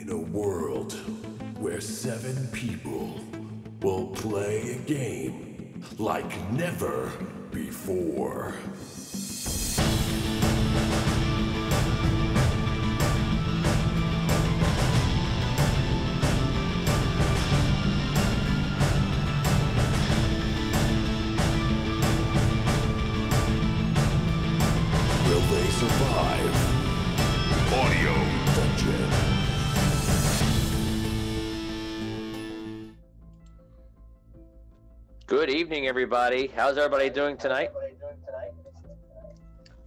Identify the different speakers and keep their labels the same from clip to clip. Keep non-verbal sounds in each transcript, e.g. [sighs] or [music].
Speaker 1: In a world where seven people will play a game like never before.
Speaker 2: Evening, everybody. How's everybody doing tonight?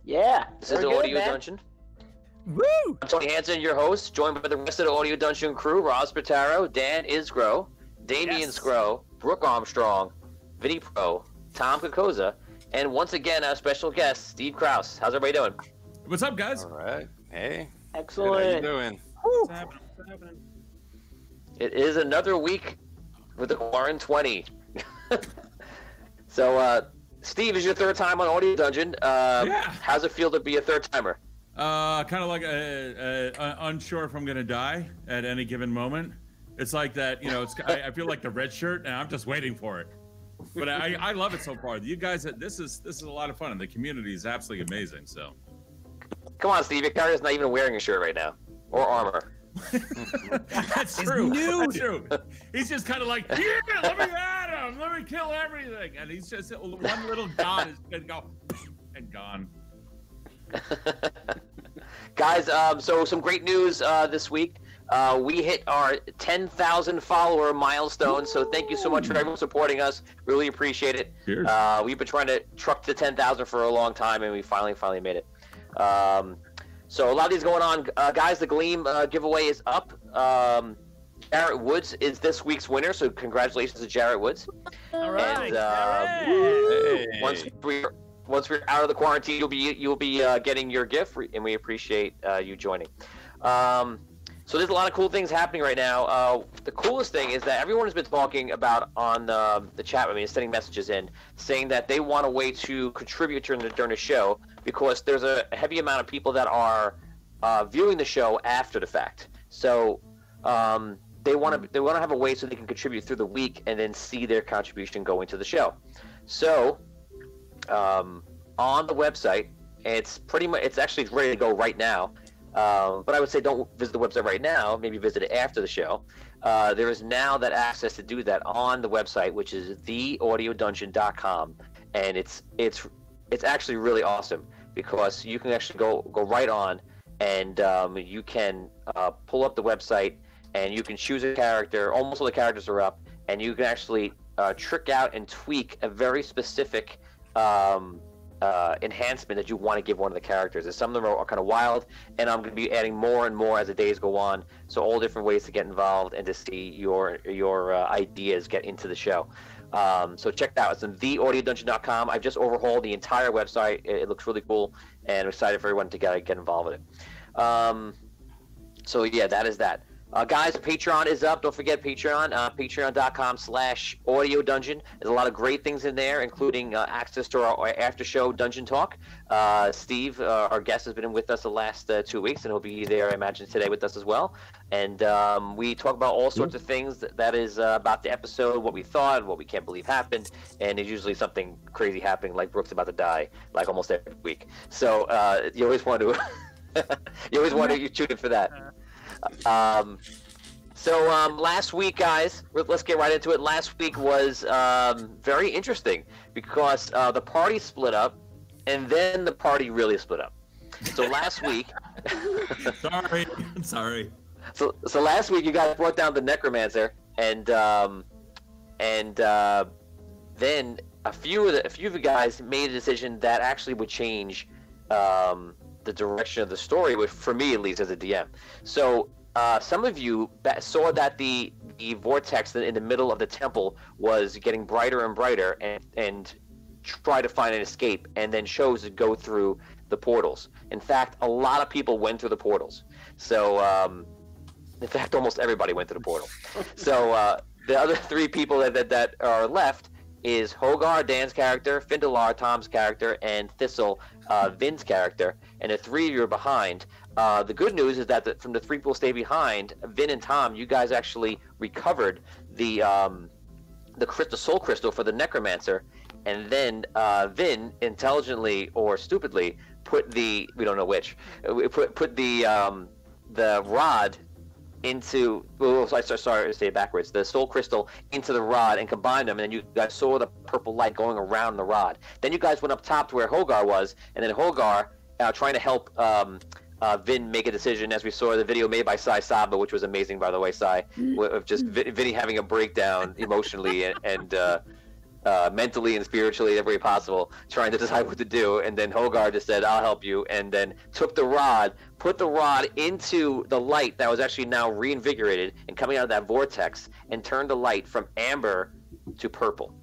Speaker 2: Yeah, this is the
Speaker 3: good,
Speaker 2: Audio
Speaker 3: man.
Speaker 2: Dungeon.
Speaker 3: Woo!
Speaker 2: I'm Tony Hansen, your host, joined by the rest of the Audio Dungeon crew: Ross Spataro, Dan Isgro, Damian
Speaker 3: Yes.
Speaker 2: Scro, Brooke Armstrong, Vinny Pro, Tom Kokoza, and once again our special guest, Steve Kraus. How's everybody doing?
Speaker 4: What's up, guys?
Speaker 5: All right. Hey. Good. How you
Speaker 3: Excellent.
Speaker 5: doing?
Speaker 4: What's happening? What's happening?
Speaker 2: It is another week with the Quarren 20. [laughs] so, uh, Steve, is your third time on Audio Dungeon. Uh,
Speaker 4: Yeah.
Speaker 2: How's it feel to be a third timer?
Speaker 4: Uh, kind of like uh, uh, unsure if I'm gonna die at any given moment. It's like that, you know. It's I, I feel like the red shirt, and I'm just waiting for it. But I, I love it so far. You guys, this is this is a lot of fun, and the community is absolutely amazing. So
Speaker 2: Come on, Steve. Your character's not even wearing a shirt right now or armor. [laughs]
Speaker 4: that's true. That's true. He's just kind of like, yeah, let me at him, let me kill everything, and he's just one little god is gonna go [laughs] and gone. [laughs]
Speaker 2: Guys, um, so some great news uh, this week. Uh, we hit our 10,000 follower milestone. So thank you so much for everyone supporting us. Really appreciate it. Uh, we've been trying to truck to 10,000 for a long time, and we finally, finally made it. Um, so a lot of these going on, uh, guys. The Gleam uh, giveaway is up. Um, Jarrett Woods is this week's winner, so congratulations to Jarrett Woods.
Speaker 3: All right.
Speaker 2: And, uh,
Speaker 5: Hey.
Speaker 2: Once we're once we're out of the quarantine, you'll be you'll be uh, getting your gift, and we appreciate uh, you joining. Um, so there's a lot of cool things happening right now. Uh, the coolest thing is that everyone has been talking about on um, the chat. I mean, sending messages in saying that they want a way to contribute during the during the show because there's a heavy amount of people that are uh, viewing the show after the fact. So um, they want to they want to have a way so they can contribute through the week and then see their contribution go into the show. So um, on the website, it's pretty much it's actually ready to go right now. Um, but I would say don't visit the website right now. Maybe visit it after the show. Uh, there is now that access to do that on the website, which is theaudiodungeon.com, and it's it's it's actually really awesome because you can actually go go right on and um, you can uh, pull up the website and you can choose a character. Almost all the characters are up, and you can actually uh, trick out and tweak a very specific um, uh, enhancement that you want to give one of the characters. And some of them are, are kind of wild, and I'm going to be adding more and more as the days go on. So all different ways to get involved and to see your your uh, ideas get into the show. Um, so check that out. It's on theaudiodungeon.com. I've just overhauled the entire website. It, it looks really cool, and I'm excited for everyone to get get involved with it. Um, so yeah, that is that. Uh, guys, Patreon is up. Don't forget Patreon. Uh, Patreon.com slash Audio Dungeon. There's a lot of great things in there, including uh, access to our, after show Dungeon Talk. Uh, Steve, uh, our guest, has been with us the last uh, two weeks, and he'll be there, I imagine, today with us as well. And um, we talk about all sorts of things that, that is about the episode, what we thought, what we can't believe happened, and there's usually something crazy happening, like Brooke's about to die, like almost every week. So [laughs] you always want to, you always want to tune in for that. Um, so um, last week, guys, let- let's get right into it. Last week was um, very interesting because uh, the party split up, and then the party really split up. So last week, [laughs]
Speaker 4: sorry, [laughs] sorry.
Speaker 2: so so last week you guys brought down the necromancer, and um, and uh, then a few of the a few of the guys made a decision that actually would change um, the direction of the story, which for me at least as a DM. So uh, some of you saw that the the vortex in the middle of the temple was getting brighter and brighter, and and try to find an escape, and then chose to go through the portals. In fact, a lot of people went through the portals. So. Um, in fact, almost everybody went to the portal. [laughs] so uh, the other [laughs] three people that, that, that are left is Hogar, Dan's character, Findalar, Tom's character, and Thistle, uh, Vin's character. And the three of you are behind. Uh, the good news is that the, from the three people stay behind, Vin and Tom, you guys actually recovered the um, the crystal soul crystal for the necromancer, and then uh, Vin intelligently or stupidly put the we don't know which put put the um, the rod into oh, sorry, sorry, sorry to say it backwards. The soul crystal into the rod and combined them and then you guys saw the purple light going around the rod. Then you guys went up top to where Hogar was and then Hogar uh, trying to help um, uh, Vin make a decision as we saw the video made by Sai Saba which was amazing by the way Sai of just Vin, Vinny having a breakdown emotionally and, and uh, uh, mentally and spiritually every way possible, trying to [laughs] decide what to do. And then Hogar just said, "I'll help you," and then took the rod, put the rod into the light that was actually now reinvigorated and coming out of that vortex, and turned the light from amber to purple.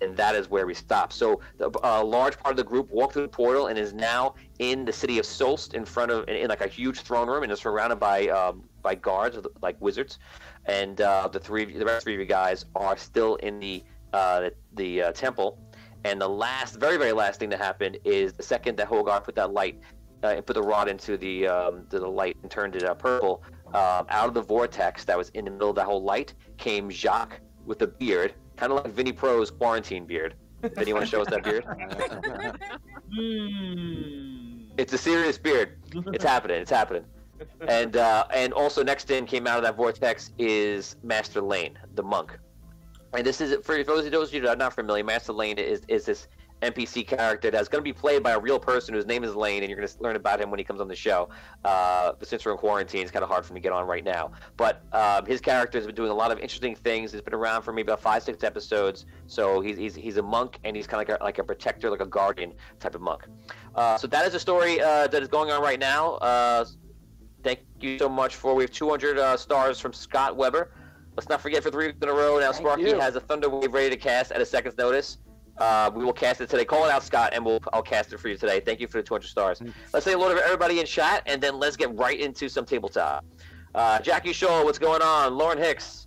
Speaker 2: And that is where we stop. So the- a large part of the group walked through the portal and is now in the city of Soulst, in front of in, in like a huge throne room, and is surrounded by um, by guards like wizards. And uh, the three, the rest of you guys are still in the uh, the, the uh, temple. And the last, very, very last thing that happened is the second that Hogar put that light uh, and put the rod into the um, to the light and turned it uh, purple. Um, out of the vortex that was in the middle of that whole light came Jacque with a beard, kind of like Vinnie Pro's quarantine beard. Vinny, want to show us that beard?
Speaker 3: Hmm.
Speaker 2: It's a serious beard. It's happening. It's happening. And uh, and also next in came out of that vortex is Master Laine, the monk. And this is for those of you that are not familiar. Master Laine is is this NPC character that's going to be played by a real person whose name is Laine, and you're going to learn about him when he comes on the show. Uh, but since we're in quarantine, it's kind of hard for me to get on right now. But um, his character has been doing a lot of interesting things. He's been around for maybe about five, six episodes. So he's he's, he's a monk, and he's kind of like a, like a protector, like a guardian type of monk. Uh, so that is a story uh, that is going on right now. Uh, thank you so much for we have 200 uh, stars from Scott Weber. Let's not forget for three weeks in a row now.
Speaker 6: Thank
Speaker 2: Sparky
Speaker 6: you.
Speaker 2: has a Thunder Wave ready to cast at a second's notice. Uh, we will cast it today. Call it out, Scott, and we'll I'll cast it for you today. Thank you for the 200 stars. Let's say hello to everybody in chat, and then let's get right into some tabletop. Uh, Jackie Shaw, what's going on? Lauren Hicks,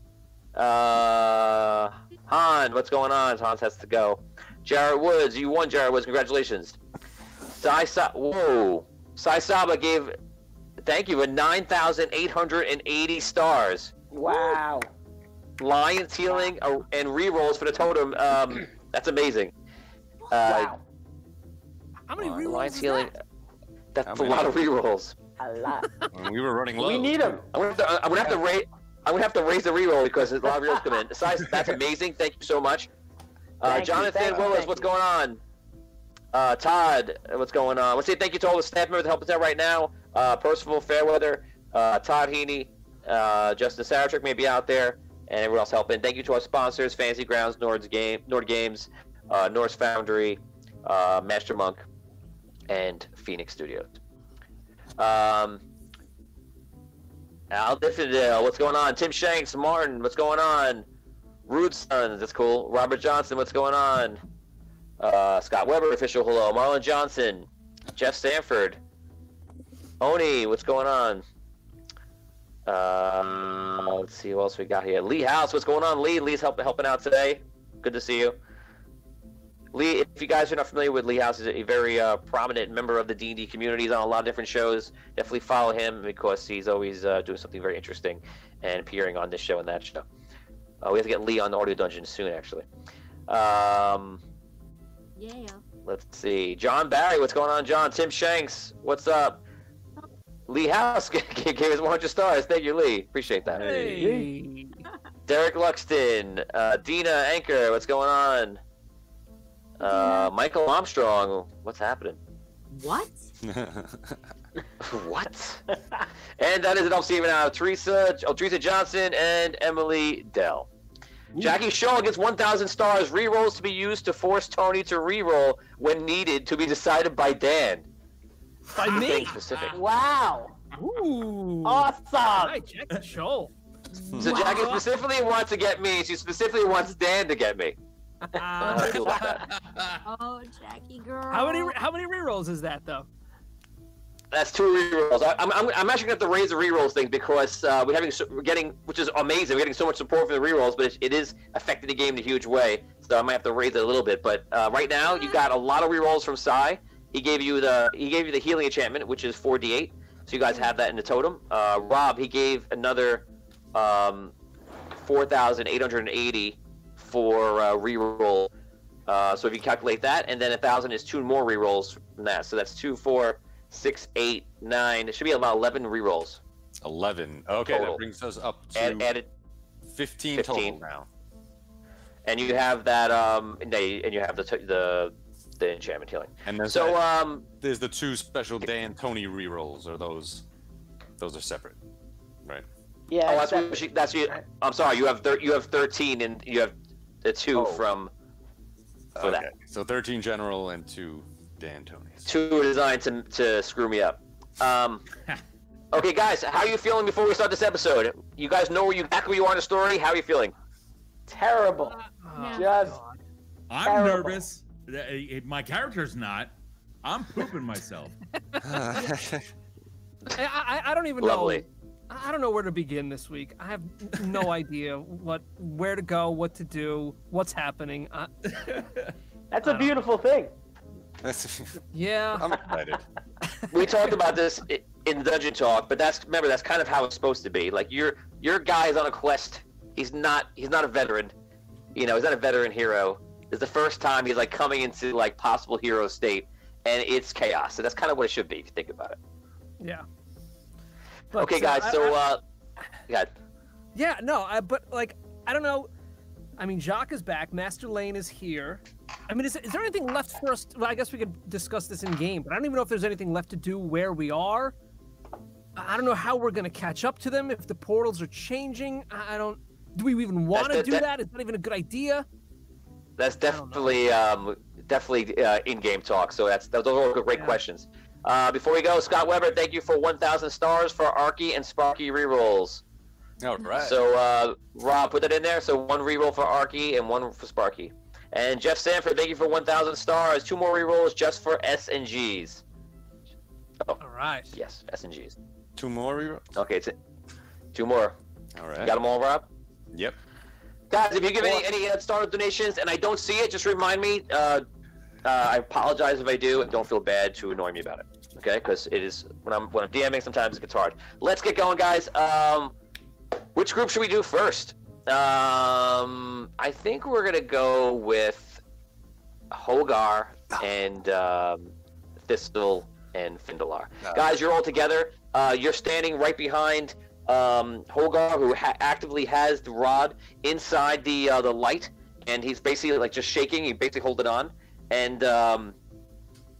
Speaker 2: uh, Han, what's going on? Hans has to go. Jared Woods, you won. Jared Woods, congratulations. Sai Sa- whoa, Sai Saba gave, thank you, a 9,880 stars.
Speaker 6: Wow.
Speaker 2: Lions healing uh, and rerolls for the totem. Um, [clears throat] that's amazing. Uh,
Speaker 6: Wow.
Speaker 3: How many rerolls
Speaker 2: Lions
Speaker 3: is
Speaker 2: healing.
Speaker 3: that?
Speaker 2: That's
Speaker 5: How
Speaker 2: a
Speaker 5: many?
Speaker 2: lot of rerolls.
Speaker 6: A lot. [laughs]
Speaker 5: we were running low.
Speaker 6: we need them.
Speaker 2: I'm gonna have to, I'm gonna have to rate. I'm gonna have to raise the reroll because a lot of rerolls come in. Besides, that's amazing. Thank you so much. Uh, Jonathan
Speaker 6: you,
Speaker 2: Willis, what's
Speaker 6: you.
Speaker 2: going on? Uh, Todd, what's going on? Let's say thank you to all the staff members that help us out right now. Uh, Percival Fairweather, uh, Todd Heaney, uh, Justin Sarachuk may be out there, and everyone else helping. Thank you to our sponsors: Fantasy Grounds, Nord's Game, Nord Games, uh, Norse Foundry, uh, Master Monk, and Phoenix Studios. Um, Al Diffidale, what's going on? Tim Shanks, Martin, what's going on? Rude Sons, that's cool. Robert Johnson, what's going on? Uh, Scott Weber, official hello. Marlon Johnson, Jeff Sanford, Oni, what's going on? Uh, let's see who else we got here. Lee House, what's going on? Lee, Lee's help, helping out today. Good to see you. Lee, if you guys are not familiar with Lee House, he's a very uh, prominent member of the D&D community. He's on a lot of different shows. Definitely follow him because he's always uh, doing something very interesting and appearing on this show and that show. Uh, we have to get Lee on the Audio Dungeon soon, actually. Um,
Speaker 7: Yeah.
Speaker 2: let's see. John Barry, what's going on, John? Tim Shanks, what's up? Lee House gave us 100 stars. Thank you, Lee. Appreciate that.
Speaker 3: Hey. [laughs]
Speaker 2: Derek Luxton, uh, Dina Anchor, what's going on? Uh, Michael Armstrong, what's happening?
Speaker 7: What? [laughs]
Speaker 2: what? and that is it. I'm Steven out. Teresa, oh, Teresa Johnson and Emily Dell. Jackie Shaw gets 1,000 stars. Rerolls to be used to force Tony to reroll when needed to be decided by Dan.
Speaker 3: By me?
Speaker 2: Being specific.
Speaker 6: Wow.
Speaker 3: Ooh.
Speaker 6: Awesome.
Speaker 3: Right, Jackie Shaw.
Speaker 2: So Jackie specifically wants to get me. She specifically wants Dan to get me. [laughs] How do you feel about that?
Speaker 7: Oh, Jackie girl.
Speaker 3: How many how many rerolls is that though?
Speaker 2: That's two rerolls. I, I'm, I'm, I'm actually going to have to raise the rerolls thing because uh, we're having we're getting, which is amazing. We're getting so much support for the rerolls, but it, it is affecting the game in a huge way. So I might have to raise it a little bit. But uh, right now, you got a lot of rerolls from Sai. He gave you the he gave you the healing enchantment, which is 4d8. So you guys have that in the totem. Uh, Rob, he gave another um, 4,880 for uh, reroll. Uh, so if you calculate that, and then a thousand is two more rerolls from that. So that's two, four, six, eight, nine. It should be about 11 rerolls.
Speaker 5: 11. Okay,
Speaker 2: Total.
Speaker 5: that brings us up to
Speaker 2: Add, added,
Speaker 5: 15,
Speaker 2: 15.
Speaker 5: total now.
Speaker 2: and you have that. Um, and they- and you have the t- the the enchantment healing.
Speaker 5: And then
Speaker 2: So
Speaker 5: so
Speaker 2: um,
Speaker 5: there's the two special Dan Tony rerolls, or those those are separate, right?
Speaker 6: Yeah.
Speaker 2: oh, that's
Speaker 6: that-
Speaker 2: what she, that's you. I'm sorry. You have thir- you have 13, and you have the two
Speaker 5: Oh.
Speaker 2: from for that.
Speaker 5: So 13 general and two Dan Tonys.
Speaker 2: Two are designed to to screw me up. Um, [laughs] okay, guys, how are you feeling before we start this episode? You guys know where you exactly where you are in the story. How are you feeling?
Speaker 6: terrible.
Speaker 3: Oh,
Speaker 6: Just
Speaker 4: I'm
Speaker 6: Terrible.
Speaker 4: nervous. Uh, uh, My character's not. I'm pooping myself. [laughs]
Speaker 3: I, I, I don't even
Speaker 2: Lovely.
Speaker 3: know. I I don't know where to begin this week. I have no [laughs] idea what where to go, what to do, what's happening. I,
Speaker 6: That's a beautiful thing. [laughs]
Speaker 3: yeah,
Speaker 5: I'm excited.
Speaker 2: we talked about this i- in Dungeon Talk, but that's remember that's kind of how it's supposed to be. Like your your guy is on a quest. He's not he's not a veteran. You know, he's not a veteran hero. It's the first time he's like coming into like possible hero state, and it's chaos. So that's kind of what it should be if you think about it.
Speaker 3: yeah. But,
Speaker 2: okay,
Speaker 3: uh,
Speaker 2: guys.
Speaker 3: I-
Speaker 2: So
Speaker 3: I-
Speaker 2: uh, yeah,
Speaker 3: Yeah, no, I, but like, I don't know. I mean, Jacque is back. Master Laine is here. I mean, is, is there anything left for us? Well, I guess we could discuss this in game, but I don't even know if there's anything left to do where we are. I don't know how we're gonna catch up to them if the portals are changing. I don't. Do we even want to do
Speaker 2: that-
Speaker 3: that? It's not even a good idea.
Speaker 2: That's definitely um, definitely uh, in-game talk. So that's those are all great
Speaker 3: Yeah.
Speaker 2: questions. Uh, before we go, Scott Weber, thank you for 1,000 stars for Arky and Sparky rerolls.
Speaker 5: All right.
Speaker 2: So, uh, Rob, put that in there. So, one reroll for Arky and one for Sparky. And Jeff Sanford, thank you for 1,000 stars. Two more rerolls just for S and Gs.
Speaker 3: All right.
Speaker 2: Yes, S and Gs.
Speaker 5: two more rerolls.
Speaker 2: Okay, it's two more.
Speaker 5: All right.
Speaker 2: You got them all, Rob?
Speaker 5: Yep.
Speaker 2: Guys, if you give any any uh, star donations and I don't see it, just remind me. Uh, uh, I apologize if I do, and don't feel bad to annoy me about it. Okay, because it is when I'm when I'm DMing, sometimes it gets hard. Let's get going, guys. Um, which group should we do first? Um, I think we're gonna go with Hogar and um, Thistle and Findalar.
Speaker 5: Ah.
Speaker 2: Guys, you're all together. Uh, you're standing right behind um, Hogar, who ha- actively has the rod inside the uh, the light, and he's basically like just shaking. He basically hold it on, and um,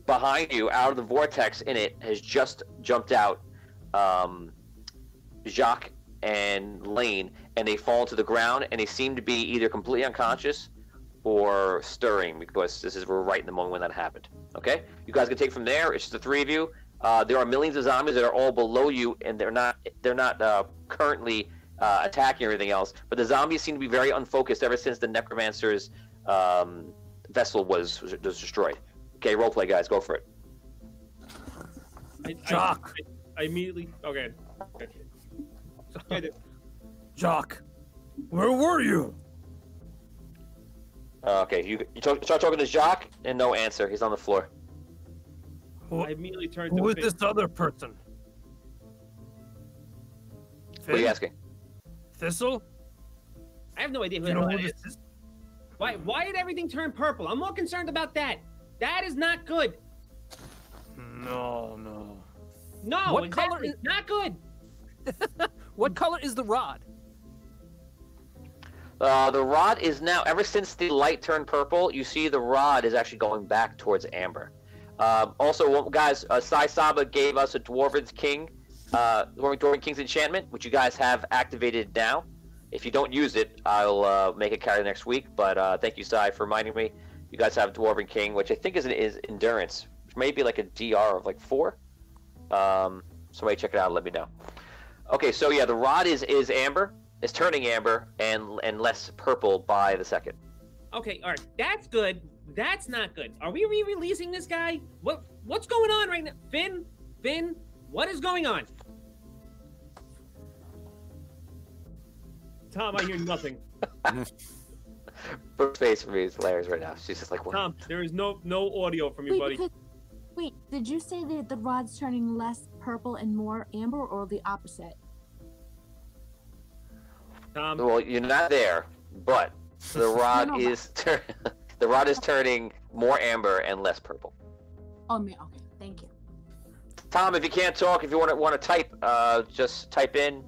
Speaker 2: behind you, out of the vortex in it, has just jumped out um, Jacque and Laine, and they fall to the ground, and they seem to be either completely unconscious or stirring because this is we're right in the moment when that happened. Okay, you guys can take from there. It's just the three of you. Uh, there are millions of zombies that are all below you, and they're not they're not uh, currently uh, attacking or anything else. But the zombies seem to be very unfocused ever since the necromancer's um, vessel was was destroyed. Okay, roleplay guys, go for it.
Speaker 8: I,
Speaker 3: Jacque.
Speaker 8: I, I immediately. Okay. okay. [laughs] I.
Speaker 3: Jacque, where were you?
Speaker 2: Uh, okay, you, you talk, start talking to Jacque, and no answer. He's on the floor.
Speaker 3: Who,
Speaker 8: I immediately turned to
Speaker 3: who is
Speaker 8: Finn.
Speaker 3: this other person?
Speaker 2: What are you asking?
Speaker 3: Thistle?
Speaker 8: I have no idea who
Speaker 3: You
Speaker 8: the
Speaker 3: know
Speaker 8: hell that
Speaker 3: this
Speaker 8: is.
Speaker 3: is?
Speaker 8: Why? Why did everything turn purple? I'm more concerned about that. That is not good.
Speaker 3: No, no.
Speaker 8: No,
Speaker 3: What color is-
Speaker 8: not good. [laughs]
Speaker 3: What color is the rod?
Speaker 2: Uh, the rod is now, ever since the light turned purple, you see the rod is actually going back towards amber. Um, also, guys, uh, Sai Saba gave us a Dwarven's King, uh, Dwarven Dwarven King's enchantment, which you guys have activated now. If you don't use it, I'll uh, make it carry next week. But uh, thank you, Sai, for reminding me. You guys have Dwarven King, which I think is, is endurance, which may be like a DR of like four. Um, somebody check it out and let me know. Okay, so yeah, the rod is is amber. It's turning amber and and less purple by the second.
Speaker 8: Okay, all right. That's good. That's not good. Are we re-releasing this guy? What What's going on right now? Finn, Finn, what is going on? Tom, I hear nothing.
Speaker 2: Brooke's face for me is hilarious right now. She's just like, what?
Speaker 8: Tom, there is no no audio from you,
Speaker 7: Wait,
Speaker 8: buddy.
Speaker 7: because, wait, did you say that the rod's turning less purple and more amber, or the opposite?
Speaker 9: Tom,
Speaker 2: Well, you're not there, but the rod
Speaker 7: no,
Speaker 2: is [laughs] tur- the rod is turning more amber and less purple.
Speaker 7: Oh, man. Okay, thank you.
Speaker 2: Tom, if you can't talk, if you want to want to type, uh, just type in.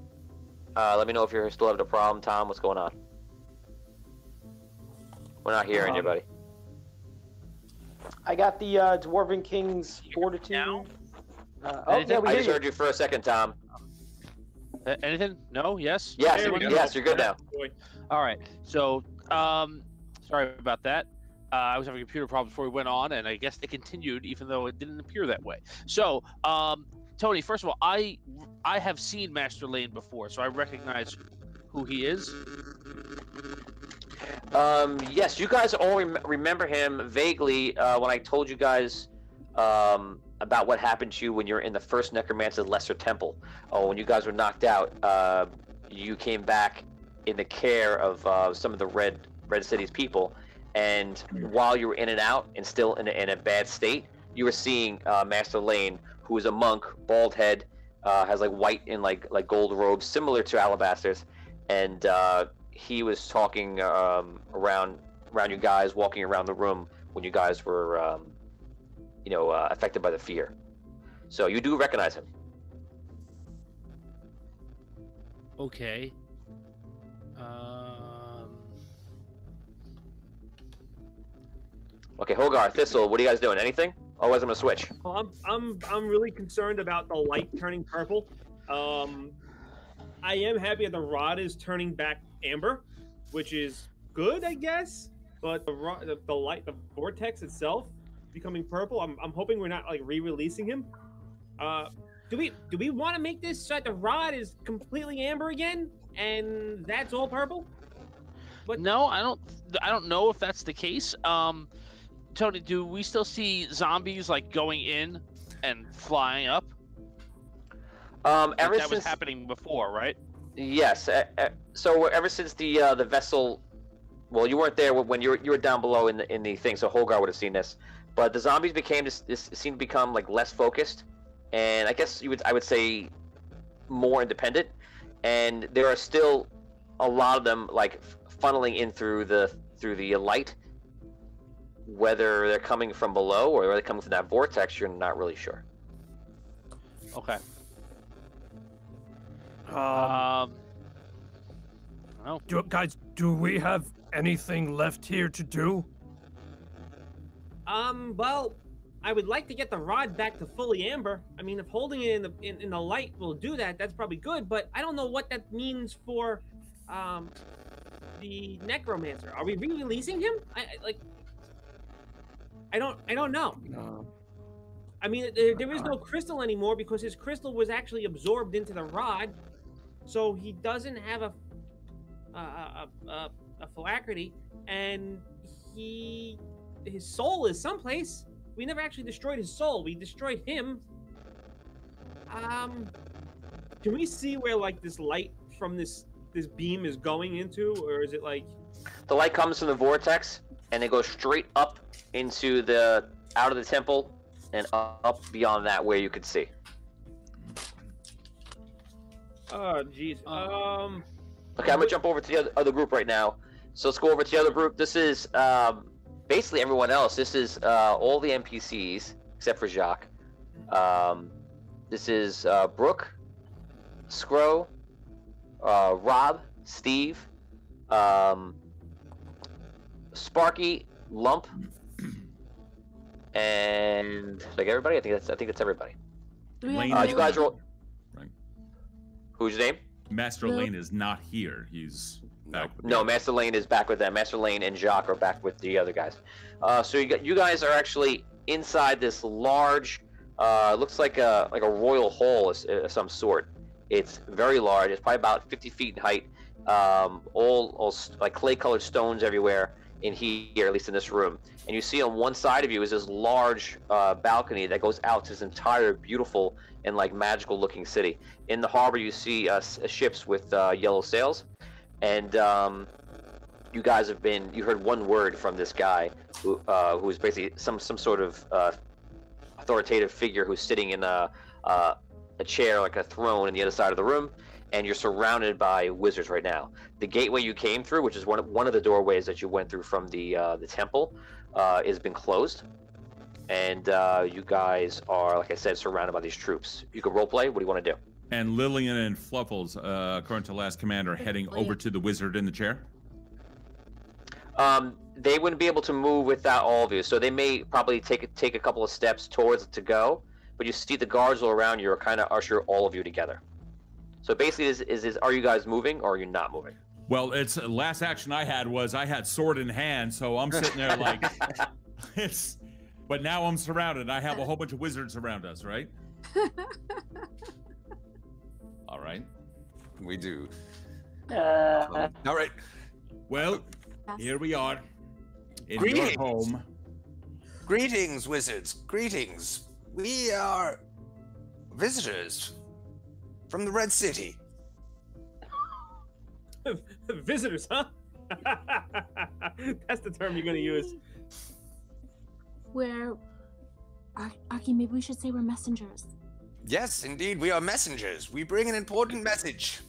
Speaker 2: Uh, let me know if you're still having a problem, Tom. What's going on? We're not hearing you,
Speaker 6: Um,
Speaker 2: buddy.
Speaker 6: I got the uh, Dwarven King's Fortitude.
Speaker 10: now?
Speaker 6: Uh, oh,
Speaker 10: Anything?
Speaker 6: yeah, we
Speaker 2: I
Speaker 6: hear
Speaker 2: just
Speaker 6: you.
Speaker 2: heard you for a second, Tom.
Speaker 10: Uh, anything? No? Yes?
Speaker 2: Yes,
Speaker 9: There we
Speaker 2: you're,
Speaker 9: go.
Speaker 2: yes, you're good now.
Speaker 10: All right. So, um, sorry about that. Uh, I was having computer problems before we went on, and I guess they continued, even though it didn't appear that way. So, um, Tony, first of all, I I have seen Master Laine before, so I recognize who he is.
Speaker 2: Um, yes, you guys all rem- remember him vaguely uh, when I told you guys um, about what happened to you when you were in the first Necromancer Lesser Temple. Oh, when you guys were knocked out, uh, you came back in the care of uh, some of the Red Red City's people, and while you were in and out and still in a, in a bad state, you were seeing uh, Master Laine, who is a monk, bald head, uh, has like white and like like gold robes, similar to Alabaster's, and uh, he was talking um, around around you guys, walking around the room when you guys were, um, you know, uh, affected by the fear. So you do recognize him.
Speaker 10: Okay.
Speaker 2: Okay, Hogar, Thistle, what are you guys doing? Anything? Otherwise, I'm gonna switch.
Speaker 9: Well, I'm I'm I'm really concerned about the light turning purple. Um, I am happy that the rod is turning back amber, which is good, I guess. But the rod, the, the light, the vortex itself becoming purple. I'm, I'm hoping we're not like re-releasing him. Uh, do we do we want to make this so that the rod is completely amber again, and that's all purple? But
Speaker 10: no, I don't. I don't know if that's the case. Um, Tony, do we still see zombies like going in and flying up?
Speaker 2: Um,
Speaker 10: Like
Speaker 2: ever
Speaker 10: that was
Speaker 2: since
Speaker 10: happening before, right?
Speaker 2: Yes. So ever since the uh, the vessel, well, you weren't there when you were you were down below in the in the thing, so Holgar would have seen this. But the zombies became this, this seemed to become like less focused, and I guess you would I would say more independent. And there are still a lot of them like funneling in through the through the light. Whether they're coming from below or they're coming from that vortex, you're not really sure.
Speaker 10: Okay.
Speaker 3: Um,
Speaker 10: Um. Oh,
Speaker 3: do, guys, do we have anything left here to do?
Speaker 9: Um, well, I would like to get the rod back to fully amber. I mean, if holding it in the in, in the light will do that, that's probably good. But I don't know what that means for, um, the necromancer. Are we re-releasing him? I I- like. I don't. I don't know.
Speaker 3: No.
Speaker 9: I mean, there, there is no crystal anymore because his crystal was actually absorbed into the rod, so he doesn't have a a a, a, a phylactery, and he his soul is someplace. We never actually destroyed his soul. We destroyed him. Um, can we see where like this light from this this beam is going into, or is it like?
Speaker 2: The light comes from the vortex, and it go straight up into the out of the temple and up beyond that where you could see.
Speaker 9: Oh, jeez. Um.
Speaker 2: Okay, I'm gonna jump over to the other, other group right now. So let's go over to the other group. This is um, basically everyone else. This is uh, all the NPCs except for Jacque. Um, this is uh, Brooke, Scro, uh, Rob, Steve, um, Sparky, Lump, and like everybody. I think that's I think that's everybody.
Speaker 7: Laine
Speaker 2: Uh, you guys are all,
Speaker 4: Right.
Speaker 2: who's your name?
Speaker 4: Master
Speaker 7: No.
Speaker 4: Laine is not here. He's back. with
Speaker 2: No, Master Laine is back with them. Master Laine and Jacque are back with the other guys. Uh, so you, got, you guys are actually inside this large, uh, looks like a like a royal hall of, of some sort. It's very large. It's probably about 50 feet in height. Um, all, all like clay-colored stones everywhere in here, at least in this room. And you see on one side of you is this large uh, balcony that goes out to this entire beautiful and like magical-looking city. In the harbor, you see uh, ships with uh, yellow sails and um, you guys have been you heard one word from this guy who uh, who's basically some some sort of uh, authoritative figure who's sitting in a uh, a chair, like a throne, in the other side of the room, and you're surrounded by wizards right now. The gateway you came through, which is one of, one of the doorways that you went through from the uh, the temple, uh, has been closed, and uh, you guys are, like I said, surrounded by these troops. You can roleplay. What do you want to do?
Speaker 4: And Lillian and Fluffles, uh, according to last command, are heading over to the wizard in the chair.
Speaker 2: Um, they wouldn't be able to move without all of you, so they may probably take a, take a couple of steps towards it to go. But you see the guards all around you are kind of usher all of you together. So basically, is, is is are you guys moving or are you not moving?
Speaker 4: Well, it's last action I had was I had sword in hand, so I'm sitting there like [laughs] it's. But now I'm surrounded. I have a whole bunch of wizards around us, right? [laughs] All right.
Speaker 5: We do.
Speaker 6: Uh,
Speaker 5: All right.
Speaker 4: Well, here we are in your home.
Speaker 5: Greetings, wizards. Greetings. We are visitors from the Red City. [laughs]
Speaker 8: Visitors, huh? [laughs] That's the term you're gonna use.
Speaker 7: We're. Ar- maybe we should say we're messengers.
Speaker 5: Yes, indeed, we are messengers. We bring an important message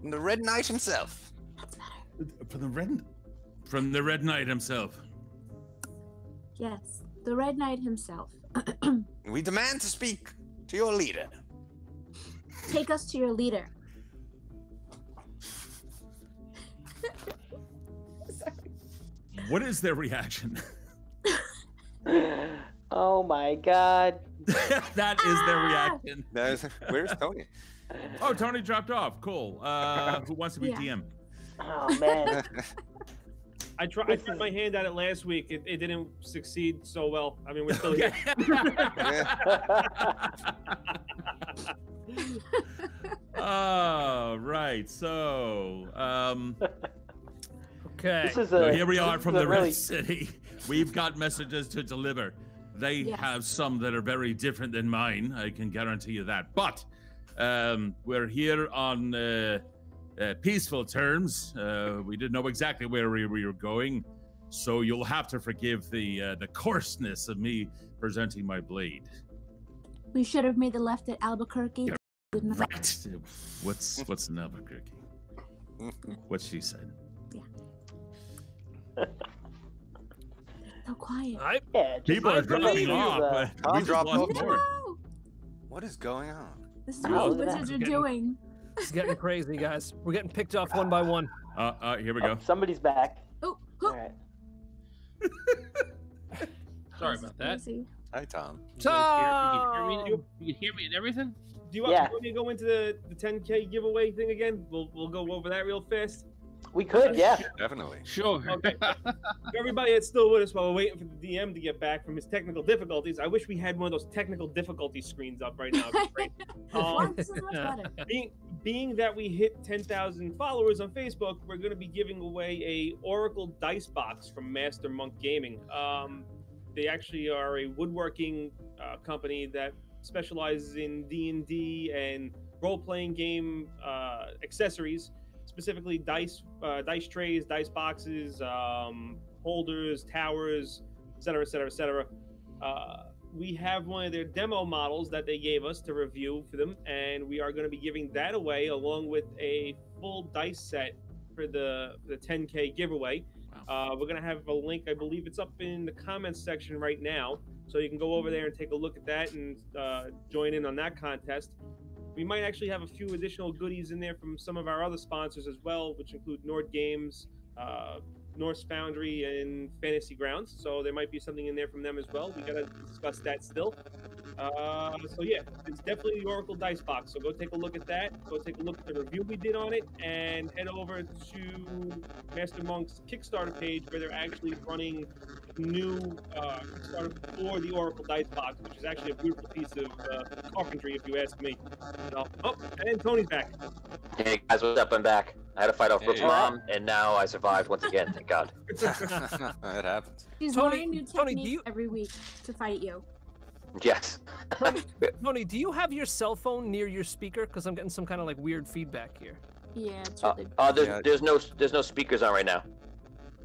Speaker 5: from the Red Knight himself.
Speaker 7: That's better.
Speaker 4: From the red, from the Red Knight himself.
Speaker 7: Yes, the Red Knight himself. [clears throat]
Speaker 5: We demand to speak to your leader.
Speaker 7: Take us to your leader.
Speaker 4: What is their reaction? [laughs]
Speaker 6: oh my god. [laughs]
Speaker 4: that is their
Speaker 7: Ah!
Speaker 4: reaction.
Speaker 5: There's, where's Tony?
Speaker 4: Oh, Tony dropped off. Cool. Uh, [laughs] who wants to be
Speaker 7: Yeah.
Speaker 4: DM?
Speaker 6: Oh man.
Speaker 8: I tried. I tried my hand at it last week. It, it didn't succeed so well. I mean, we're still here. [laughs]
Speaker 4: oh, right. So, um,
Speaker 3: Okay.
Speaker 6: this is
Speaker 4: so here we are from
Speaker 6: is a
Speaker 4: the
Speaker 6: really,
Speaker 4: Red City. We've got messages to deliver. They
Speaker 7: Yes.
Speaker 4: have some that are very different than mine. I can guarantee you that. But um, we're here on uh, uh, peaceful terms. Uh, we didn't know exactly where we, we were going, so you'll have to forgive the uh, the coarseness of me presenting my blade.
Speaker 7: We should have made the left at Albuquerque. Didn't have-
Speaker 4: Right. What's what's in Albuquerque? What she said.
Speaker 7: So quiet.
Speaker 3: I,
Speaker 6: yeah,
Speaker 4: People are
Speaker 3: I believe
Speaker 4: dropping off,
Speaker 6: uh,
Speaker 4: but we
Speaker 5: dropped off.
Speaker 7: No!
Speaker 5: what is going on?
Speaker 7: This is
Speaker 6: Oh,
Speaker 7: what
Speaker 6: look
Speaker 7: wizards are doing.
Speaker 3: it's getting [laughs] crazy, guys. We're getting picked off one by one.
Speaker 4: Uh, uh, here we
Speaker 6: oh,
Speaker 4: go.
Speaker 6: somebody's back.
Speaker 7: Oh,
Speaker 6: All
Speaker 7: oh.
Speaker 6: right. [laughs]
Speaker 11: Sorry about that.
Speaker 5: Hi, Tom.
Speaker 11: You guys hear, you can hear me. You, you can hear me and everything.
Speaker 8: Do you want,
Speaker 6: Yeah.
Speaker 8: want me to go into the, the 10k giveaway thing again? We'll we'll go over that real fast.
Speaker 6: We could, yeah.
Speaker 5: Definitely.
Speaker 11: Sure.
Speaker 8: Okay. [laughs] Everybody that's still with us while we're waiting for the DM to get back from his technical difficulties, I wish we had one of those technical difficulty screens up right now. It'd be great. [laughs]
Speaker 7: Wow,
Speaker 8: Um,
Speaker 7: this is much better.
Speaker 8: being being that we hit 10,000 followers on Facebook, we're going to be giving away a Oracle dice box from Master Monk Gaming. Um, they actually are a woodworking uh, company that specializes in D and D and role-playing game uh, accessories, specifically dice, uh, dice trays, dice boxes, um, holders, towers, etc., etc., etc. Uh, we have one of their demo models that they gave us to review for them, and we are going to be giving that away along with a full dice set for the the 10k giveaway. Uh, we're going to have a link, I believe it's up in the comments section right now, so you can go over there and take a look at that and uh, join in on that contest. We might actually have a few additional goodies in there from some of our other sponsors as well, which include Nord Games, uh, Norse Foundry, and Fantasy Grounds. So there might be something in there from them as well. We got to discuss that still. Uh, so yeah, it's definitely the Oracle Dice Box. So go take a look at that. Go take a look at the review we did on it, and head over to Master Monk's Kickstarter page where they're actually running new uh, Kickstarter for the Oracle Dice Box, which is actually a beautiful piece of uh, carpentry, if you ask me. So, oh, and Tony's back.
Speaker 2: Hey guys, what's up? I'm back. I had to fight off Brooke's
Speaker 5: Hey.
Speaker 2: mom, and now I survived once again. Thank God. [laughs] [laughs]
Speaker 5: it happens.
Speaker 7: She's
Speaker 3: Tony-
Speaker 7: learning new
Speaker 3: Tony, do
Speaker 7: techniques
Speaker 3: you-
Speaker 7: every week to fight you.
Speaker 2: Yes. [laughs]
Speaker 3: Tony, do you have your cell phone near your speaker? Because I'm getting some kind of like weird feedback here.
Speaker 7: Yeah, it's
Speaker 2: Uh,
Speaker 7: really.
Speaker 2: uh, there's,
Speaker 5: Yeah.
Speaker 2: there's no there's no speakers on right now.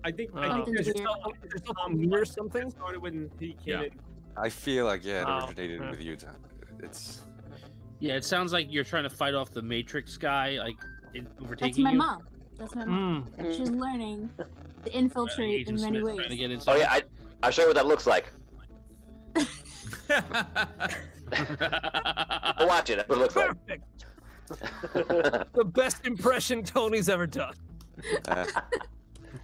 Speaker 8: I think,
Speaker 3: Oh.
Speaker 8: I think
Speaker 7: Something
Speaker 8: there's
Speaker 7: weird.
Speaker 3: Is your cell phone- is your cell phone near something?
Speaker 8: started when he came
Speaker 4: Yeah.
Speaker 8: in.
Speaker 5: I feel like yeah, it
Speaker 3: Oh,
Speaker 5: originated
Speaker 3: okay.
Speaker 5: with you. Tom. It's
Speaker 10: Yeah, it sounds like you're trying to fight off the Matrix guy, like in,
Speaker 7: That's
Speaker 10: overtaking
Speaker 7: my
Speaker 10: you.
Speaker 7: mom. That's my mom.
Speaker 3: Mm.
Speaker 7: She's learning [laughs] to infiltrate in many
Speaker 10: Smith
Speaker 7: ways.
Speaker 10: to get
Speaker 2: Oh yeah, I, I'll show you what that looks like. [laughs] We'll watch it. That's what it looks like.
Speaker 3: Perfect. [laughs] the best impression Tony's ever done.
Speaker 5: Uh,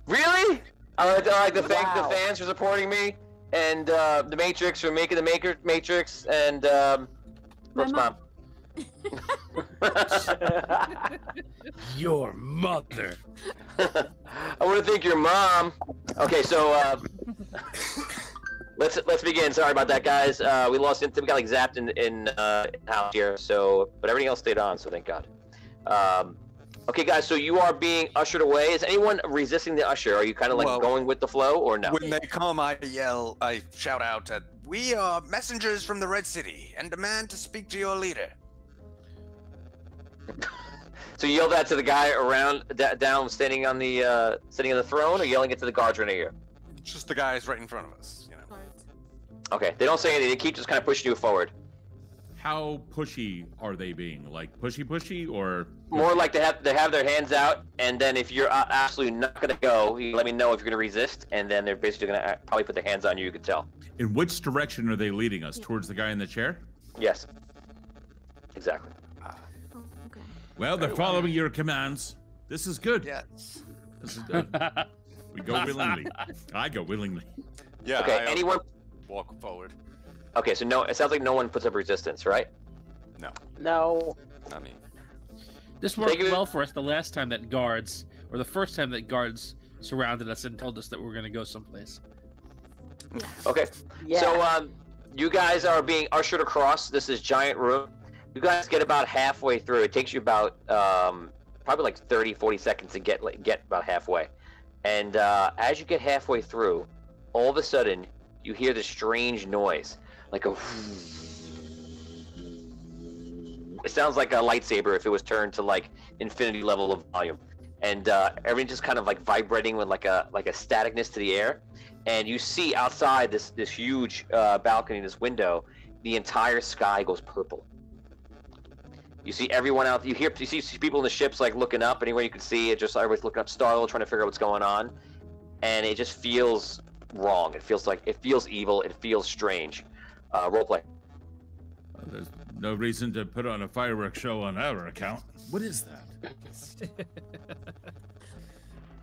Speaker 2: Really? I like, I like to thank
Speaker 6: Wow.
Speaker 2: the fans for supporting me, and uh, the Matrix for making the Maker Matrix, and um,
Speaker 7: My mom.
Speaker 2: mom.
Speaker 10: Your mother. [laughs]
Speaker 2: I want to thank your mom. Okay, so uh, let's let's begin. Sorry about that, guys. Uh, we lost. We got like zapped in in uh, house here. So, but everything else stayed on. So thank God. Um, okay, guys. So you are being ushered away. Is anyone resisting the usher? Are you kind of like
Speaker 5: Well,
Speaker 2: going with the flow, or no?
Speaker 5: When they come, I yell, I shout out, at, "We are messengers from the Red City and demand to speak to your leader."
Speaker 2: So you yell that to the guy around d- down, standing on the uh, sitting on the throne, or yelling it to the guards right here?
Speaker 5: Just the guys right in front of us, you know.
Speaker 2: Okay, they don't say anything. They keep just kind of pushing you forward.
Speaker 4: How pushy are they being? Like pushy, pushy, or
Speaker 2: More like they have they have their hands out, and then if you're uh, absolutely not gonna go, you let me know if you're gonna resist, and then they're basically gonna uh, probably put their hands on you. You could tell.
Speaker 4: in which direction are they leading us? Towards the guy in the chair?
Speaker 2: Yes. Exactly.
Speaker 7: Oh, okay.
Speaker 4: Well, they're following your commands. This is good.
Speaker 5: Yes.
Speaker 4: This is good. we go willingly. [laughs] I go willingly.
Speaker 5: Yeah.
Speaker 2: Okay.
Speaker 5: I, uh,
Speaker 2: Anyone?
Speaker 5: walk forward?
Speaker 2: Okay. So no. It sounds like no one puts up resistance, right?
Speaker 6: no. No.
Speaker 5: I mean,
Speaker 10: This worked
Speaker 2: Take it-
Speaker 10: well for us the last time that guards, or the first time that guards surrounded us and told us that we were going to go someplace.
Speaker 2: Okay.
Speaker 6: Yeah.
Speaker 2: So um, you guys are being ushered across. This is giant room. You guys get about halfway through. It takes you about um, probably like 30, 40 seconds to get like, get about halfway. And uh, as you get halfway through, all of a sudden you hear this strange noise, like a. It sounds like a lightsaber if it was turned to like infinity level of volume, and uh, everything just kind of like vibrating with like a like a staticness to the air and you see outside this this huge uh, balcony, this window, the entire sky goes purple. You see everyone out. You hear you see people in the ships like looking up. Anywhere you can see it, just everybody's looking up, startled, trying to figure out what's going on, and it just feels wrong. It feels like it feels evil. It feels strange. Uh, role play.
Speaker 4: Uh, There's no reason to put on a fireworks show on our account. What is that? [laughs]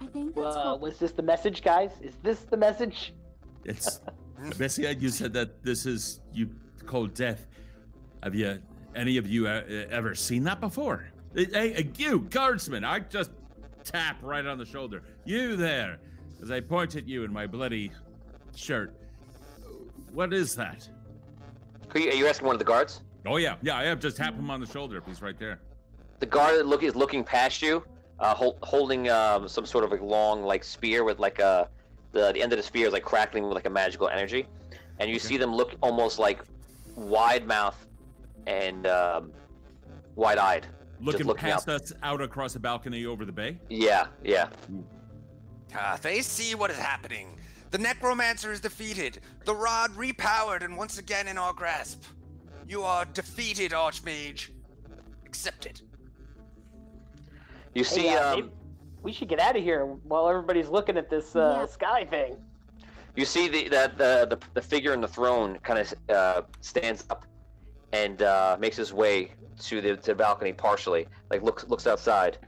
Speaker 7: I think that's
Speaker 6: Uh,
Speaker 7: what
Speaker 6: was this the message, guys? Is this the message? [laughs]
Speaker 4: It's Bessie. You said that this is you called death. Have you any of you uh, ever seen that before? Hey, hey, you guardsman! I just tap right on the shoulder. You there, as I point at you in my bloody shirt. What is that?
Speaker 2: Are you, are you asking one of the guards?
Speaker 4: Oh yeah, yeah. I have just tap him on the shoulder. He's right there.
Speaker 2: The guard look is looking past you, uh, hol- holding um, some sort of like long like spear with like a the, the end of the spear is like crackling with like a magical energy, and you see them look almost like wide mouth and um, wide eyed.
Speaker 4: Looking,
Speaker 2: looking
Speaker 4: past
Speaker 2: out.
Speaker 4: us out across the balcony over the bay.
Speaker 2: Yeah, yeah.
Speaker 5: Ah, they see what is happening. The necromancer is defeated. The rod repowered and once again in our grasp. You are defeated, Archmage. Accept it.
Speaker 2: You see,
Speaker 6: Hey, uh,
Speaker 2: um,
Speaker 6: we should get out of here while everybody's looking at this uh,
Speaker 7: Yeah.
Speaker 6: sky thing.
Speaker 2: you see the the the, the, the figure in the throne kind of uh, stands up and uh, makes his way to the to the balcony partially, like looks looks outside,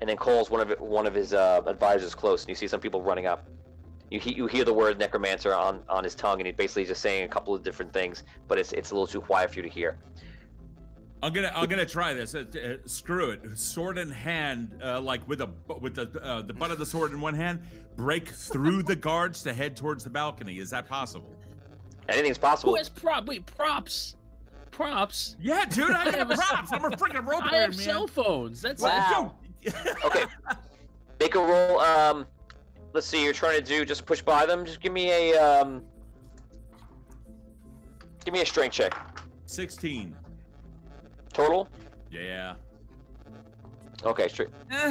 Speaker 2: and then calls one of one of his uh, advisors close, and you see some people running up. You he, you hear the word necromancer on, on his tongue, and he's basically just saying a couple of different things, but it's it's a little too quiet for you to hear.
Speaker 4: I'm gonna I'm gonna try this. Uh, uh, screw it. Sword in hand, uh, like with a with the uh, the butt of the sword in one hand, break through the guards to head towards the balcony. Is that possible?
Speaker 2: Anything's
Speaker 10: Who
Speaker 2: possible.
Speaker 10: has prop? Wait, props? Props?
Speaker 4: Yeah, dude, I [laughs]
Speaker 10: I
Speaker 4: got
Speaker 10: have
Speaker 4: props. I'm a freaking role
Speaker 10: I have
Speaker 4: man.
Speaker 10: cell phones. That's
Speaker 6: Wow.
Speaker 2: Okay, make a roll. Um, let's see. You're trying to do just push by them. Just give me a um, give me a strength check.
Speaker 4: Sixteen.
Speaker 2: Total.
Speaker 4: Yeah.
Speaker 2: Okay, straight.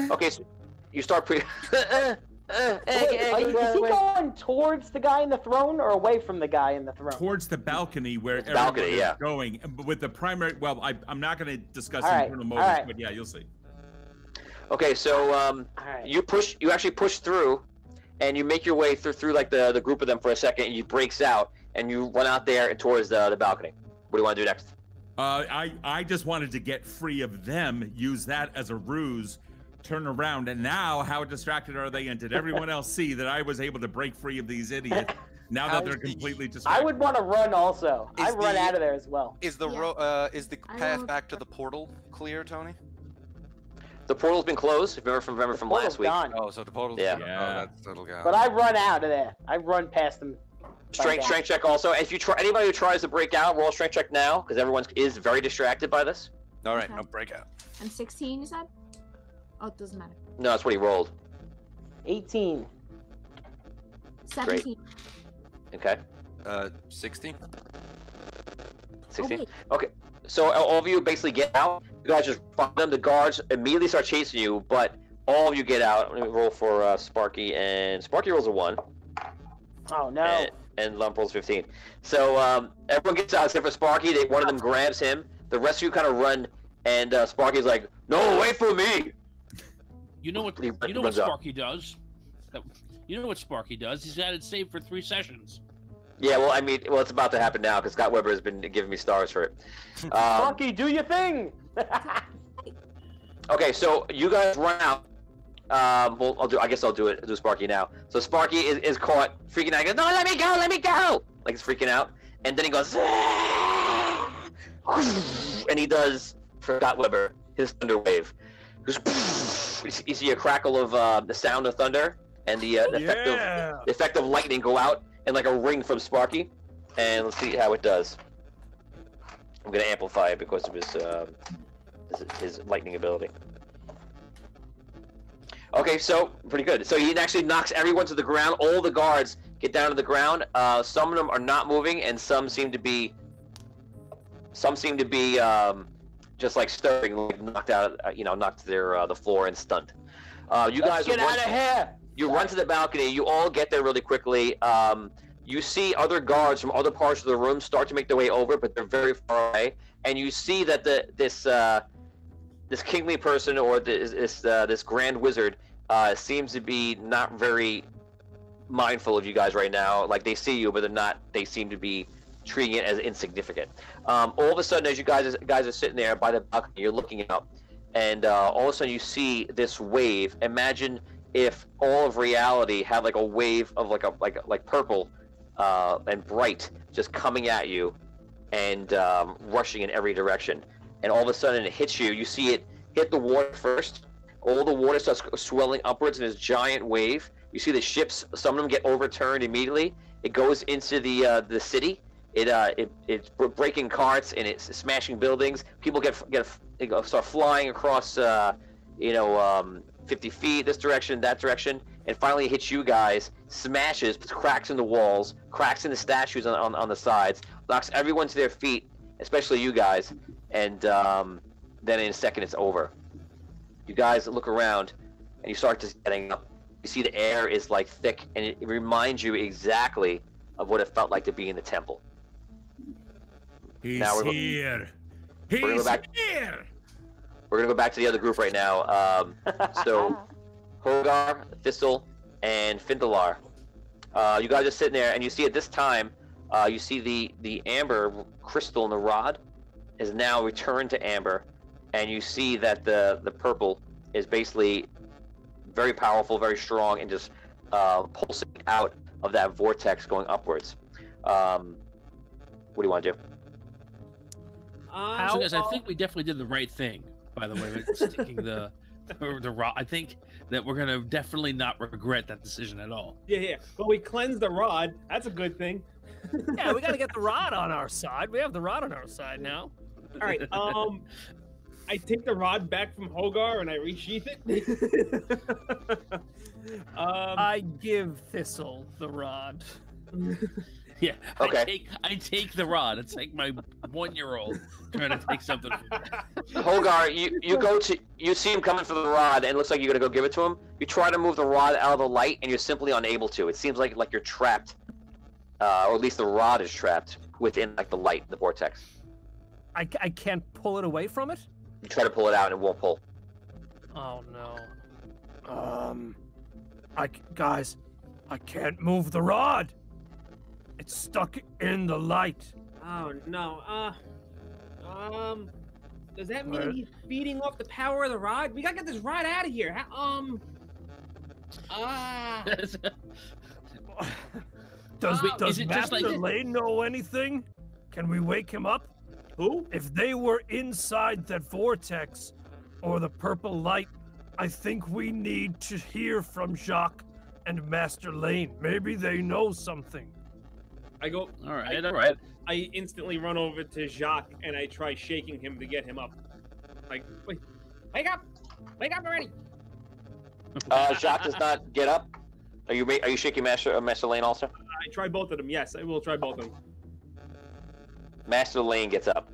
Speaker 2: Okay, so you start pre. uh, [laughs] Uh,
Speaker 6: Wait, are you- is he going towards the guy in the throne or away from the guy in the throne?
Speaker 4: Towards the balcony where
Speaker 2: the balcony,
Speaker 4: everyone is
Speaker 2: yeah.
Speaker 4: going, but with the primary. Well, I, I'm not going to discuss
Speaker 6: All right,
Speaker 4: internal
Speaker 6: all
Speaker 4: motives,
Speaker 6: right.
Speaker 4: but yeah, you'll see.
Speaker 2: Okay, so um,
Speaker 6: All right.
Speaker 2: you push, you actually push through, and you make your way through through like the the group of them for a second, and you breaks out, and you run out there and towards the the balcony. What do you want to do next?
Speaker 4: Uh, I I just wanted to get free of them, use that as a ruse, turn around, and now how distracted are they? And did everyone else see that I was able to break free of these idiots? [laughs] Now that they're
Speaker 5: completely the-
Speaker 4: completely
Speaker 6: I would want to run also. I
Speaker 5: Is
Speaker 6: run
Speaker 5: the-
Speaker 6: out of there as well.
Speaker 5: Is the
Speaker 7: Yeah.
Speaker 5: ro- uh is the path back to the portal clear, Tony?
Speaker 2: The portal's been closed. If you remember from remember from last week.
Speaker 6: gone.
Speaker 5: Oh, so the portal.
Speaker 2: Yeah.
Speaker 5: Oh,
Speaker 4: Yeah.
Speaker 5: that's that'll go.
Speaker 6: But I run out of there. I run past them.
Speaker 2: Strength
Speaker 6: down.
Speaker 2: strength check also. If you try anybody who tries to break out, roll a strength check now because everyone is very distracted by this.
Speaker 5: All right,
Speaker 7: Okay.
Speaker 5: no breakout.
Speaker 7: And 16, you said? Oh, it doesn't matter.
Speaker 2: No, that's what he rolled.
Speaker 6: 18.
Speaker 7: 17.
Speaker 2: Okay,
Speaker 5: Uh, sixty.
Speaker 7: Oh,
Speaker 2: 16.
Speaker 7: okay.
Speaker 2: So uh, all of you basically get out. You guys just find them. The guards immediately start chasing you, but all of you get out. Let me roll for uh, Sparky, and Sparky rolls a one,
Speaker 6: Oh no.
Speaker 2: and, and Lump rolls 15. So um, everyone gets out except for Sparky. They, one of them grabs him. The rest of you kind of run, and uh, Sparky's like, "No, wait for me!"
Speaker 10: You know what?
Speaker 2: He
Speaker 10: You know what
Speaker 2: runs out.
Speaker 10: Sparky does? You know what Sparky does? He's had it saved for three sessions.
Speaker 2: Yeah, well, I mean, well, it's about to happen now because Scott Weber has been giving me stars for it. Um, [laughs]
Speaker 6: Sparky, do your thing.
Speaker 2: Okay, so you guys run out. Um, well, I'll do. I guess I'll do it. Do Sparky now. So Sparky is, is caught freaking out. He goes, "No, let me go! Let me go!" Like he's freaking out, and then he goes, and he does Scott Weber his thunder wave. He goes, you see- a crackle of uh, the sound of thunder and the, uh, the effect of the effect of lightning go out and like a ring from Sparky. And let's see how it does. I'm gonna amplify it because of his um, his, his lightning ability. Okay, so pretty good. So he actually knocks everyone to the ground. All the guards get down to the ground. Uh, some of them are not moving, and some seem to be. Some seem to be um, just like stirring, like knocked out. Uh, you know, knocked to their uh, the floor and stunned. Uh, you
Speaker 6: Let's
Speaker 2: guys
Speaker 6: get
Speaker 2: run-
Speaker 6: out of here.
Speaker 2: you run to the balcony. You all get there really quickly. Um, you see other guards from other parts of the room start to make their way over, but they're very far away. And you see that the this uh, this kingly person or this this, uh, this grand wizard uh, seems to be not very mindful of you guys right now. Like they see you, but they're not. They seem to be treating it as insignificant. Um, all of a sudden, as you guys guys are sitting there by the balcony, you're looking out, and uh, all of a sudden you see this wave. Imagine if all of reality had like a wave of like a like like purple uh, and bright just coming at you and um, rushing in every direction. And all of a sudden it hits you. You see it hit the water first. All the water starts swelling upwards in this giant wave. You see the ships. Some of them get overturned immediately. It goes into the uh, the city. It uh it, it's breaking carts and it's smashing buildings. People get get start flying across uh, you know um, 50 feet this direction that direction and finally it hits you guys smashes cracks in the walls cracks in the statues on, on, on the sides knocks everyone to their feet especially you guys. And um, then in a second it's over. You guys look around and you start just getting up. You see the air is like thick and it reminds you exactly of what it felt like to be in the temple.
Speaker 4: He's
Speaker 2: Now we're-
Speaker 4: here.
Speaker 2: gonna go
Speaker 4: He's
Speaker 2: back-
Speaker 4: here.
Speaker 2: we're gonna go back to the other group right now. Um, [laughs] so Hogar, Thistle, and Findalar. Uh, you guys are sitting there, and you see at this time, uh, you see the the amber crystal in the rod is now returned to amber, and you see that the the purple is basically very powerful, very strong, and just uh, pulsing out of that vortex going upwards. Um, what do you want to do?
Speaker 8: Uh,
Speaker 10: So, guys, I think we definitely did the right thing. By the way, sticking the [laughs] the, the rod. I think that we're gonna definitely not regret that decision at all.
Speaker 8: yeah, yeah. But we cleanse the rod. That's a good thing. [laughs]
Speaker 3: Yeah, we got to get the rod on our side. We have the rod on our side now.
Speaker 8: All right. Um, I take the rod back from Hogar and I resheath it. [laughs] um,
Speaker 3: I give Thistle the rod. [laughs]
Speaker 10: Yeah.
Speaker 2: Okay.
Speaker 10: I take, I take the rod. It's like my one-year-old trying to take something. From
Speaker 2: Holgar, you, you go to you see him coming for the rod, and it looks like you're gonna go give it to him. You try to move the rod out of the light, and you're simply unable to. It seems like like you're trapped, uh, or at least the rod is trapped within like the light, the vortex.
Speaker 12: I, I can't pull it away from it.
Speaker 2: You try to pull it out, and it won't pull.
Speaker 12: Oh no.
Speaker 3: Um, I c- guys, I can't move the rod. It's stuck in the light.
Speaker 9: Oh no. Uh, um, does that mean
Speaker 3: What?
Speaker 9: he's feeding off the power of the rod? We gotta get this rod out of here. How- Um. Ah. [laughs]
Speaker 3: Does
Speaker 9: Oh,
Speaker 3: does
Speaker 10: is it just
Speaker 3: Master
Speaker 10: like-
Speaker 3: Laine know anything? Can we wake him up?
Speaker 9: Who?
Speaker 3: If they were inside that vortex or the purple light, I think we need to hear from Jacque and Master Laine. Maybe they know something.
Speaker 9: I go.
Speaker 10: all right, all right.
Speaker 9: I instantly run over to Jacque and I try shaking him to get him up. Like, wait, wake up! Wake up already! [laughs]
Speaker 2: Uh, Jacque does not get up. Are you are you shaking Master uh, Master Laine also?
Speaker 9: I try both of them. Yes, I will try both of them.
Speaker 2: Master Laine gets up.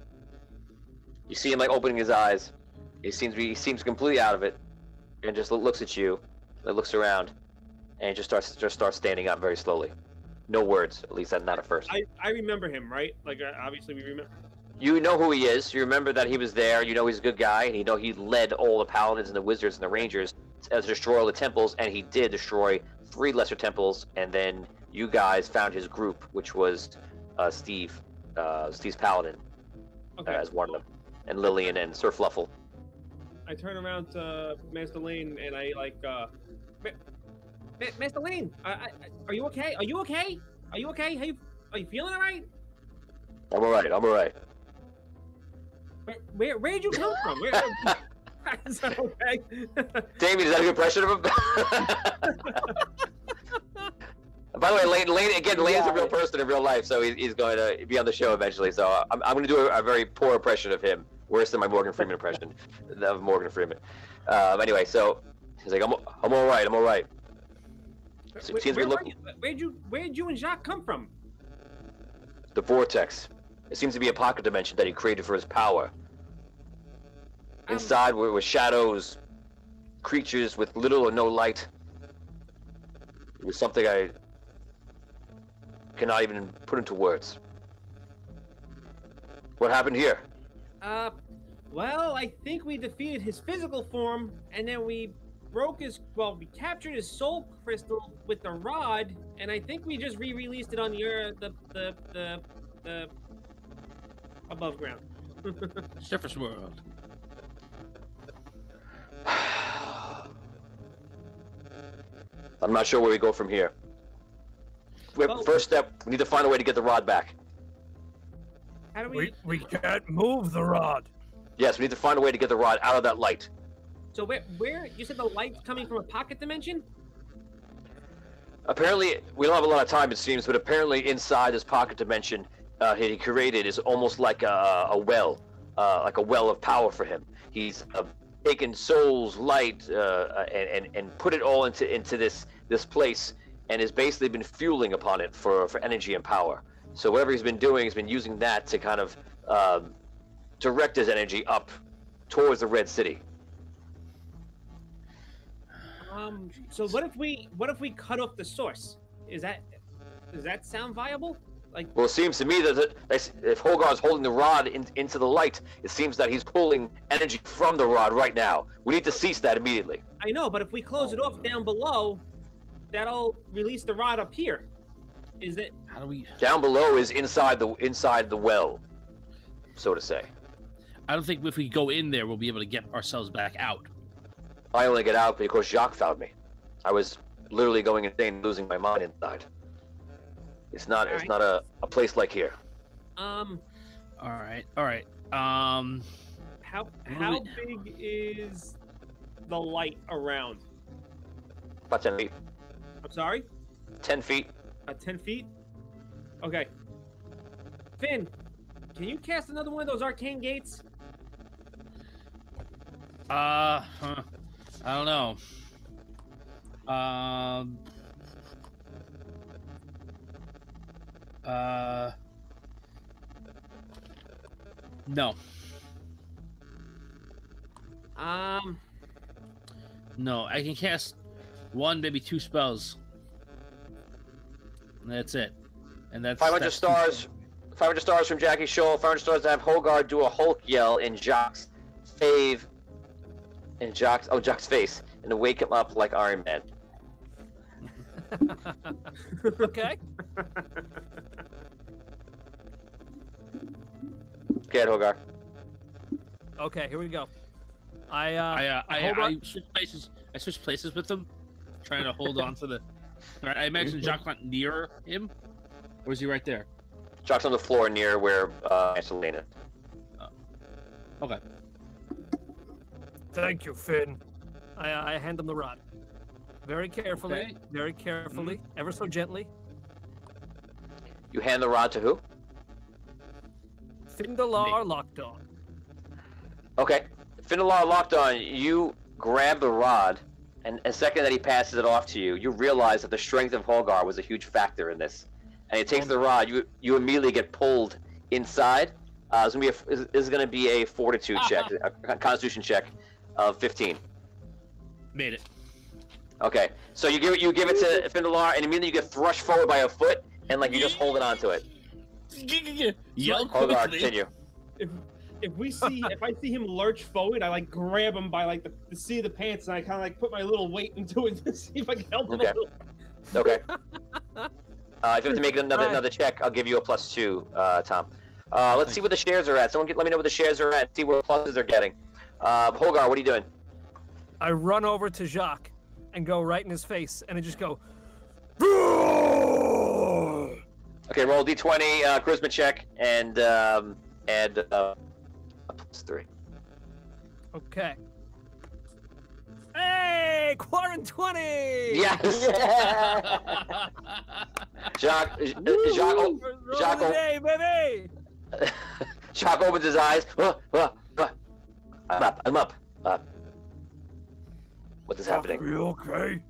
Speaker 2: You see him like opening his eyes. He seems to be, he seems completely out of it, and just looks at you, then looks around, and just starts just starts standing up very slowly. No words, at least not at first.
Speaker 9: I, I remember him, right? Like, uh, obviously we remember.
Speaker 2: You know who he is. You remember that he was there. You know he's a good guy, and you know he led all the paladins and the wizards and the rangers to destroy all the temples, and he did destroy three lesser temples. And then you guys found his group, which was uh, Steve, uh, Steve's paladin,
Speaker 9: Okay.
Speaker 2: uh, as one of them, and Lillian and Sir Fluffle.
Speaker 9: I turn around to Master Laine and I like, uh, Ma- Ma- Laine, I, I, are you okay? Are you okay? Are you okay? How you, are you feeling alright?
Speaker 2: I'm alright. I'm alright.
Speaker 9: Where, where, where'd you come from? Where, [laughs] is that okay? [laughs]
Speaker 2: Damien, is that a good impression of him? [laughs] By the way, Laine, Laine again, Laine's a real person in real life, so he's, he's going to be on the show eventually. So uh, I'm, I'm going to do a, a very poor impression of him, worse than my Morgan Freeman impression of Morgan Freeman. Um, anyway, so he's like, I'm, I'm all right, I'm all right.
Speaker 9: Where-
Speaker 2: seems
Speaker 9: where were
Speaker 2: looking
Speaker 9: you? Where'd you, where'd you and Jacque come from?
Speaker 2: the vortex. It seems to be a pocket dimension that he created for his power.
Speaker 9: Um,
Speaker 2: Inside were, were shadows, creatures with little or no light. It was something I cannot even put into words. What happened here?
Speaker 9: Uh, well, I think we defeated his physical form, and then we broke his. Well, we captured his soul crystal with the rod, and I think we just re-released it on the earth, the the the the above ground. [laughs]
Speaker 10: Surface world. [sighs]
Speaker 2: I'm not sure where we go from here.
Speaker 9: Well-
Speaker 2: First step, we need to find a way to get the rod back.
Speaker 9: How do we?
Speaker 3: We we can't move the rod.
Speaker 2: Yes, we need to find a way to get the rod out of that light.
Speaker 9: So where? Where? You said the light's coming from a pocket dimension?
Speaker 2: Apparently, we don't have a lot of time, it seems, but apparently inside this pocket dimension uh, he created is almost like a, a well, uh, like a well of power for him. He's uh, taken soul's light uh, and, and and put it all into into this this place, and has basically been fueling upon it for for energy and power. So whatever he's been doing, he's been using that to kind of um, direct his energy up towards the Red City.
Speaker 9: Um. So what if we? What if we cut off the source? Is that? Does that sound viable? Like,
Speaker 2: Well, it seems to me that the- if Holgar's holding the rod in, into the light, it seems that he's pulling energy from the rod right now. We need to cease that immediately.
Speaker 9: I know, but if we close it off down below, that'll release the rod up here. Is it?
Speaker 10: How do we?
Speaker 2: Down below is inside the inside the well, so to say.
Speaker 10: I don't think if we go in there, we'll be able to get ourselves back out.
Speaker 2: I only get out because Jacque found me. I was literally going insane, losing my mind inside. It's not. It's
Speaker 9: Alright.
Speaker 2: not a, a place like here.
Speaker 9: Um.
Speaker 10: All right, all right. Um,
Speaker 9: How
Speaker 10: do
Speaker 9: how big is the light around?
Speaker 2: About ten feet.
Speaker 9: I'm sorry.
Speaker 2: Ten feet.
Speaker 9: Uh, ten feet. Okay. Finn, can you cast another one of those arcane gates?
Speaker 10: uh, huh, I don't know. Um, Uh. No,
Speaker 8: Um,
Speaker 10: no. I can cast one, maybe two spells. And that's it. And that's
Speaker 2: 500
Speaker 10: that's
Speaker 2: stars. 500 stars from Jackie Shaw. 500 stars to have Hogarth do a Hulk yell in Jock's fave. In Jock's oh Jock's face, and wake him up like Iron Man. [laughs]
Speaker 3: okay.
Speaker 2: Go ahead, Hogarth.
Speaker 3: Okay, here we go. I uh,
Speaker 10: I, uh, I,
Speaker 3: hold
Speaker 10: I,
Speaker 3: on.
Speaker 10: switched places. I switched places with them, trying to hold on to the. All right, I imagine Jacque not near him, or is he right there?
Speaker 2: Jock's on the floor near where uh, Selena.
Speaker 10: Okay.
Speaker 13: Thank you, Finn.
Speaker 3: I, I hand him the rod. Very carefully,
Speaker 10: Okay.
Speaker 3: very carefully, ever so gently.
Speaker 2: You hand the rod to who?
Speaker 3: Findalar locked on.
Speaker 2: Okay. Findalar locked on. You grab the rod, and a second that he passes it off to you, you realize that the strength of Holgar was a huge factor in this. And he takes the rod. You you immediately get pulled inside. Uh, it's gonna be a, this is gonna be a fortitude check, [laughs] a Constitution check of 15.
Speaker 10: Made it.
Speaker 2: Okay. So you give it you give it to Findalar, and immediately you get thrust forward by a foot, and like you're just holding on to it.
Speaker 10: Yell
Speaker 2: Holgar,
Speaker 10: quickly.
Speaker 2: continue.
Speaker 8: if if we see [laughs] if I see him lurch forward, I like grab him by like the, the seat of the pants, and I kind of like put my little weight into it to [laughs] see if I can help him
Speaker 2: Okay. Okay. [laughs] Uh, if you have to make another
Speaker 3: Alright.
Speaker 2: another check, I'll give you a plus two, uh, Tom. Uh, let's see what the shares are at. Someone get, let me know what the shares are at. See what pluses they're getting. Uh, Holgar, what are you doing?
Speaker 3: I run over to Jacque and go right in his face, and I just go.
Speaker 2: Okay, roll d20 uh, charisma check and um, add uh, a plus three.
Speaker 3: Okay. Hey, Quarren 20!
Speaker 2: Yes. [laughs] Jacque, Jacque,
Speaker 3: Woo! Roll
Speaker 2: Jacque,
Speaker 3: the day, baby! [laughs]
Speaker 2: Jacque opens his eyes. I'm up. I'm up. Uh, what is happening?
Speaker 13: Are You okay?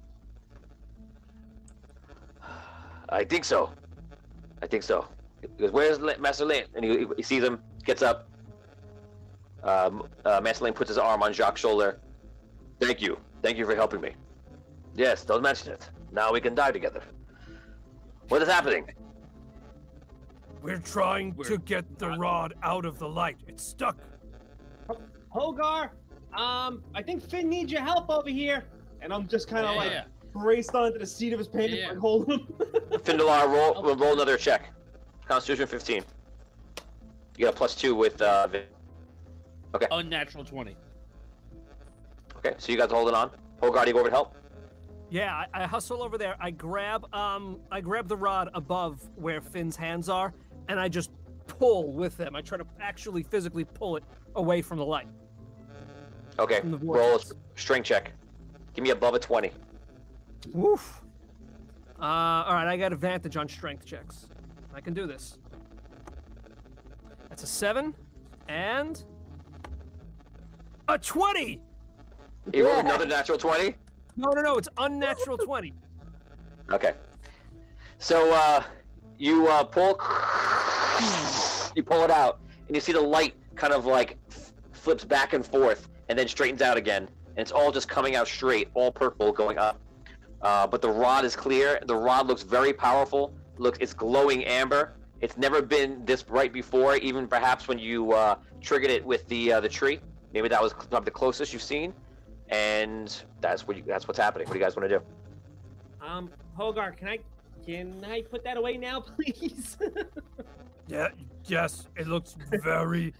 Speaker 2: I think so. I think so. He goes, "Where's Le- Master Laine?" And he, he sees him, gets up. Um, uh, Master Laine puts his arm on Jacque's shoulder. Thank you. Thank you for helping me. Yes, don't mention it. Now we can die together. What is happening?
Speaker 13: We're trying
Speaker 10: We're
Speaker 13: to get the rod out of the light. It's stuck.
Speaker 8: Hogar, um, I think Finn needs your help over here, and I'm just kind of like
Speaker 10: Yeah.
Speaker 8: braced onto the seat of his pants,
Speaker 10: Yeah.
Speaker 8: like holding him. [laughs]
Speaker 2: Findalar, roll, we'll roll another check. Constitution 15. You got a plus two with uh, Vin.
Speaker 10: Unnatural twenty.
Speaker 2: Okay, so you guys holding on. Hogar, do you go over to help.
Speaker 3: Yeah, I, I hustle over there. I grab um I grab the rod above where Finn's hands are, and I just pull with him. I try to actually physically pull it away from the light.
Speaker 2: Okay,
Speaker 3: From the
Speaker 2: roll a
Speaker 3: vortex.
Speaker 2: strength check. Give me above a 20.
Speaker 3: Woof. Uh, all right, I got advantage on strength checks. I can do this. That's a seven, and a twenty.
Speaker 2: You roll another natural 20?
Speaker 3: No, no, no, it's unnatural twenty.
Speaker 2: Okay. So uh, you uh, pull, you pull it out, and you see the light kind of like f- flips back and forth, and then straightens out again, and it's all just coming out straight, all purple, going up. Uh, but the rod is clear. The rod looks very powerful. Looks, it's glowing amber. It's never been this bright before. Even perhaps when you uh, triggered it with the uh, the tree. Maybe that was probably the closest you've seen. And that's what you, that's what's happening. What do you guys want to do?
Speaker 8: Um, Hogar, can I can I put that away now, [laughs] please?
Speaker 13: Yeah, yes, it looks very,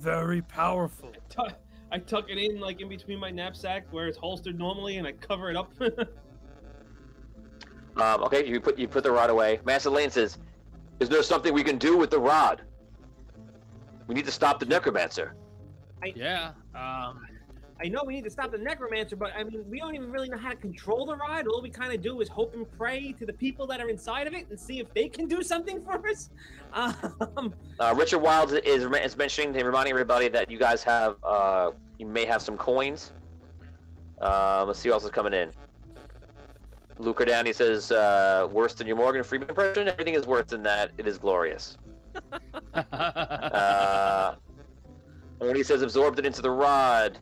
Speaker 13: very powerful.
Speaker 8: tuck, I tuck it in like in between my knapsack where it's holstered normally, and I cover it up. [laughs]
Speaker 2: Um, okay, you put you put the rod away. Master Laine says, "Is there something we can do with the rod? We need to stop the necromancer."
Speaker 10: Yeah. Um.
Speaker 8: I know we need to stop the necromancer, but I mean, we don't even really know how to control the rod. All we kind of do is hope and pray to the people that are inside of it and see if they can do something [laughs] for us. Um,
Speaker 2: Uh, Richard Wild is, is mentioning and reminding everybody that you guys have uh, you may have some coins. Uh, let's see what else is coming in. Luke Downey says, uh, worse than your Morgan Freeman impression? Everything is worse than that. It is glorious. [laughs] Uh, when he says absorbed it into the rod,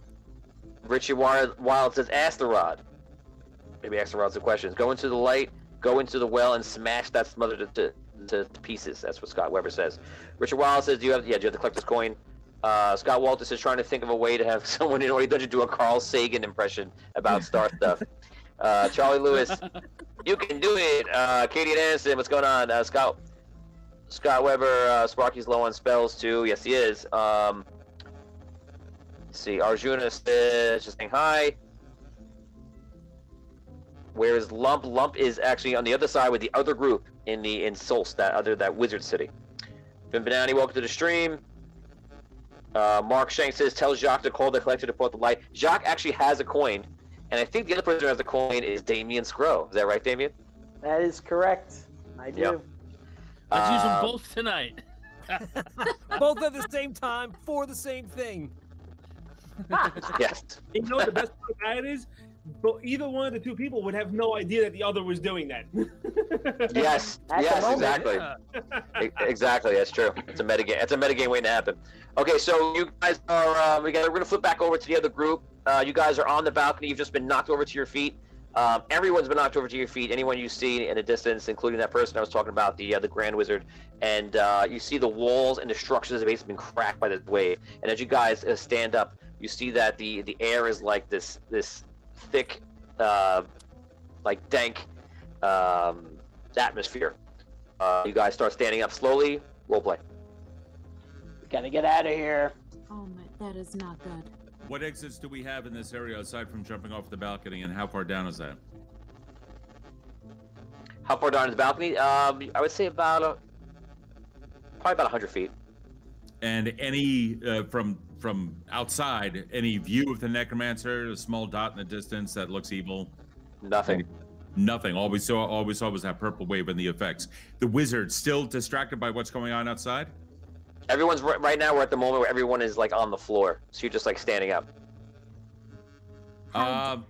Speaker 2: Richie Wild, says ask the rod. Maybe ask the rod some questions. Go into the light, go into the well, and smash that smother to, to, to, pieces. That's what Scott Weber says. Richard Wild says, do you have yeah, do you have to collect this coin? Uh, Scott Walters is trying to think of a way to have [laughs] someone in Audio Dungeon do a Carl Sagan impression about Star [laughs] stuff. Uh, Charlie Lewis, you can do it. Uh, Katie and Anderson, what's going on? Uh, Scott Scott Weber, uh, Sparky's low on spells too. Yes, he is. Um, let's see, Arjuna says just saying hi. Whereas Lump, Lump is actually on the other side with the other group in the in Soulst, that other that Wizard City. Vin Banani, welcome to the stream. Uh, Mark Shank says, tell Jacque to call the collector to put the light. Jacque actually has a coin, and I think the other person who has the coin is Damien Scrow. Is that right, Damien?
Speaker 6: That is correct. I do.
Speaker 2: Yep.
Speaker 10: Let's use them
Speaker 2: Um,
Speaker 10: both tonight. [laughs] [laughs]
Speaker 3: Both at the same time for the same thing. [laughs]
Speaker 2: yes.
Speaker 8: You know what the best part about it is? But either one of the two people would have no idea that the other was doing that. [laughs]
Speaker 2: Yes.
Speaker 6: At
Speaker 2: yes.
Speaker 6: moment,
Speaker 2: Exactly. E- exactly. That's true. It's a metagame. It's a metagame waiting to happen. Okay, so you guys are. Uh, we got. We're gonna flip back over to the other group. Uh, you guys are on the balcony. You've just been knocked over to your feet. Um, everyone's been knocked over to your feet. Anyone you see in the distance, including that person I was talking about, the uh, the Grand Wizard, and uh, you see the walls and the structures have basically been cracked by this wave. And as you guys uh, stand up, you see that the the air is like this this thick, uh, like dank um, atmosphere. Uh, you guys start standing up slowly. Role play.
Speaker 6: Gotta get out of here.
Speaker 7: Oh my, that is not good.
Speaker 4: What exits do we have in this area aside from jumping off the balcony, and how far down is that?
Speaker 2: How far down is the balcony? Um, I would say about a, probably about 100 feet.
Speaker 4: And any uh, from from outside, any view of the necromancer, a small dot in the distance that looks evil.
Speaker 2: Nothing.
Speaker 4: Nothing. All we saw, all we saw was that purple wave and the effects. The wizard still distracted by what's going on outside.
Speaker 2: Everyone's right, right now. We're at the moment where everyone is like on the floor, so you're just like standing up.
Speaker 4: Um,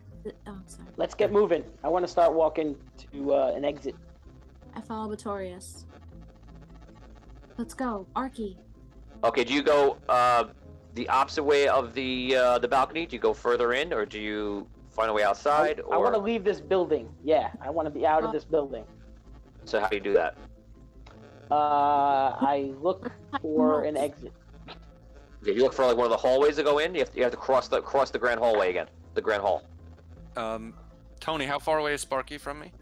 Speaker 7: Oh, sorry.
Speaker 6: Let's get moving. I want to start walking to uh, an exit.
Speaker 7: I follow Botorius. Let's go, Arky.
Speaker 2: Okay. Do you go uh, the opposite way of the uh, the balcony? Do you go further in, or do you find a way outside?
Speaker 6: I
Speaker 2: or
Speaker 6: want to leave this building. Yeah, I want to be out of this building.
Speaker 2: so how do you do that?
Speaker 6: Uh, I look [laughs] for an exit.
Speaker 2: Okay, you look for like one of the hallways to go in. You have to, you have to cross the cross the grand hallway again. The grand hall.
Speaker 5: Um, Tony, how far away is Sparky from me?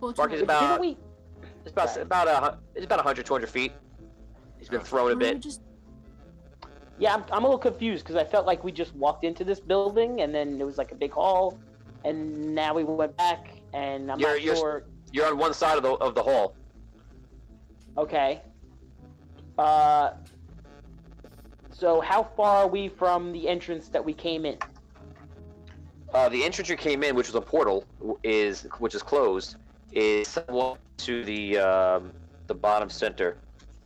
Speaker 2: Well,
Speaker 6: Sparky's
Speaker 2: about
Speaker 6: we?
Speaker 2: it's about about a it's about 100 200 feet. He's been thrown a bit.
Speaker 7: just
Speaker 6: Yeah, I'm, I'm a little confused because I felt like we just walked into this building and then it was like a big hall, and now we went back and I'm
Speaker 2: You're-
Speaker 6: not
Speaker 2: you're-
Speaker 6: sure.
Speaker 2: You're on one side of the of the hall.
Speaker 6: Okay. Uh. So how far are we from the entrance that we came in?
Speaker 2: Uh, the entrance you came in, which was a portal, is which is closed, is somewhat to the um, the bottom center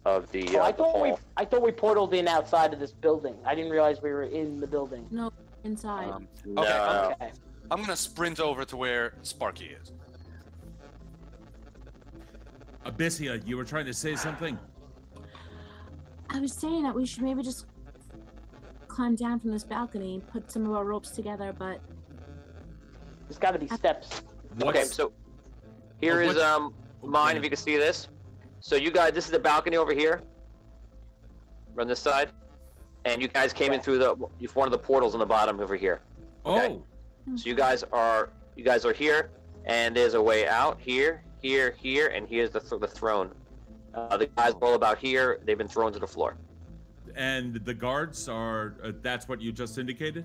Speaker 2: of the,
Speaker 6: Oh,
Speaker 2: uh,
Speaker 6: I
Speaker 2: the
Speaker 6: thought we. I thought we portaled in outside of this building. I didn't realize we were in the building.
Speaker 7: no inside.
Speaker 5: Um,
Speaker 2: No.
Speaker 5: okay, I'm,
Speaker 6: Okay.
Speaker 5: I'm gonna sprint over to where Sparky is.
Speaker 4: Abyssia, you were trying to say something.
Speaker 7: I was saying that we should maybe just climb down from this balcony and put some of our ropes together, but
Speaker 6: There's got to be steps.
Speaker 2: Okay, so here
Speaker 4: Oh,
Speaker 2: is um mine. If you can see this, so you guys, this is the balcony over here. Run this side, and you guys came in through the one of the portals on the bottom over here. okay.
Speaker 4: Oh,
Speaker 2: So you guys are you guys are here, and there's a way out here, here, here, and here's the th- the throne. Uh, the guys are all about here. They've been thrown to the floor.
Speaker 4: and the guards are. Uh, that's what you just indicated.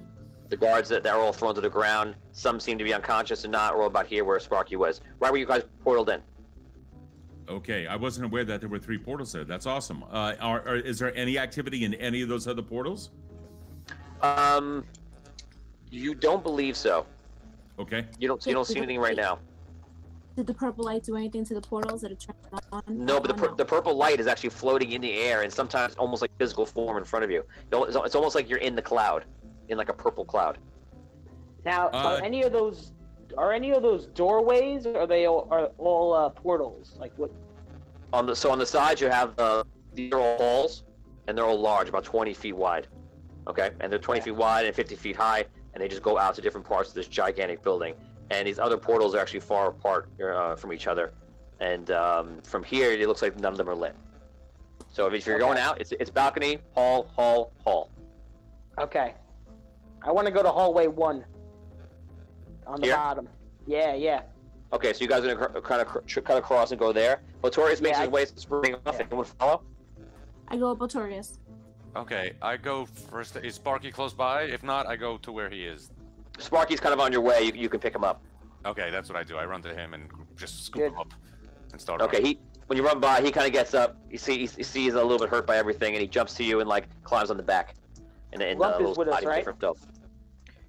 Speaker 2: The guards that they're all thrown to the ground. Some seem to be unconscious and not. Are all about here where Sparky was. Right where you guys portaled in.
Speaker 4: Okay, I wasn't aware that there were three portals there. That's awesome. Uh, are, are, is there any activity in any of those other portals?
Speaker 2: Um, you don't believe so.
Speaker 4: Okay.
Speaker 2: You don't. You don't see anything right now.
Speaker 7: did the purple light do anything to the portals that it turned on?
Speaker 2: No, but the, pur- the purple light is actually floating in the air and sometimes almost like physical form in front of you. It's it's almost like you're in the cloud, in like a purple cloud.
Speaker 6: Now,
Speaker 4: Uh,
Speaker 6: are any of those are any of those doorways? Or are they all, are all uh, portals? Like what?
Speaker 2: On the so on the sides you have uh, these are all halls, and they're all large, about 20 feet wide. Okay, and they're 20 feet wide and 50 feet high, and they just go out to different parts of this gigantic building. And these other portals are actually far apart uh, from each other. And um, from here, it looks like none of them are lit. So if you're going out, it's it's balcony, hall, hall, hall.
Speaker 6: Okay. I want to go to hallway one. On the
Speaker 2: Here?
Speaker 6: bottom. Yeah, yeah.
Speaker 2: Okay, so you guys are gonna cr- kind of cr- cut across and go there. Botorius makes
Speaker 6: Yeah,
Speaker 2: his
Speaker 6: I-
Speaker 2: way to spring off. Anyone follow?
Speaker 7: I go up Botorius.
Speaker 5: Okay, I go first. Is Sparky close by? If not, I go to where he is.
Speaker 2: Sparky's kind of on your way. You, you can pick him up.
Speaker 5: Okay, that's what I do. I run to him and just scoop
Speaker 6: Good.
Speaker 5: him up and start.
Speaker 2: Okay,
Speaker 5: running.
Speaker 2: he when you run by, he kind of gets up. You see, he, he sees a little bit hurt by everything, and he jumps to you and like climbs on the back. And and
Speaker 6: Lump
Speaker 2: uh,
Speaker 6: is
Speaker 2: little
Speaker 6: with us, right?
Speaker 2: different stuff.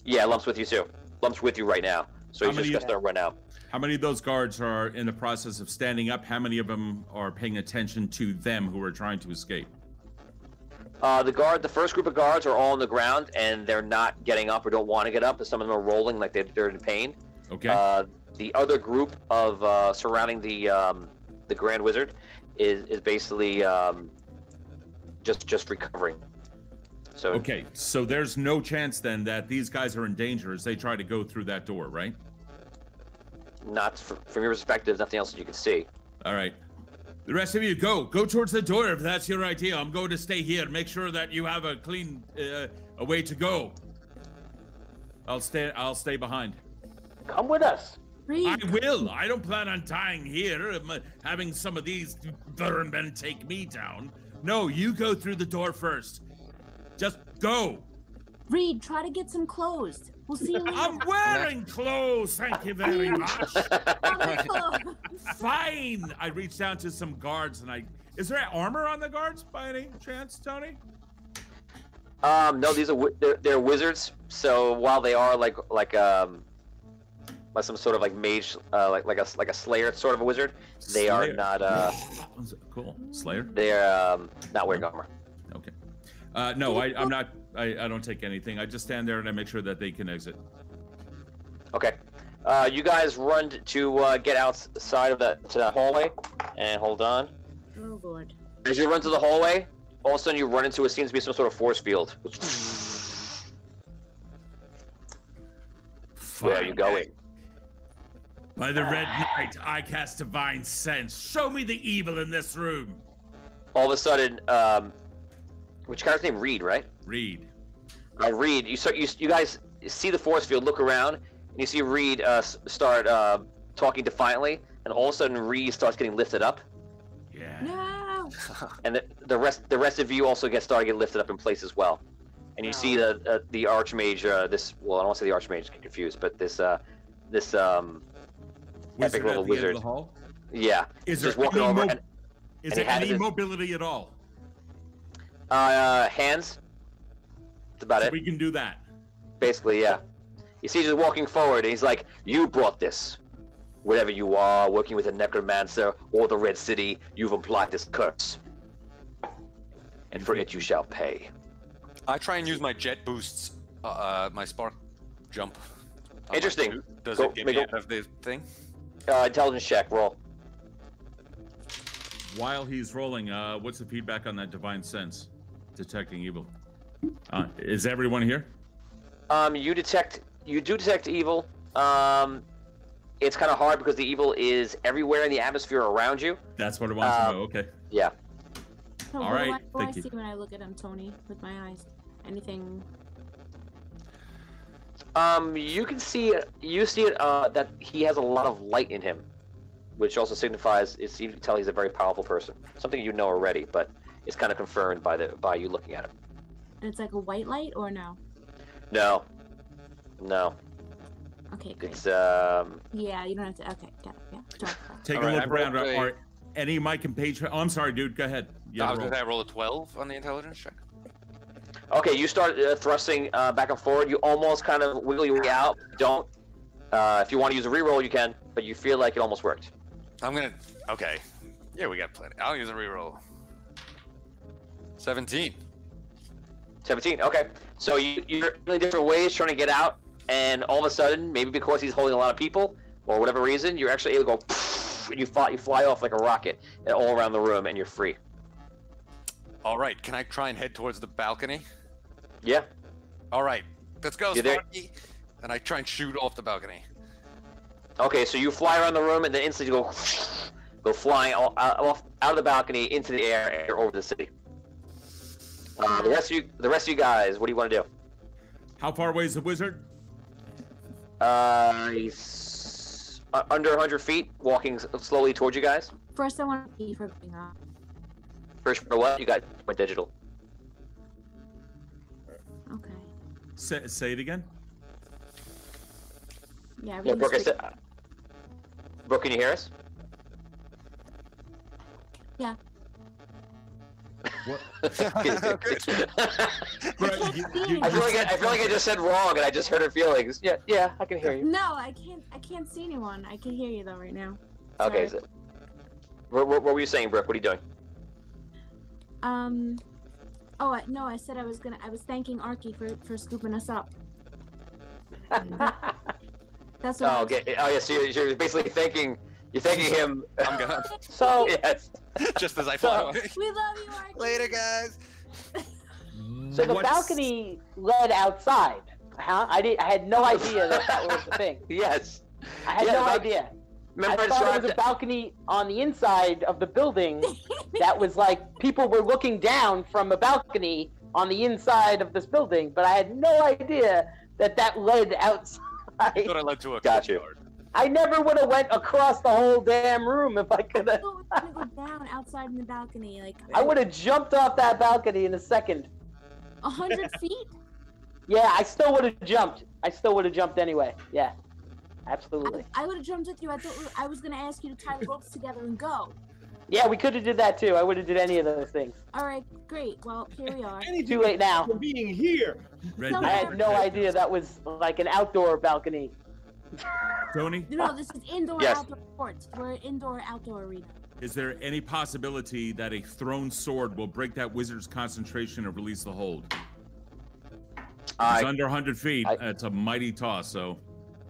Speaker 2: Yeah, Lump's with you too. Lump's with you right now, so
Speaker 4: How
Speaker 2: he's just gonna start run out.
Speaker 4: How many of those guards are in the process of standing up? How many of them are paying attention to them who are trying to escape?
Speaker 2: Uh, the guard, the first group of guards are all on the ground, and they're not getting up or don't want to get up. Some of them are rolling like they're, they're in pain.
Speaker 4: Okay.
Speaker 2: Uh, the other group of uh, surrounding the um, the Grand Wizard is is basically um, just just recovering. So
Speaker 4: okay. So there's no chance then that these guys are in danger as they try to go through that door, right?
Speaker 2: not fr- from your perspective, nothing else that you can see.
Speaker 4: All right. The rest of you go. Go towards the door if that's your idea. I'm going to stay here. Make sure that you have a clean uh, a way to go. I'll stay. I'll stay behind.
Speaker 6: Come with us.
Speaker 7: Reed,
Speaker 4: I will. I don't plan on dying here. um, uh, having some of these vermin take me down. No, you go through the door first. Just go.
Speaker 7: Reed, try to get some clothes. We'll see you later.
Speaker 4: I'm wearing clothes. Thank you very much. [laughs]
Speaker 7: Clothes.
Speaker 4: Fine. I reached down to some guards and I. Is there armor on the guards by any chance, Tony?
Speaker 2: Um, no, these are they're, they're wizards. So while they are like like um like some sort of like mage, uh, like like a like a slayer sort of a wizard, they are not uh
Speaker 4: Cool. Slayer.
Speaker 2: they're um not wearing armor.
Speaker 4: Okay. Uh, no, I, I'm not. I, I don't take anything. I just stand there and I make sure that they can exit.
Speaker 2: Okay. Uh, you guys run to uh, get outside of that to that hallway, and hold on.
Speaker 7: oh lord.
Speaker 2: As you run to the hallway, all of a sudden you run into what seems to be some sort of force field. Where are you going?
Speaker 4: By the red knight, I cast divine sense. Show me the evil in this room.
Speaker 2: All of a sudden, um, which character's name? Reed, right?
Speaker 4: Reed.
Speaker 2: Uh, Reed, you start, you, you guys see the force field, look around, and you see Reed uh, start uh, talking defiantly, and all of a sudden Reed starts getting lifted up,
Speaker 4: Yeah.
Speaker 7: No. [laughs]
Speaker 2: and the, the rest the rest of you also get started to get lifted up in place as well. And you see the uh, the archmage, uh, this well, I don't want to say the archmage, get confused, but this uh, this um,
Speaker 4: Wizard
Speaker 2: epic little
Speaker 4: at the end of
Speaker 2: wizard,
Speaker 4: the hall.
Speaker 2: yeah,
Speaker 4: Is
Speaker 2: just
Speaker 4: there
Speaker 2: walking
Speaker 4: any
Speaker 2: over,
Speaker 4: mo-
Speaker 2: and,
Speaker 4: Is
Speaker 2: and
Speaker 4: there any
Speaker 2: his-
Speaker 4: mobility at all?
Speaker 2: Uh, hands. That's about
Speaker 4: So
Speaker 2: it.
Speaker 4: we can do that.
Speaker 2: Basically, yeah. You see, he's just walking forward, and he's like, "You brought this. Whatever you are, working with a necromancer or the Red City, you've applied this curse, and for it you shall pay."
Speaker 5: I try and use my jet boosts, uh, uh, my spark jump. on
Speaker 2: Interesting.
Speaker 5: Does
Speaker 2: Go-
Speaker 5: it get
Speaker 2: make
Speaker 5: me
Speaker 2: a-
Speaker 5: out of the thing?
Speaker 2: Uh, intelligence check, roll.
Speaker 4: While he's rolling, uh, what's the feedback on that divine sense? Detecting evil. Uh, is everyone here?
Speaker 2: Um, you detect, you do detect evil. Um, it's kind of hard because the evil is everywhere in the atmosphere around you.
Speaker 4: That's what I want to
Speaker 2: Um,
Speaker 4: know. Okay.
Speaker 2: Yeah.
Speaker 7: So
Speaker 4: All
Speaker 7: what do I, what do I
Speaker 4: you.
Speaker 7: see when I look at him, Tony, with my eyes? Anything?
Speaker 2: Um, you can see you see it uh, that he has a lot of light in him, which also signifies it's you can tell he's a very powerful person. Something you know already, but it's kind of confirmed by the by you looking at him.
Speaker 7: And it's like a white light or no?
Speaker 2: No, no,
Speaker 7: Okay, great.
Speaker 2: it's um.
Speaker 7: Yeah, you don't have to. Okay, got it. Yeah. Sorry.
Speaker 4: Take
Speaker 5: All
Speaker 4: a
Speaker 5: right,
Speaker 4: look
Speaker 5: I rolled
Speaker 4: around.
Speaker 5: a-
Speaker 4: Are any of my compatriots? Oh, I'm sorry, dude. Go ahead. You
Speaker 5: I was
Speaker 4: a
Speaker 5: gonna
Speaker 4: roll.
Speaker 5: say I roll a 12 on the intelligence check.
Speaker 2: Okay, you start uh, thrusting uh, back and forward. You almost kind of wiggle your way out. Don't. Uh, if you want to use a reroll, you can, but you feel like it almost worked.
Speaker 5: I'm gonna. Okay. Yeah, we got plenty. I'll use a reroll. 17.
Speaker 2: 17. Okay, so you, you're in different ways trying to get out. and all of a sudden, maybe because he's holding a lot of people or whatever reason, you're actually able to go, and you fly, you fly off like a rocket and all around the room, and you're free.
Speaker 5: All right, can I try and head towards the balcony?
Speaker 2: Yeah.
Speaker 5: All right, let's go? Sparky. And I try and shoot off the balcony.
Speaker 2: Okay, so you fly around the room, and then instantly you go, go flying out, uh, off out of the balcony into the air and you're over the city. Uh, the rest of you, the rest of you guys, what do you want to do?
Speaker 4: How far away is the wizard?
Speaker 2: Uh, he's uh, under 100 feet, walking slowly towards you guys.
Speaker 7: First, I want to pee for going on.
Speaker 2: First, for what? You got went digital.
Speaker 7: Okay.
Speaker 4: Say, say it again.
Speaker 7: Yeah.
Speaker 2: Yeah, Brooke, I
Speaker 7: strict-
Speaker 2: said, Brooke, can you hear us?
Speaker 7: Yeah.
Speaker 4: What?
Speaker 2: I feel like I, I feel like I just said wrong, and I just hurt her feelings. Yeah, yeah, I can hear you.
Speaker 7: No, I can't. I can't see anyone. I can hear you though right now.
Speaker 2: Okay,
Speaker 7: Sorry.
Speaker 2: so, what, what, what were you saying, Brooke? What are you doing?
Speaker 7: Um. Oh I, no! I said I was gonna. I was thanking Arky for for scooping us up. [laughs] That's what.
Speaker 2: Oh, okay. Oh, yeah. So you're, you're basically thanking you're thanking him.
Speaker 5: I'm gonna [laughs]
Speaker 2: So yes.
Speaker 5: just as I fly
Speaker 2: So-
Speaker 5: away.
Speaker 7: We love you, Arky.
Speaker 5: Later, guys.
Speaker 6: So the
Speaker 4: What's-
Speaker 6: balcony led outside. Huh? I did. I had no idea that that was the thing. [laughs]
Speaker 2: Yes.
Speaker 6: I had
Speaker 2: Yeah,
Speaker 6: no
Speaker 2: the bal-
Speaker 6: idea.
Speaker 2: Remember
Speaker 6: I
Speaker 2: I
Speaker 6: thought it
Speaker 2: described
Speaker 6: was a balcony on the inside of the building that was like people were looking down from a balcony on the inside of this building, but I had no idea that that led outside.
Speaker 5: I thought I led to a
Speaker 2: Got you.
Speaker 5: courtyard.
Speaker 6: I never would have went across the whole damn room if I could have.
Speaker 7: People were gonna go down outside in the balcony, like
Speaker 6: I would have jumped off that balcony in a second.
Speaker 7: a hundred [laughs] feet.
Speaker 6: Yeah, I still would have jumped. I still would have jumped anyway. Yeah, absolutely.
Speaker 7: I, I would have jumped with you. I thought I was gonna ask you to tie the ropes together and go.
Speaker 6: Yeah, we could have did that too. I would have did any of those things.
Speaker 7: All right, great. Well, here we are.
Speaker 6: Too late now.
Speaker 8: For being here.
Speaker 4: Red
Speaker 6: I had no idea that was like an outdoor balcony.
Speaker 4: Tony,
Speaker 7: No, this is indoor
Speaker 2: Yes.
Speaker 7: outdoor sports. We're an indoor outdoor arena.
Speaker 4: is there any possibility that a thrown sword will break that wizard's concentration and release the hold? It's
Speaker 2: I,
Speaker 4: under 100 feet.
Speaker 2: I-
Speaker 4: it's a mighty toss. So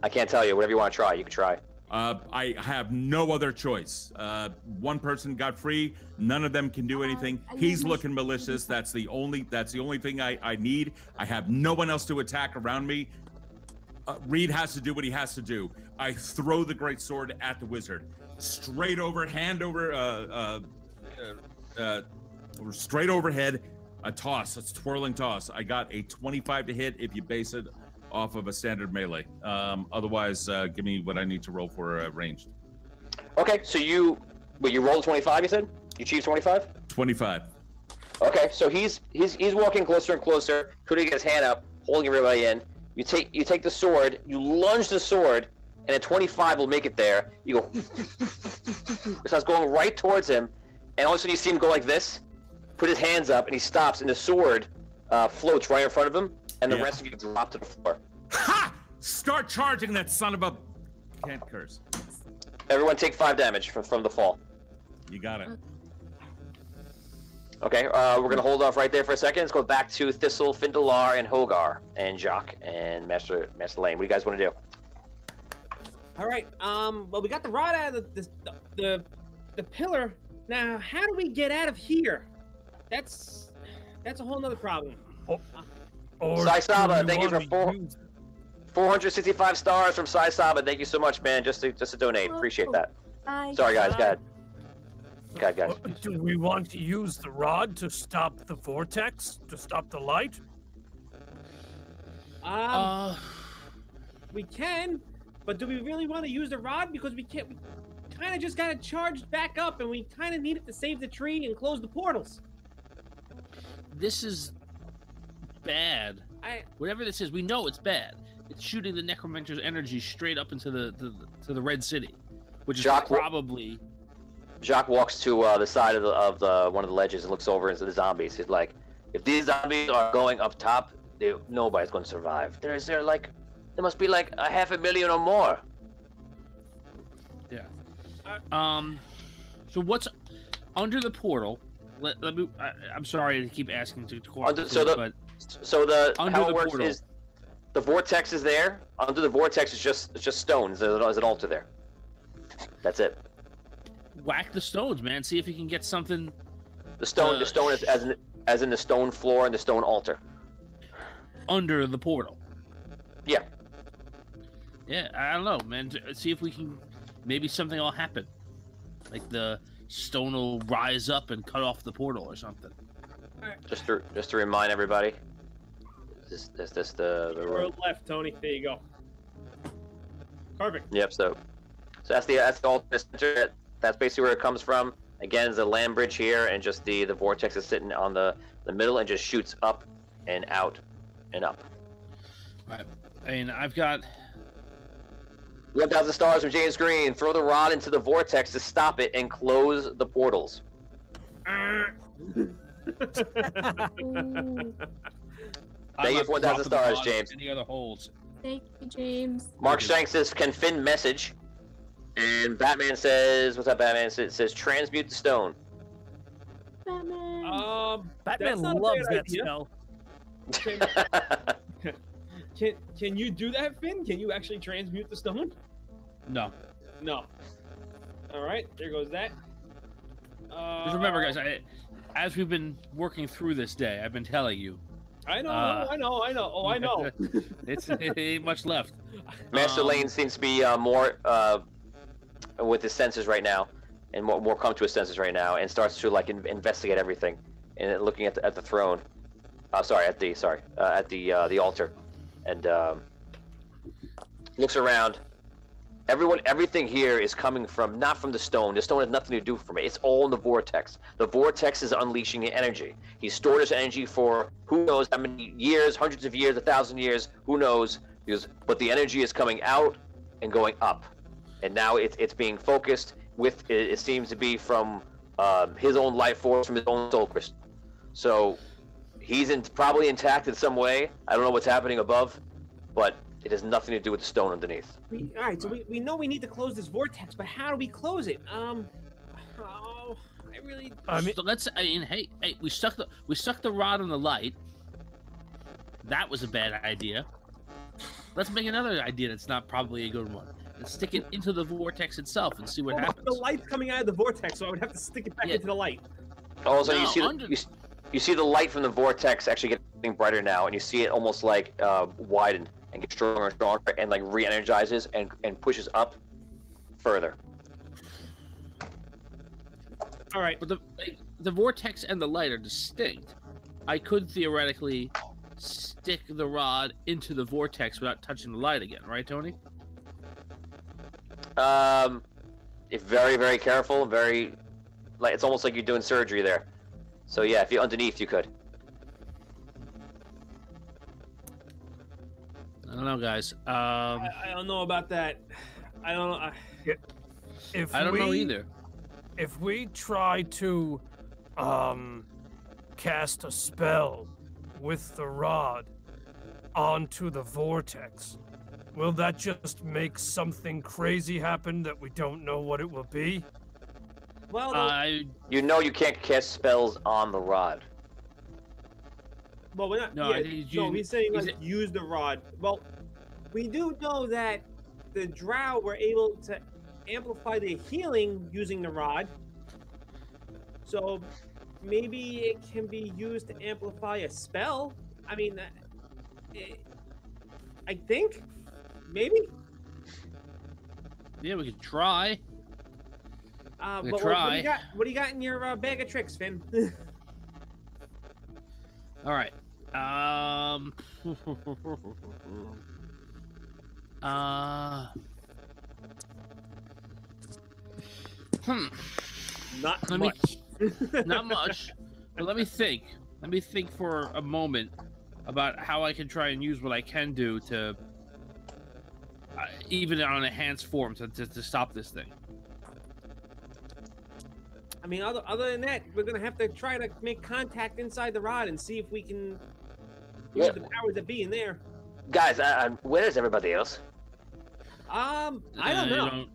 Speaker 2: I can't tell you. Whatever you want to try, you can try.
Speaker 4: uh, I have no other choice. Uh, one person got free. None of them can do
Speaker 7: Uh,
Speaker 4: anything.
Speaker 7: I
Speaker 4: He's
Speaker 7: need-
Speaker 4: looking malicious. That's the only. That's the only thing I, I need. I have no one else to attack around me. Uh, Reed has to do what he has to do. I throw the great sword at the wizard, straight over, hand over, uh, uh, uh, uh, straight overhead. A toss, a twirling toss. I got a 25 to hit if you base it off of a standard melee. Um, otherwise, uh, give me what I need to roll for uh, ranged.
Speaker 2: Okay, so you, but you rolled 25. You said you achieved 25.
Speaker 4: 25.
Speaker 2: Okay, so he's he's he's walking closer and closer, putting his hand up, holding everybody in. You take you take the sword, you lunge the sword, and a 25 will make it there. You go, [laughs] it starts going right towards him, and all of a sudden you see him go like this, put his hands up, and he stops, and the sword uh, floats right in front of him, and the
Speaker 4: Yeah.
Speaker 2: rest of you drop to the floor.
Speaker 4: Ha! Start charging that son of a. Can't curse.
Speaker 2: Everyone take five damage from from the fall.
Speaker 4: You got it.
Speaker 2: Okay, uh, we're gonna hold off right there for a second. Let's go back to Thistle, Findalar, and Hogar, and Jock, and Master Master Laine. What do you guys want to do?
Speaker 8: All right. Um. Well, we got the rod out of the the, the the pillar. Now, how do we get out of here? That's that's a whole nother problem.
Speaker 13: Or
Speaker 2: Sai Saba,
Speaker 13: you
Speaker 2: thank you for four- 465 stars from Sai Saba. Thank you so much, man. Just to just to donate. Appreciate that.
Speaker 7: Bye.
Speaker 2: Sorry, guys. Go ahead. Go ahead, guys.
Speaker 13: Do we want to use the rod to stop the vortex? To stop the light?
Speaker 8: Um,
Speaker 10: Uh,
Speaker 8: we can, but do we really want to use the rod? Because we can't. We kind of just got it charged back up, and we kind of need it to save the tree and close the portals.
Speaker 10: this is bad.
Speaker 8: I
Speaker 10: Whatever this is, we know it's bad. It's shooting the necromancer's energy straight up into the the, to the red city, which is
Speaker 2: Jacque, what-
Speaker 10: probably
Speaker 2: Jacque walks to uh, the side of the of the one of the ledges and looks over into the zombies. He's like, "If these zombies are going up top, they, nobody's going to survive. There is there like, there must be like a half a million or more." Yeah.
Speaker 10: Um, so what's under the portal? Let, let me. I, I'm sorry to keep asking to,
Speaker 2: Under- so the-
Speaker 10: but
Speaker 2: So the
Speaker 10: Under
Speaker 2: how
Speaker 10: the
Speaker 2: it works
Speaker 10: portal.
Speaker 2: is The vortex is there. Under the vortex is just it's just stones. There's, there's an altar there. That's it.
Speaker 10: Whack the stones, man. See if you can get something.
Speaker 2: The stone,
Speaker 10: Uh,
Speaker 2: the stone is as in, as in the stone floor and the stone altar.
Speaker 10: under the portal.
Speaker 2: Yeah.
Speaker 10: Yeah, I don't know, man. See if we can. Maybe something will happen. Like the stone will rise up and cut off the portal or something.
Speaker 2: Just to just to remind everybody. This this this the the
Speaker 8: Or
Speaker 2: room.
Speaker 8: left, Tony. There you go. Perfect.
Speaker 2: Yep. So, so that's the that's the ultimate center. That- That's basically where it comes from. Again, is the land bridge here, and just the the vortex is sitting on the the middle and just shoots up and out and up.
Speaker 10: Right. I mean, I've got.
Speaker 2: 1,000 stars from James Green. Throw the rod into the vortex to stop it and close the portals.
Speaker 7: Ooh, [laughs]
Speaker 2: Thank you for
Speaker 10: not
Speaker 2: 1,000 stars, James.
Speaker 10: Any other holes?
Speaker 7: thank you, James.
Speaker 2: Mark Shank says, "Can Finn message?" And Batman says, "What's up, Batman?" Says, it says transmute the stone.
Speaker 7: Batman.
Speaker 8: Um,
Speaker 3: Batman
Speaker 8: that's not a
Speaker 3: loves that
Speaker 8: idea.
Speaker 3: spell.
Speaker 8: Can, [laughs] can can you do that, Finn? Can you actually transmute the stone?
Speaker 10: No.
Speaker 8: No. All right, there goes that. Uh,
Speaker 10: Just remember, guys. I, as we've been working through this day, I've been telling you.
Speaker 8: I know,
Speaker 10: uh,
Speaker 8: I know, I know. Oh, I know. [laughs]
Speaker 10: it's it ain't much left.
Speaker 2: Master
Speaker 10: Um,
Speaker 2: Laine seems to be uh, more uh, with his senses right now, and more, more come to his senses right now, and starts to like in- investigate everything, and looking at the, at the throne. Uh, sorry, at the sorry uh, at the uh, the altar, and um, looks around. Everyone, everything here is coming from not from the stone. The stone has nothing to do from it. It's all in the vortex. The vortex is unleashing energy. He stored his energy for who knows how many years, hundreds of years, a thousand years, who knows? Because, but the energy is coming out and going up, and now it's it's being focused with. It, it seems to be from um, his own life force, from his own soul crystal. So he's in, probably intact in some way. I don't know what's happening above, but it has nothing to do with the stone underneath.
Speaker 8: We, all right, so we, we know we need to close this vortex, but how do we close it? Um, oh, I really.
Speaker 3: I mean,
Speaker 10: so let's. I mean, hey, hey, we stuck the we stuck the rod in the light. That was a bad idea. Let's make another idea that's not probably a good one. And stick it into the vortex itself and see what
Speaker 8: Oh, but
Speaker 10: happens.
Speaker 8: the light's coming out of the vortex, so I would have to stick it back
Speaker 10: Yeah.
Speaker 8: into the light.
Speaker 2: Also, you
Speaker 10: No,
Speaker 2: see the, you, s- you see the light from the vortex actually getting brighter now, and you see it almost like uh, widen and get stronger and stronger, and like re-energizes and and pushes up further.
Speaker 8: All right.
Speaker 10: But the the vortex and the light are distinct. I could theoretically stick the rod into the vortex without touching the light again, right, Tony?
Speaker 2: Um, if very very careful, very like it's almost like you're doing surgery there. So yeah, if you're underneath, you could.
Speaker 10: I don't know, guys. Um,
Speaker 8: I, I don't know about that. I don't know. I,
Speaker 13: If
Speaker 10: I don't
Speaker 13: we,
Speaker 10: know either.
Speaker 13: If we try to, um, cast a spell with the rod onto the vortex, will that just make something crazy happen that we don't know what it will be?
Speaker 8: well, the-
Speaker 10: I
Speaker 2: You know you can't cast spells on the rod.
Speaker 8: well, we're not.
Speaker 10: No,
Speaker 8: yeah,
Speaker 10: I think
Speaker 8: no,
Speaker 10: you-
Speaker 8: he's saying
Speaker 10: he's
Speaker 8: like use the rod. Well, we do know that the drow were able to amplify the healing using the rod. So maybe it can be used to amplify a spell. I mean, uh, it, I think maybe.
Speaker 10: yeah, we could try.
Speaker 8: Uh,
Speaker 10: We
Speaker 8: but what, what do
Speaker 10: try.
Speaker 8: you got? What do you got in your uh, bag of tricks, Finn? [laughs]
Speaker 10: All right. Um. [laughs] uh. Hmm.
Speaker 8: Not
Speaker 10: Let me-
Speaker 8: much. [laughs]
Speaker 10: Not much. But let me think. Let me think for a moment about how I can try and use what I can do to, uh, even on enhanced form, to, to, to stop this thing.
Speaker 8: I mean, other, other than that, we're gonna have to try to make contact inside the rod and see if we can use
Speaker 2: Yeah.
Speaker 8: the powers that be in there.
Speaker 2: Guys, I, I'm, where's everybody else?
Speaker 8: Um, I don't
Speaker 10: Uh, you
Speaker 8: know.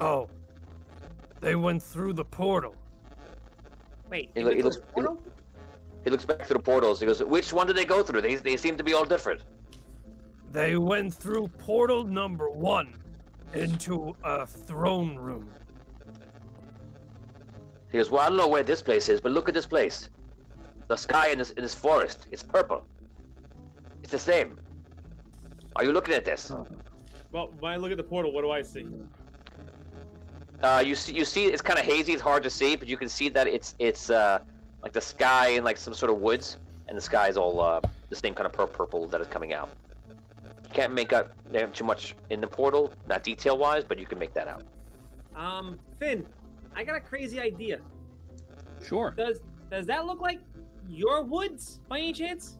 Speaker 13: Oh, they went through the portal.
Speaker 8: Wait,
Speaker 2: He
Speaker 8: you
Speaker 2: he looks-
Speaker 8: portal?
Speaker 2: He looks back through the portals. He goes, "Which one did they go through? They, they seem to be all different."
Speaker 13: They went through portal number one into a throne room.
Speaker 2: He goes, well, I don't know where this place is, but look at this place. The sky in this in this forest, it's purple. It's the same. Are you looking at this?
Speaker 8: Well, when I look at the portal, what do I see?
Speaker 2: Uh, you see, you see, it's kind of hazy. It's hard to see, but you can see that it's it's uh, like the sky and like some sort of woods, and the sky is all uh, the same kind of purple that is coming out. You can't make out uh, too much in the portal, not detail-wise, but you can make that out.
Speaker 8: Um, Finn, I got a crazy idea.
Speaker 10: Sure.
Speaker 8: Does does that look like your woods by any chance?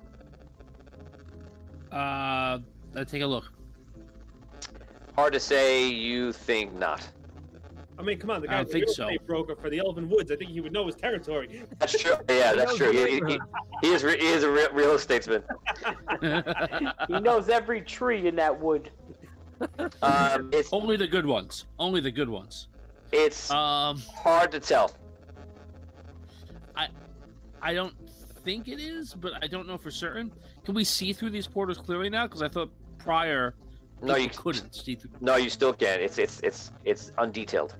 Speaker 10: Uh, let's take a look.
Speaker 2: Hard to say. You think not?
Speaker 8: I mean, come on, the
Speaker 10: I don't
Speaker 8: guy's a
Speaker 10: think
Speaker 8: real
Speaker 10: so.
Speaker 8: estate broker for the Elven Woods. I think he would know his territory.
Speaker 2: That's true. Yeah, that's true. He, he, he- he is re- he is a real, real estatesman. [laughs]
Speaker 6: He knows every tree in that wood.
Speaker 2: Um, it's
Speaker 10: Only the good ones. Only the good ones.
Speaker 2: it's
Speaker 10: Um,
Speaker 2: hard to tell.
Speaker 10: I I don't think it is, but I don't know for certain. Can we see through these portals clearly now? Because I thought prior
Speaker 2: No, you
Speaker 10: couldn't see through.
Speaker 2: No, you still can. It's it's it's it's undetailed.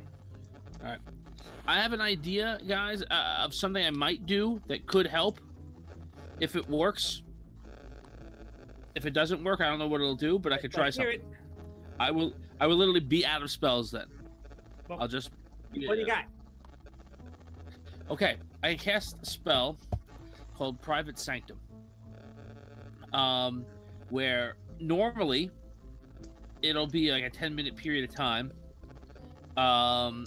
Speaker 10: I have an idea, guys, uh, of something I might do that could help if it works. If it doesn't work, I don't know what it'll do, but I could try something. I will. I will literally be out of spells then.
Speaker 8: Well,
Speaker 10: I'll just.
Speaker 8: What do you got?
Speaker 10: Okay, I cast a spell called Private Sanctum. Um, where normally it'll be like a 10 minute period of time. Um,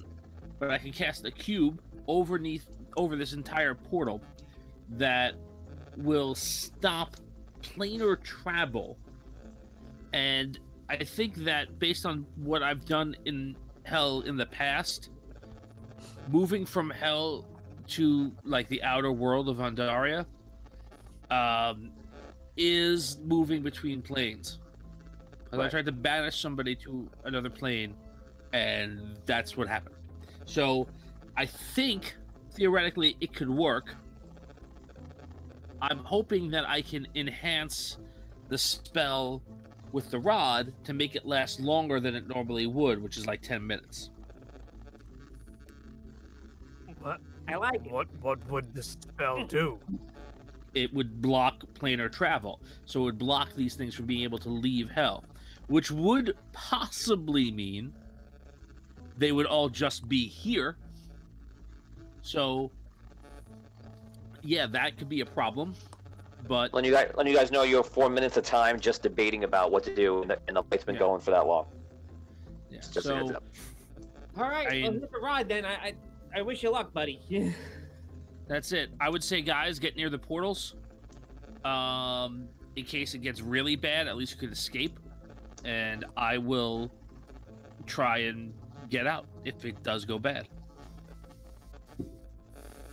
Speaker 10: but I can cast a cube overneath over this entire portal that will stop planar travel. And I think that based on what I've done in hell in the past, moving from hell to like the outer world of Andaria um, is moving between planes. 'Cause I
Speaker 2: Right.
Speaker 10: tried to banish somebody to another plane, and that's what happened. So I think theoretically it could work. I'm hoping that I can enhance the spell with the rod to make it last longer than it normally would, which is like 10 minutes.
Speaker 13: What,
Speaker 8: I like it.
Speaker 13: what, what would the spell hmm. do?
Speaker 10: it would block planar travel. So it would block these things from being able to leave hell, which would possibly mean they would all just be here. So, yeah, that could be a problem. But
Speaker 2: Letting you guys letting you guys know you have four minutes of time just debating about what to do, and the, and the fight's been
Speaker 10: Yeah.
Speaker 2: going for that long.
Speaker 10: yeah,
Speaker 2: Just
Speaker 10: so.
Speaker 8: All right,
Speaker 10: I
Speaker 8: well,
Speaker 10: mean-
Speaker 8: hit the rod then. I, I I wish you luck, buddy. [laughs]
Speaker 10: that's it. I would say, guys, get near the portals. Um, in case it gets really bad, at least you could escape. And I will try and get out if it does go bad.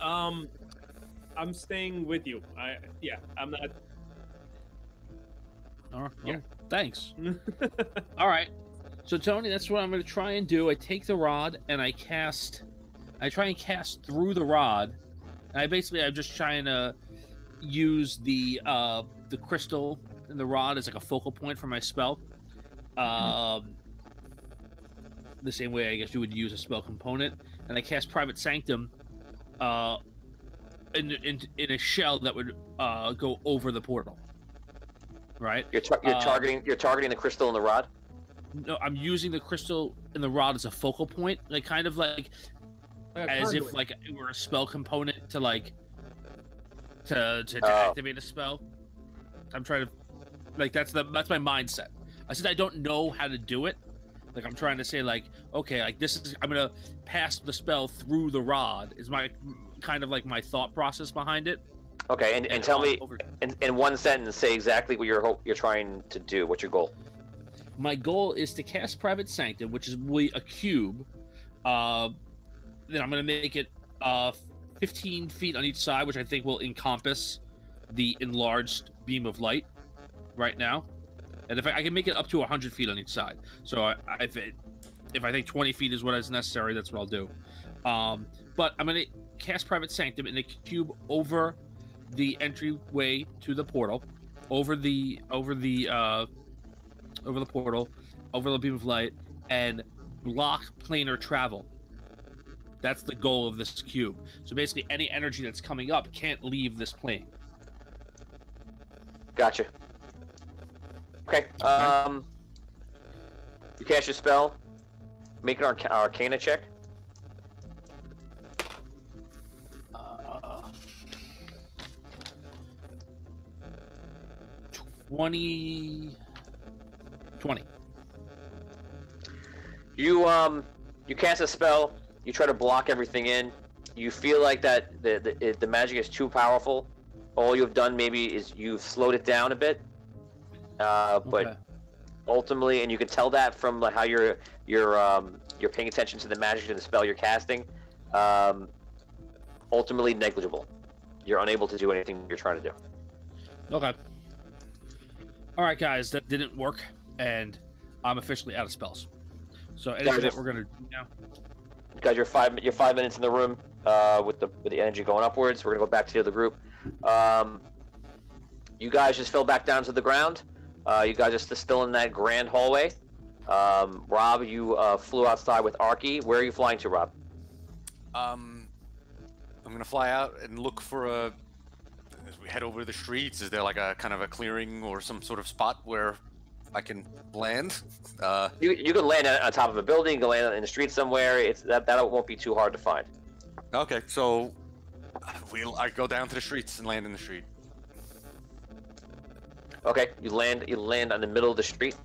Speaker 8: um, I'm staying with you. I yeah, I'm not.
Speaker 10: All right.
Speaker 8: Yeah.
Speaker 10: thanks. [laughs] All right. So Tony, that's what I'm going to try and do. I take the rod and I cast. I try and cast through the rod. And I basically I'm just trying to use the uh the crystal in the rod as like a focal point for my spell. Um, the same way I guess you would use a spell component, and I cast Private Sanctum, uh, in in, in a shell that would uh go over the portal. Right.
Speaker 2: You're, tar- you're
Speaker 10: Uh,
Speaker 2: targeting you're targeting the crystal and the rod.
Speaker 10: No, I'm using the crystal in the rod as a focal point, like kind of like
Speaker 8: Like
Speaker 10: as if like it were a spell component to like to to, to
Speaker 2: Oh.
Speaker 10: activate a spell. I'm trying to like that's the that's my mindset. I said I don't know how to do it. Like I'm trying to say like okay, like this is I'm gonna pass the spell through the rod. Is my kind of like my thought process behind it.
Speaker 2: Okay, and, and tell me
Speaker 10: over-
Speaker 2: in, in one sentence, say exactly what you're hope you're trying to do. What's your goal?
Speaker 10: my goal is to cast Private Sanctum, which is really a cube. Uh, then I'm going to make it uh, 15 feet on each side, which I think will encompass the enlarged beam of light right now. And if I, I can make it up to 100 feet on each side, so I, if it, if I think 20 feet is what is necessary, that's what I'll do. Um, but I'm going to cast Private Sanctum in a cube over the entryway to the portal, over the over the uh, over the portal, over the beam of light, and block planar travel. That's the goal of this cube. So basically, any energy that's coming up can't leave this plane.
Speaker 2: Gotcha. Okay. Um, you cast your spell. Make an arca- Arcana check.
Speaker 10: Uh, 20. 20.
Speaker 2: You um, you cast a spell. You try to block everything in. You feel like that the the, the magic is too powerful. All you've done maybe is you've slowed it down a bit. Uh, but
Speaker 10: Okay.
Speaker 2: ultimately, and you can tell that from like how you're you're um, you're paying attention to the magic and the spell you're casting. Um, ultimately negligible. You're unable to do anything you're trying to do.
Speaker 10: Okay. All right, guys, that didn't work, and I'm officially out of spells. So anything that we're gonna do now.
Speaker 2: Guys, you're five you're five minutes in the room uh, with the with the energy going upwards. We're gonna go back to the other group. Um, you guys just fell back down to the ground. Uh, you guys are st- still in that grand hallway. Um, Rob, you uh, flew outside with Arky. Where are you flying to, Rob?
Speaker 5: Um, I'm gonna fly out and look for a. As we head over the streets, is there like a kind of a clearing or some sort of spot where I can land? [laughs] Uh,
Speaker 2: You, you can land on top of a building. You can land in the street somewhere. It's that that won't be too hard to find.
Speaker 5: okay, so we'll I go down to the streets and land in the street.
Speaker 2: Okay, you land you land on the middle of the street.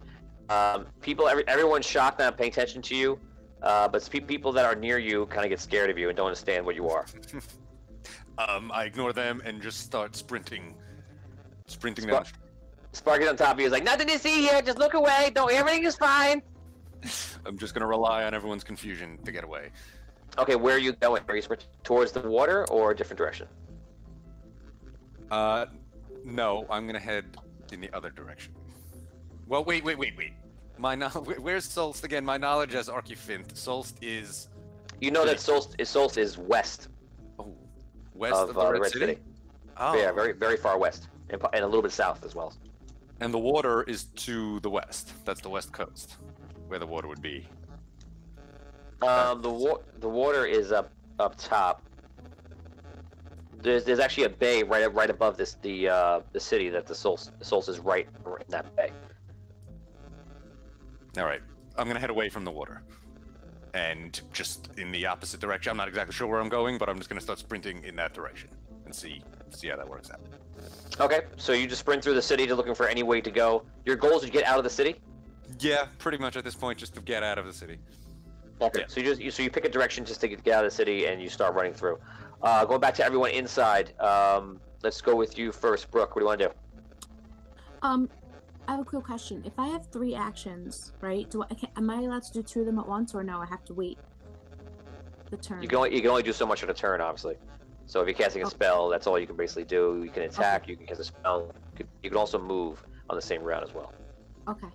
Speaker 2: Um, people, every, everyone's shocked, not paying attention to you. Uh, but pe- people that are near you kind of get scared of you and don't understand what you are. [laughs]
Speaker 5: Um, I ignore them and just start sprinting, sprinting
Speaker 2: Spa-
Speaker 5: down.
Speaker 2: Sparky's on top of you. Is like, nothing to see here. Just look away. Don't. Everything is fine. [laughs]
Speaker 5: I'm just gonna rely on everyone's confusion to get away.
Speaker 2: Okay, where are you going? Are you towards the water or a different direction?
Speaker 5: Uh, no, I'm gonna head in the other direction. Well, wait, wait, wait, wait. My no- [laughs] where's Soulst again? My knowledge as Archifint. Soulst is
Speaker 2: You know that Soulst is Soulst is west
Speaker 5: oh, west
Speaker 2: of,
Speaker 5: of, the
Speaker 2: uh,
Speaker 5: Red,
Speaker 2: Red
Speaker 5: City.
Speaker 2: City.
Speaker 5: Oh,
Speaker 2: Yeah, very very far west, and, and a little bit south as well.
Speaker 5: And the water is to the west. That's the west coast, where the water would be.
Speaker 2: Um, the wa- the water is up up top. There's there's actually a bay right right above this the uh, the city that the Soulst the is right, right in that bay.
Speaker 5: All right, I'm gonna head away from the water, and just in the opposite direction. I'm not exactly sure where I'm going, but I'm just gonna start sprinting in that direction and see see how that works out.
Speaker 2: Okay, so you just sprint through the city to looking for any way to go. Your goal is to get out of the city.
Speaker 5: Yeah, pretty much at this point, just to get out of the city.
Speaker 2: Okay,
Speaker 5: Yeah.
Speaker 2: so you just you, so you pick a direction just to get, get out of the city and you start running through. Uh, going back to everyone inside. Um, let's go with you first, Brooke. What do you want to do?
Speaker 7: Um, I have a quick question. If I have three actions, right? Do I can, am I allowed to do two of them at once, or no? I have to wait the turn.
Speaker 2: You can only you can only do so much at a turn, obviously. So if you're casting a
Speaker 7: Okay.
Speaker 2: spell, that's all you can basically do. You can attack. You can cast a spell. You can, you can also move on the same round as well.
Speaker 7: Okay.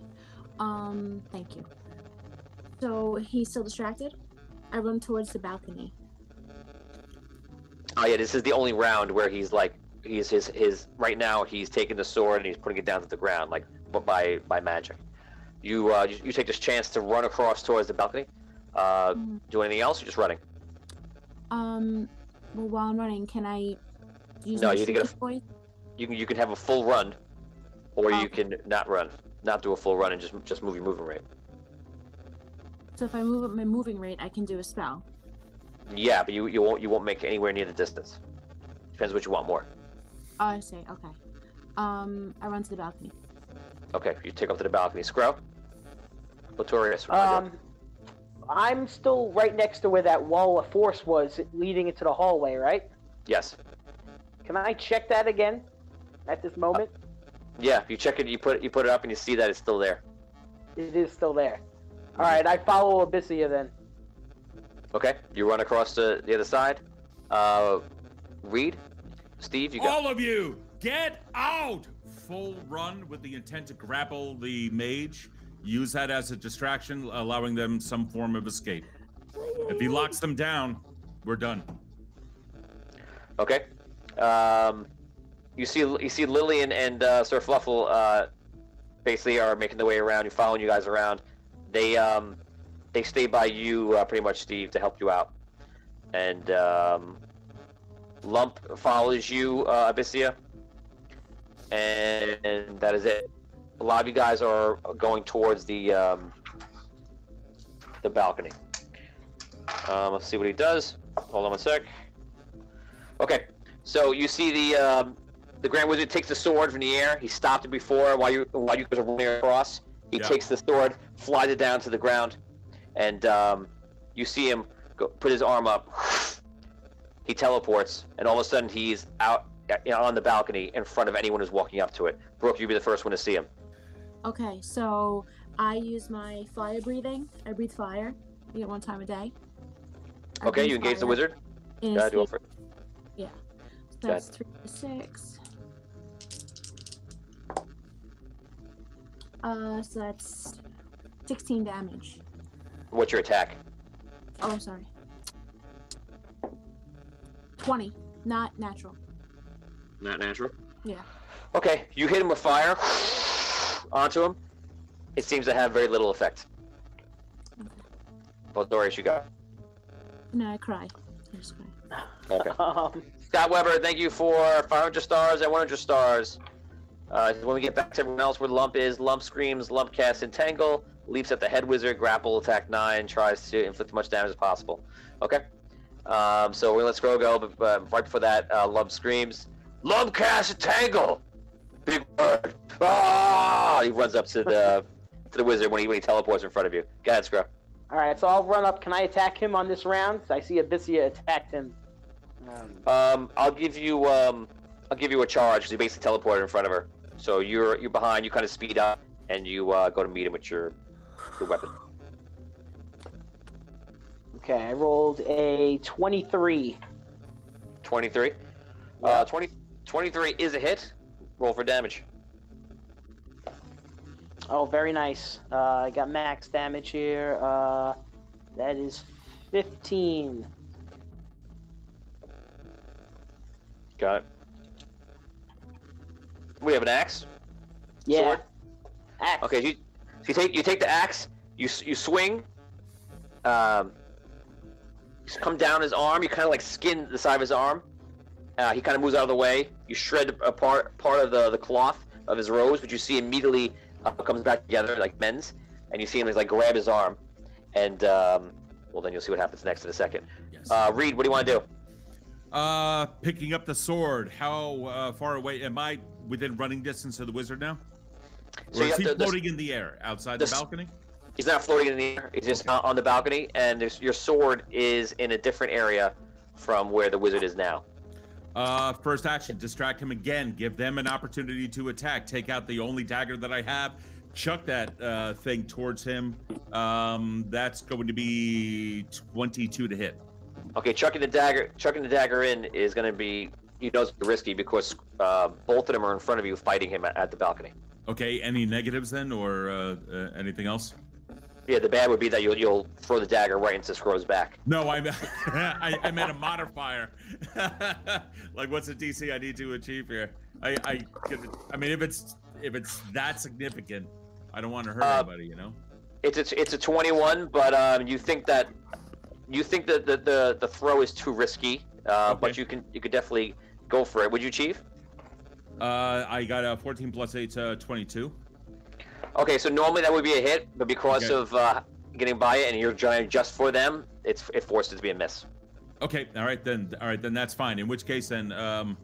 Speaker 7: Um, thank you. So he's still distracted. I run towards the balcony.
Speaker 2: Oh yeah, this is the only round where he's like he's his his right now he's taking the sword and he's putting it down to the ground like but by by magic. You uh you, you take this chance to run across towards the balcony. Uh,
Speaker 7: Mhm.
Speaker 2: do anything else? Or just running?
Speaker 7: Um, well, while I'm running, can I use
Speaker 2: No, you to get a-
Speaker 7: voice?
Speaker 2: You can you can have a full run, or
Speaker 7: Oh.
Speaker 2: you can not run, not do a full run and just just move your movement rate.
Speaker 7: So if I move at my moving rate, I can do a spell.
Speaker 2: Yeah, but you you won't you won't make anywhere near the distance. Depends what you want more.
Speaker 7: Oh, I see. Okay. Um, I run to the balcony.
Speaker 2: Okay, you take off to the balcony. Scro. Latorius. what do you wanna do?
Speaker 6: Um, I'm still right next to where that wall of force was leading into the hallway, right?
Speaker 2: Yes.
Speaker 6: Can I check that again at this moment?
Speaker 2: Yeah. If you check it. You put it. You put it up, and you see that it's still there.
Speaker 6: It is still there. All right, I follow Abyssia then.
Speaker 2: Okay. You run across to the other side. Uh, Reed, Steve, you go.
Speaker 4: All of you, get out! Full run with the intent to grapple the mage. Use that as a distraction, allowing them some form of escape. If he locks them down, we're done.
Speaker 2: Okay. Um, you see you see Lillian and uh, Sir Fluffle uh, basically are making their way around. You're following you guys around. They um, they stay by you uh, pretty much, Steve, to help you out. And um, Lump follows you, uh, Abyssia, and, and that is it. A lot of you guys are going towards the um, the balcony. Um, let's see what he does. Hold on a sec. Okay, so you see the um, the Grand Wizard takes the sword from the air. He stopped it before while you while you guys are running across. He
Speaker 4: Yeah.
Speaker 2: takes the sword, flies it down to the ground, and um, you see him go, put his arm up. [sighs] He teleports, and all of a sudden he's out uh, you know, on the balcony in front of anyone who's walking up to it. Brooke, you'd be the first one to see him.
Speaker 7: Okay, so I use my fire breathing. I breathe fire. You get one time a day. I
Speaker 2: Okay, you engage the wizard.
Speaker 7: in
Speaker 2: Go
Speaker 7: a
Speaker 2: ahead, for.
Speaker 7: Yeah. So that's three to six. Uh, so that's 16 damage.
Speaker 2: What's your attack?
Speaker 7: Oh, sorry. 20. Not natural.
Speaker 2: Not natural.
Speaker 7: Yeah.
Speaker 2: Okay, you hit him with fire [sighs] onto him. It seems to have very little effect. Well, Doris, you got?
Speaker 7: No, I cry. I just cry.
Speaker 2: Okay. [laughs]
Speaker 6: Um,
Speaker 2: Scott Weber, thank you for 500 stars and 100 stars. Uh, when we get back to everyone else, where Lump is, Lump screams, Lump casts Entangle, leaps at the head wizard, grapple, attack 9, tries to inflict as much damage as possible. Okay? Um, so we're gonna let Scroll go, but uh, right before that, uh, Lump screams, Lump casts Entangle! Big word! Ah! He runs up to the to the wizard when he, when he teleports in front of you. Go ahead, Scroll.
Speaker 6: all right, so I'll run up. Can I attack him on this round? I see Abyssia attacked him. Um,
Speaker 2: Um, I'll give you um, I'll give you a charge. He basically teleported in front of her. So you're you're behind. You kind of speed up and you uh, go to meet him with your your weapon.
Speaker 6: okay, I rolled a 23.
Speaker 2: 23. Uh, 20, 23 is a hit. Roll for damage.
Speaker 6: Oh, very nice. Uh, I got max damage here. Uh, that is 15.
Speaker 2: Got it. We have an axe.
Speaker 6: Yeah.
Speaker 2: Sword.
Speaker 6: Axe.
Speaker 2: Okay, you, so you take you take the axe. You you swing. Um, you come down his arm. You kind of like skin the side of his arm. Uh, he kind of moves out of the way. You shred a part part of the the cloth of his rose, but you see immediately uh, comes back together like mends, and you see him like grab his arm, and um, well then you'll see what happens next in a second.
Speaker 4: Yes.
Speaker 2: Uh, Reed, what do you want to do?
Speaker 4: Uh, picking up the sword. How uh, far away am I within running distance of the wizard now?
Speaker 2: So
Speaker 4: or is he
Speaker 2: the-
Speaker 4: floating in the air outside
Speaker 2: the
Speaker 4: the balcony?
Speaker 2: He's not floating in the air. He's just out on the balcony, and your sword is in a different area from where the wizard is now.
Speaker 4: Uh, first action, distract him again. Give them an opportunity to attack. Take out the only dagger that I have. Chuck that uh, thing towards him. Um, that's going to be 22 to hit.
Speaker 2: Okay, chucking the dagger, chucking the dagger in is going to be, you know, it's risky because uh, both of them are in front of you, fighting him at, at the balcony.
Speaker 4: Okay, any negatives then, or uh, uh, anything else?
Speaker 2: Yeah, the bad would be that you'll you'll throw the dagger right into Scrow's back.
Speaker 4: No, I, [laughs] I, I meant a modifier. [laughs] like, what's the DC I need to achieve here? I, I, I mean, if it's if it's that significant, I don't want to hurt
Speaker 2: Uh,
Speaker 4: anybody, you know.
Speaker 2: It's a, it's a 21, but um, you think that you think that the, the, the throw is too risky, uh, but you can you could definitely go for it. Would you, Chief?
Speaker 4: Uh, I got a 14 plus 8, uh, 22.
Speaker 2: Okay, so normally that would be a hit, but because
Speaker 4: Okay.
Speaker 2: of uh, getting by it and you're trying just for them, it's it forces it to be a miss.
Speaker 4: Okay, all right then. All right then, that's fine. In which case, then, um,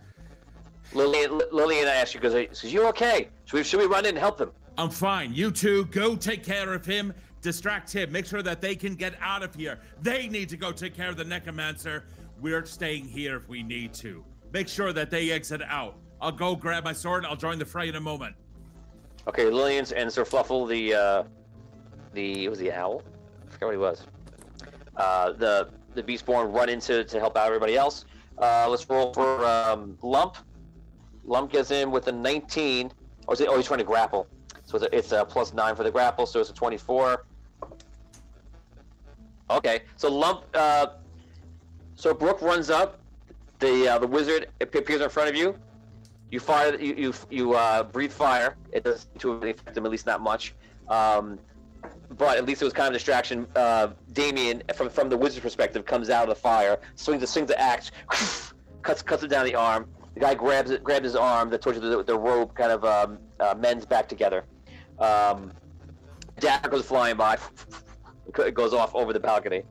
Speaker 2: Lillian, Lillian I asked you because says you okay? Should we should we run in and help them?
Speaker 4: I'm fine. You two go take care of him. Distract him. Make sure that they can get out of here. They need to go take care of the necromancer. We're staying here if we need to. Make sure that they exit out. I'll go grab my sword. I'll join the fray in a moment.
Speaker 2: Okay, Lillian's and Sir Fluffle, the uh, the was the owl. I forgot what he was. Uh, the the Beastborn run into to help out everybody else. Uh, let's roll for um, Lump. Lump gets in with a 19. Or is it? Oh, he's trying to grapple. So it's a, it's a plus nine for the grapple. So it's a 24. Okay, so Lump. Uh, so Brooke runs up. The uh, the wizard appears in front of you. You fire. You you, you uh, breathe fire. It seem to affect them, at least not much. Um, but at least it was kind of a distraction. Uh, Damien, from from the wizard's perspective, comes out of the fire, swings the swings the axe, [laughs] cuts cuts it down the arm. The guy grabs it, grabs his arm. The torch, the, the rope kind of um, uh, mends back together. Um, dagger goes flying by. It goes off over the balcony.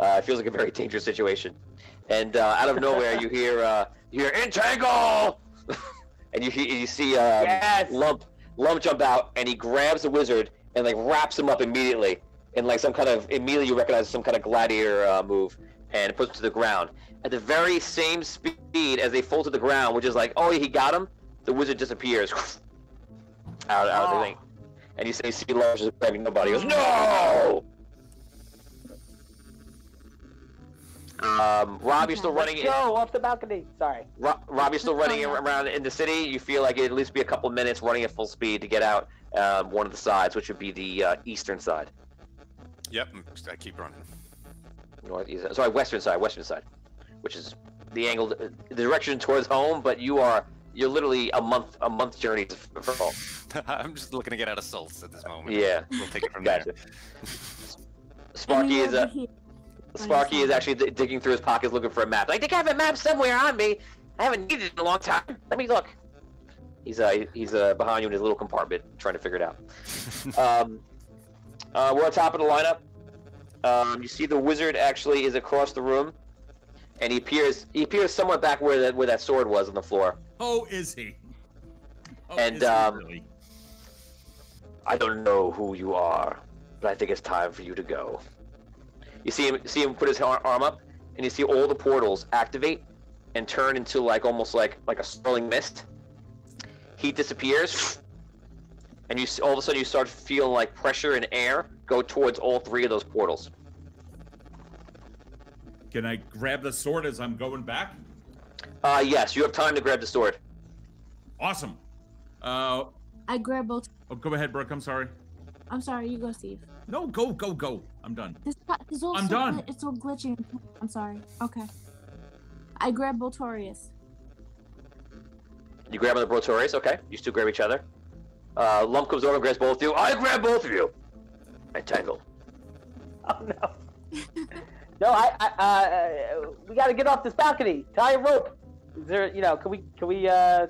Speaker 2: Uh, it feels like a very dangerous situation. And uh, out of nowhere, you hear uh, you hear entangle, [laughs] and you you see um,
Speaker 6: Yes!
Speaker 2: lump lump jump out, and he grabs the wizard and like wraps him up immediately in like some kind of immediately you recognize some kind of gladiator uh, move and puts him to the ground at the very same speed as they fall to the ground, which is like oh he got him. The wizard disappears [laughs] out, out of the thing, and you say see Lars is grabbing nobody. He goes no. Um, Rob, you're still running.
Speaker 6: Go off the balcony. Sorry.
Speaker 2: Ro- Rob, you're still running [laughs] around in the city. You feel like it'd at least be a couple minutes running at full speed to get out um, one of the sides, which would be the uh, eastern side.
Speaker 5: Yep, I keep running.
Speaker 2: Northeast, sorry, western side, western side, which is the angle, the direction towards home. But you are you're literally a month a month journey to from home. [laughs]
Speaker 5: I'm just looking to get out of Soulst at this moment.
Speaker 2: Yeah.
Speaker 5: We'll take it from [laughs]
Speaker 2: Gotcha.
Speaker 5: there.
Speaker 2: Sparky is
Speaker 7: Over
Speaker 2: uh,
Speaker 7: here.
Speaker 2: Sparky is actually d- digging through his pockets looking for a map. I think I have a map somewhere on me. I haven't needed it in a long time. Let me look. He's uh he's uh behind you in his little compartment trying to figure it out. [laughs] um, uh, we're on top of the lineup. Um, you see the wizard actually is across the room, and he appears he appears somewhat back where that where that sword was on the floor.
Speaker 4: Oh, is he? Oh,
Speaker 2: And,
Speaker 4: is he
Speaker 2: um,
Speaker 4: really?
Speaker 2: I don't know who you are, but I think it's time for you to go. You see him see him put his arm up, and you see all the portals activate and turn into like almost like like a swirling mist. He disappears, and you all of a sudden you start feeling like pressure and air go towards all three of those portals.
Speaker 4: Can I grab the sword as I'm going back?
Speaker 2: Uh, yes, you have time to grab the sword.
Speaker 4: Awesome. Uh,
Speaker 7: I grab both.
Speaker 4: oh, go ahead, Brooke. I'm sorry.
Speaker 7: I'm sorry, you go, Steve.
Speaker 4: No, go, go, go. I'm done.
Speaker 7: This, this all
Speaker 4: I'm done.
Speaker 7: gl- it's all glitching. I'm sorry. Okay. I grab Botorius.
Speaker 2: You grab on the Brotorius, okay? You still grab each other. Uh, Lump comes over and grabs both of you. I grab both of you. Entangle. [laughs]
Speaker 6: Oh no. [laughs] no, I, I uh, we got to get off this balcony. Tie a rope. Is there, you know, can we, can we, uh,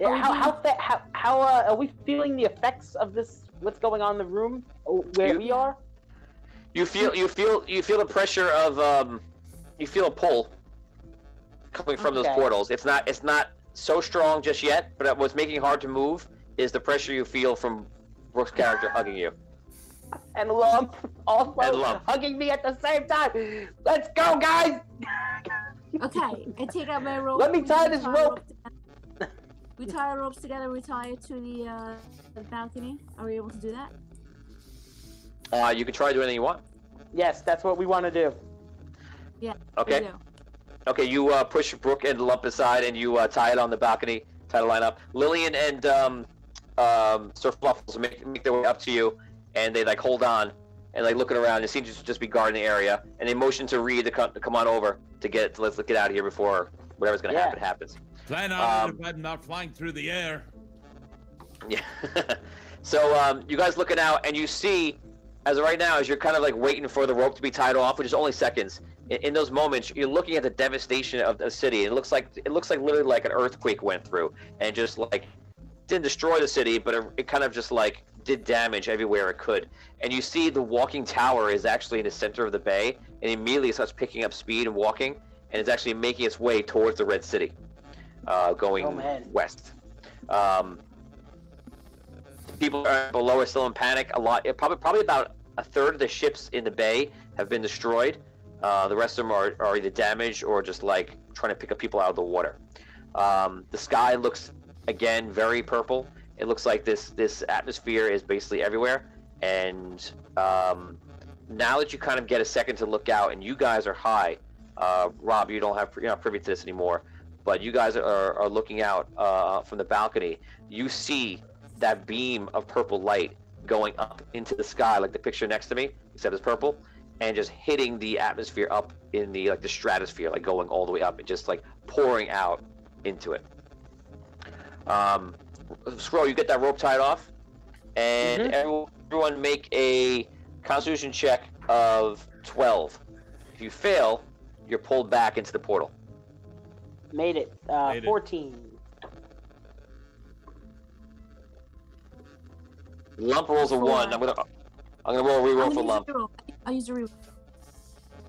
Speaker 6: yeah,
Speaker 7: Oh,
Speaker 6: how, how, fa- how, how, uh, are we feeling the effects of this? What's going on in the room oh, where
Speaker 2: You-
Speaker 6: we are?
Speaker 2: You feel you feel you feel the pressure of um you feel a pull coming from those portals. It's not it's not so strong just yet, but what's making it hard to move is the pressure you feel from Brooke's character hugging you.
Speaker 6: And Lump also
Speaker 2: And Lump.
Speaker 6: hugging me at the same time. Let's go, guys!
Speaker 7: Okay, I take out my rope.
Speaker 6: Let me tie
Speaker 7: tie
Speaker 6: this
Speaker 7: a
Speaker 6: rope.
Speaker 7: Together. We tie our ropes together. We tie it to the, uh, the balcony. Are we able to do that?
Speaker 2: Uh, you can try to do anything you want.
Speaker 6: Yes, that's what we want to do.
Speaker 7: Yeah.
Speaker 2: Okay.
Speaker 7: We do.
Speaker 2: Okay, you uh, push Brooke and Lump aside, and you uh, tie it on the balcony. Tie the line up. Lillian and um, um, Sir Fluffles make, make their way up to you, and they like hold on and like looking around. It seems to just be guarding the area, and they motion to Reed to come, to come on over to get to, let's get out of here before whatever's gonna
Speaker 6: Yeah.
Speaker 2: happen happens.
Speaker 4: Plan on
Speaker 2: Um,
Speaker 4: if I'm not flying through the air. [laughs]
Speaker 2: Yeah. so um, you guys looking out, and you see, as of right now, as you're kind of like waiting for the rope to be tied off, which is only seconds. In, in those moments, you're looking at the devastation of the city. It looks like it looks like literally like an earthquake went through and just like didn't destroy the city, but it, it kind of just like did damage everywhere it could. And you see the walking tower is actually in the center of the bay, and immediately starts picking up speed and walking, and it's actually making its way towards the Red City, uh, going
Speaker 6: Oh,
Speaker 2: west. Um, people are below are still in panic. A lot, probably probably about a third of the ships in the bay have been destroyed. Uh, the rest of them are, are either damaged or just like trying to pick up people out of the water. Um, the sky looks again very purple. It looks like this this atmosphere is basically everywhere. And um, now that you kind of get a second to look out, and you guys are high, uh, Rob, you don't have you're not privy to this anymore, but you guys are, are looking out uh, from the balcony. You see that beam of purple light going up into the sky, like the picture next to me, except it's purple, and just hitting the atmosphere up in the like the stratosphere, like going all the way up and just like pouring out into it. Um, Scroll, you get that rope tied off, and
Speaker 6: Mhm.
Speaker 2: everyone, everyone make a Constitution check of 12. If you fail, you're pulled back into the portal.
Speaker 6: Made it. Uh,
Speaker 4: Made it.
Speaker 6: 14.
Speaker 2: Lump rolls a
Speaker 7: Four.
Speaker 2: one. I'm gonna I'm gonna roll a reroll for lump.
Speaker 7: I'll use a reroll.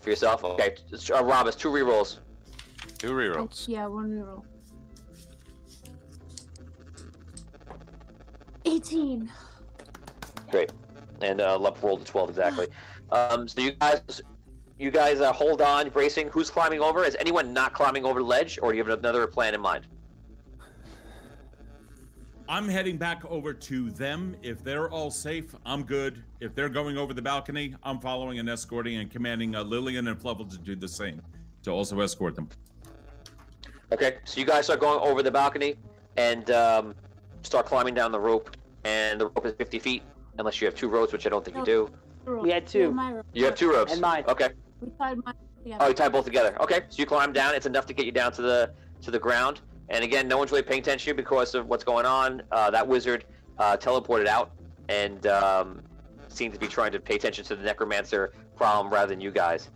Speaker 2: for yourself. Okay, it's- uh, Rob, it's two rerolls.
Speaker 5: Two rerolls.
Speaker 7: Which, yeah, one reroll. 18.
Speaker 2: Great. And uh, Lump rolled a 12 exactly. [gasps] Um, so you guys, you guys uh, hold on, bracing. Who's climbing over? Is anyone not climbing over the ledge, or do you have another plan in mind?
Speaker 4: I'm heading back over to them. If they're all safe, I'm good. If they're going over the balcony, I'm following and escorting and commanding uh, Lillian and Fluffle to do the same, to also escort them.
Speaker 2: Okay, so you guys are going over the balcony and um, start climbing down the rope. And the rope is 50 feet, unless you have two ropes, which I don't think you do.
Speaker 6: We had two.
Speaker 2: You have two ropes.
Speaker 6: And mine.
Speaker 2: Okay.
Speaker 7: We tied mine together.
Speaker 2: Oh, you tie both together. Okay, so you climb down. It's enough to get you down to the to the ground. And again, no one's really paying attention to you because of what's going on. Uh, that wizard uh, teleported out and um, seemed to be trying to pay attention to the necromancer problem rather than you guys.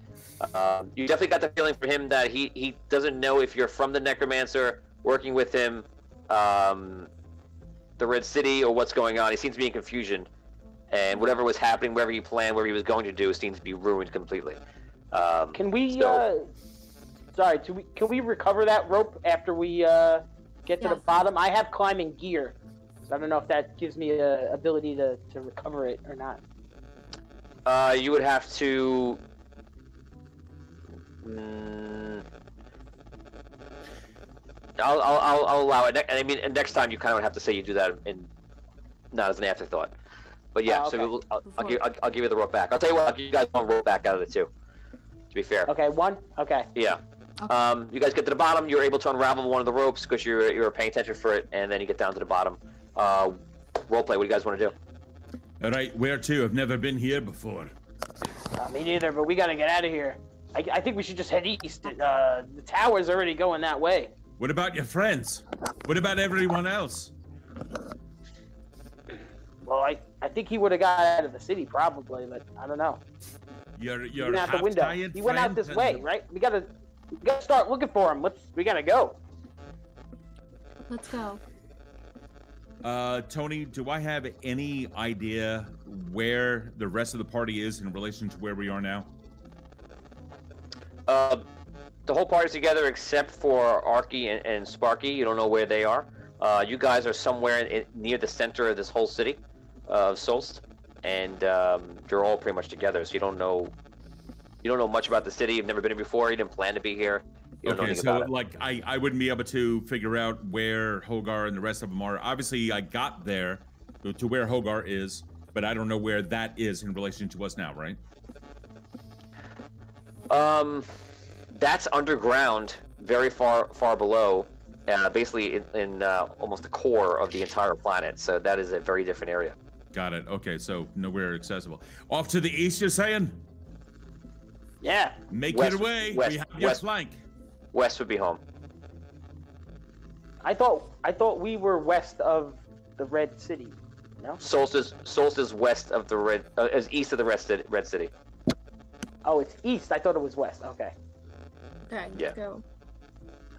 Speaker 2: Um, you definitely got the feeling from him that he he doesn't know if you're from the necromancer, working with him, um, the Red City, or what's going on. He seems to be in confusion, and whatever was happening, whatever he planned, whatever he was going to do, seems to be ruined completely. Um,
Speaker 6: Can we,
Speaker 2: So-
Speaker 6: uh, sorry, do we, can we recover that rope after we uh, get to the bottom? I have climbing gear. So I don't know if that gives me a ability to, to recover it or not.
Speaker 2: Uh, you would have to. Mm, I'll, I'll, I'll, I'll allow it. Ne- I mean, and next time you kind of have to say you do that in, not as an afterthought. But yeah,
Speaker 6: Oh,
Speaker 2: so we'll, I'll, I'll, give, I'll, I'll give you the rope back. I'll tell you what, I'll give you guys one rope back out of the two. To be fair.
Speaker 6: Okay, one? Okay.
Speaker 2: Yeah.
Speaker 7: Okay.
Speaker 2: Um, you guys get to the bottom. You're able to unravel one of the ropes because you're you're paying attention for it, and then you get down to the bottom. Uh, role play. What do you guys want to do?
Speaker 4: All right, where to? I've never been here before.
Speaker 6: Uh, me neither, but we gotta get out of here. I, I think we should just head east. Uh, the tower's already going that way.
Speaker 4: What about your friends? What about everyone else?
Speaker 6: Well, I, I think he would have got out of the city probably, but I don't know.
Speaker 4: Your
Speaker 6: He
Speaker 4: your
Speaker 6: went out the window.
Speaker 4: half-tired
Speaker 6: He went out this
Speaker 4: has-
Speaker 6: way, right? We gotta, we gotta start looking for him. Let's, we gotta go.
Speaker 7: Let's go.
Speaker 4: Uh, Tony, do I have any idea where the rest of the party is in relation to where we are now?
Speaker 2: Uh, the whole party's together except for Arky and, and Sparky. You don't know where they are. Uh, you guys are somewhere in, near the center of this whole city of Soulst, and um, you're all pretty much together. So you don't know, you don't know much about the city. You've never been here before. You didn't plan to be here. You don't
Speaker 4: Okay, so
Speaker 2: about it.
Speaker 4: like I, I wouldn't be able to figure out where Hogar and the rest of them are. Obviously, I got there to where Hogar is, but I don't know where that is in relation to us now, right?
Speaker 2: Um, that's underground, very far, far below. Uh, basically, in, in uh, almost the core of the entire planet. So that is a very different area.
Speaker 4: Got it. Okay, so nowhere accessible. Off to the east, you're saying?
Speaker 6: Yeah.
Speaker 4: Make
Speaker 2: West-
Speaker 4: it away.
Speaker 2: west-
Speaker 4: we have your
Speaker 2: west.
Speaker 4: flank.
Speaker 2: West would be home.
Speaker 6: I thought, I thought we were west of the Red City. No.
Speaker 2: Solstice, Solstice west of the red, uh, is east of the red city. Red city.
Speaker 6: Oh, it's east. I thought it was west. Okay.
Speaker 7: Okay, let's
Speaker 2: Yeah.
Speaker 7: go.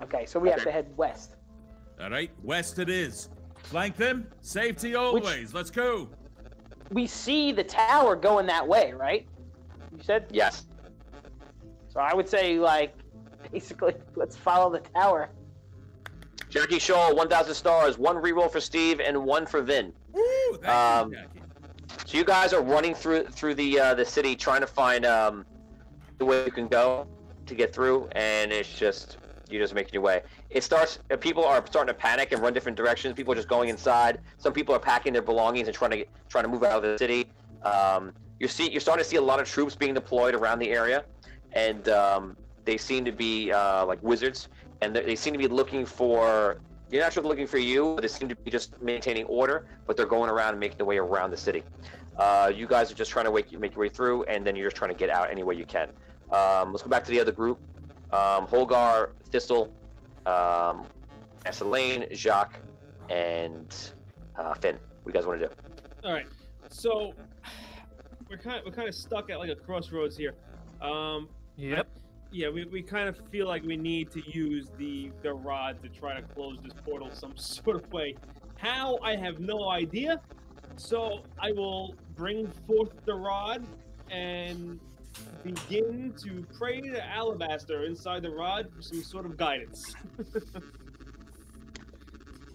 Speaker 6: Okay, so we have to head west.
Speaker 4: All right, west it is. Flank them. Safety always. Let's go.
Speaker 6: We see the tower going that way, right? You said.
Speaker 2: Yes.
Speaker 6: So I would say, like, [laughs] basically, let's follow the tower.
Speaker 2: Jackie Shaw, 1,000 stars, one reroll for Steve and one for Vin.
Speaker 4: Woo! Thank
Speaker 2: Um,
Speaker 4: you,
Speaker 2: So you guys are running through through the uh, the city trying to find um, the way you can go to get through, and it's just you're just making your way. It starts. uh, People are starting to panic and run different directions. People are just going inside. Some people are packing their belongings and trying to trying to move out of the city. Um, you're see you're starting to see a lot of troops being deployed around the area, and um, they seem to be uh, like wizards, and they seem to be looking for. You're not sure looking for you. But they seem to be just maintaining order, but they're going around and making their way around the city. Uh, you guys are just trying to make, make your way through, and then you're just trying to get out any way you can. Um, let's go back to the other group. Um, Holgar, Thistle, um, Master Jacque, and uh, Finn. What do you guys want to do?
Speaker 8: All right. So we're kind of, we're kind of stuck at like a crossroads here. Um,
Speaker 13: Yep.
Speaker 8: yeah, we, we kind of feel like we need to use the the rod to try to close this portal some [laughs] sort of way. How I have no idea. So I will bring forth the rod and begin to pray to Alabaster inside the rod for some sort of guidance.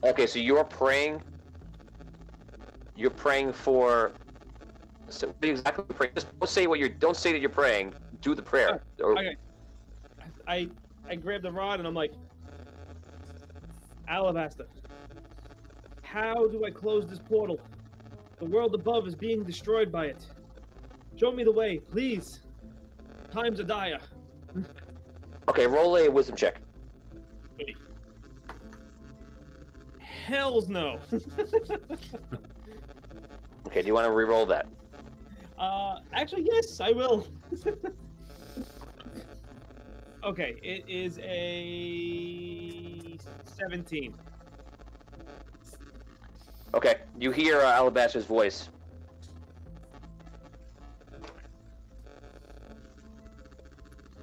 Speaker 2: Okay, so you're praying. You're praying for. So exactly praying? Just don't say what you're. Don't say that you're praying. Do the prayer. Ah, or-
Speaker 8: Okay. I I grab the rod and I'm like, Alabaster, how do I close this portal? The world above is being destroyed by it. Show me the way, please. Times are dire.
Speaker 2: Okay, roll a wisdom check.
Speaker 8: Hells no. [laughs]
Speaker 2: Okay, do you want to re-roll that?
Speaker 8: uh, actually, yes, I will. [laughs] okay, it is a 17.
Speaker 2: Okay, you hear uh, Alabaster's voice.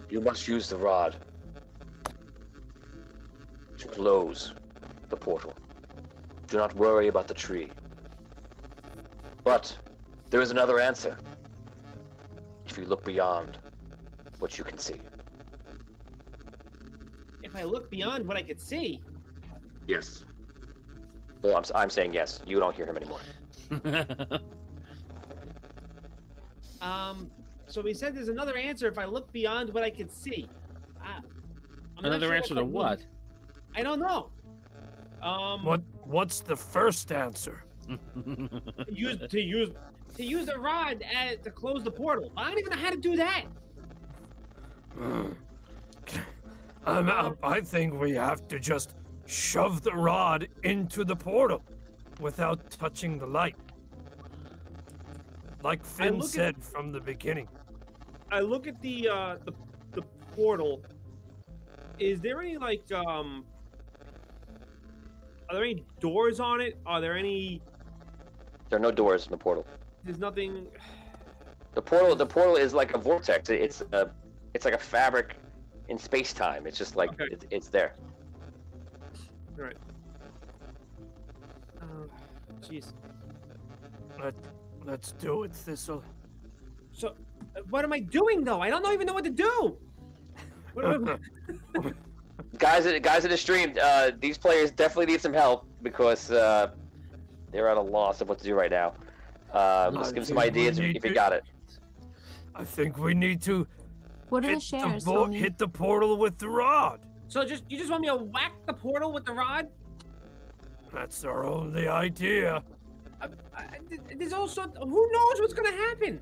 Speaker 2: You must use the rod to close the portal. Do not worry about the tree. But there is another answer. If you look beyond what you can see.
Speaker 8: If I look beyond what I could see,
Speaker 2: Yes. Well, I'm, I'm saying yes. You don't hear him anymore. [laughs]
Speaker 8: Um, so he said there's another answer if I look beyond what I can see. Ah, I'm
Speaker 10: Another
Speaker 8: sure
Speaker 10: answer
Speaker 8: I
Speaker 10: to
Speaker 8: mean.
Speaker 10: what?
Speaker 8: I don't know. Um,
Speaker 13: What What's the first answer? [laughs]
Speaker 8: use to use to use the rod at, to close the portal. I don't even know how to do that. [sighs]
Speaker 13: Um, I, I think we have to just shove the rod into the portal without touching the light. Like Finn
Speaker 8: look at-
Speaker 13: said from the beginning.
Speaker 8: I look at the uh the, the portal. Is there any like um? Are there any doors on it? Are there any?
Speaker 2: There are no doors in the portal.
Speaker 8: There's nothing.
Speaker 2: The portal, the portal is like a vortex. It- It's a, it's like a fabric in space time. It's just like
Speaker 8: Okay.
Speaker 2: it's, it's there.
Speaker 8: All right. Oh, jeez.
Speaker 13: Let, let's do it, Thistle.
Speaker 8: So, uh, what am I doing though? I don't even know what to do. [laughs] What, what, [laughs]
Speaker 2: Guys, that- guys in the stream, uh, these players definitely need some help because uh, they're at a loss of what to do right now. Um, let's give some
Speaker 13: think we
Speaker 2: ideas if,
Speaker 13: need
Speaker 2: if you got it.
Speaker 13: I think we need to
Speaker 7: What are the
Speaker 13: hit the,
Speaker 7: shares?
Speaker 13: bo-
Speaker 7: Tony?
Speaker 13: hit the portal with the rod.
Speaker 8: so just you just want me to whack the portal with the rod?
Speaker 13: That's our only idea.
Speaker 8: I, I, there's also who knows what's gonna happen.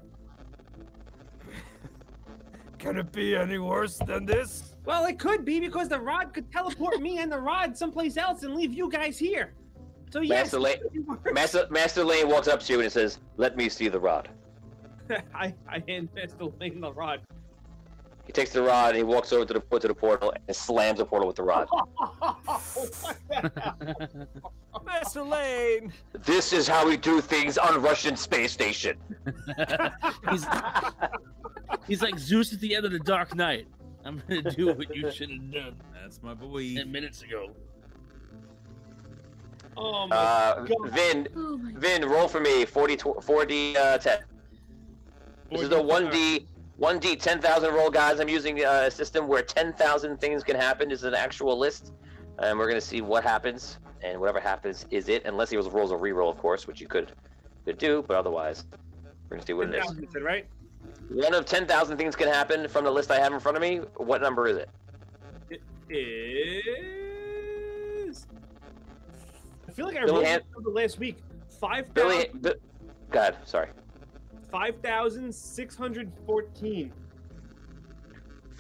Speaker 8: [laughs]
Speaker 13: Can it be any worse than this?
Speaker 8: Well, it could be because the rod could teleport me and the rod someplace else and leave you guys here. So yes,
Speaker 2: Master Laine,
Speaker 8: it could be worse.
Speaker 2: Master, Master Laine walks up to you and says, "Let me see the rod." [laughs]
Speaker 8: I I hand Master Laine the rod.
Speaker 2: He takes the rod and he walks over to the to the portal and slams the portal with the rod. [laughs]
Speaker 3: Master Laine.
Speaker 2: This is how we do things on Russian space station. [laughs]
Speaker 10: he's, he's like Zeus at the end of the Dark Knight. I'm gonna do what you should have done
Speaker 4: That's my boy.
Speaker 10: ten minutes ago.
Speaker 8: oh my
Speaker 2: Uh,
Speaker 8: God.
Speaker 2: Vin,
Speaker 7: Oh my
Speaker 2: Vin, roll for me 40, tw- 4D uh, 10. This is a 1D, 1D 10,000 roll, guys. I'm using uh, a system where 10,000 things can happen. This is an actual list. And we're going to see what happens. And whatever happens is it. Unless he was rolls a reroll, of course, which you could, could do. But otherwise, we're going to see what it is.
Speaker 8: 10,000 said, right?
Speaker 2: One of 10,000 things can happen from the list I have in front of me. What number is it? it?
Speaker 8: Is I feel like I
Speaker 2: Billy
Speaker 8: rolled
Speaker 2: Han-
Speaker 8: last week. Five
Speaker 2: Billy, Bi- God, sorry.
Speaker 8: Five thousand six hundred fourteen.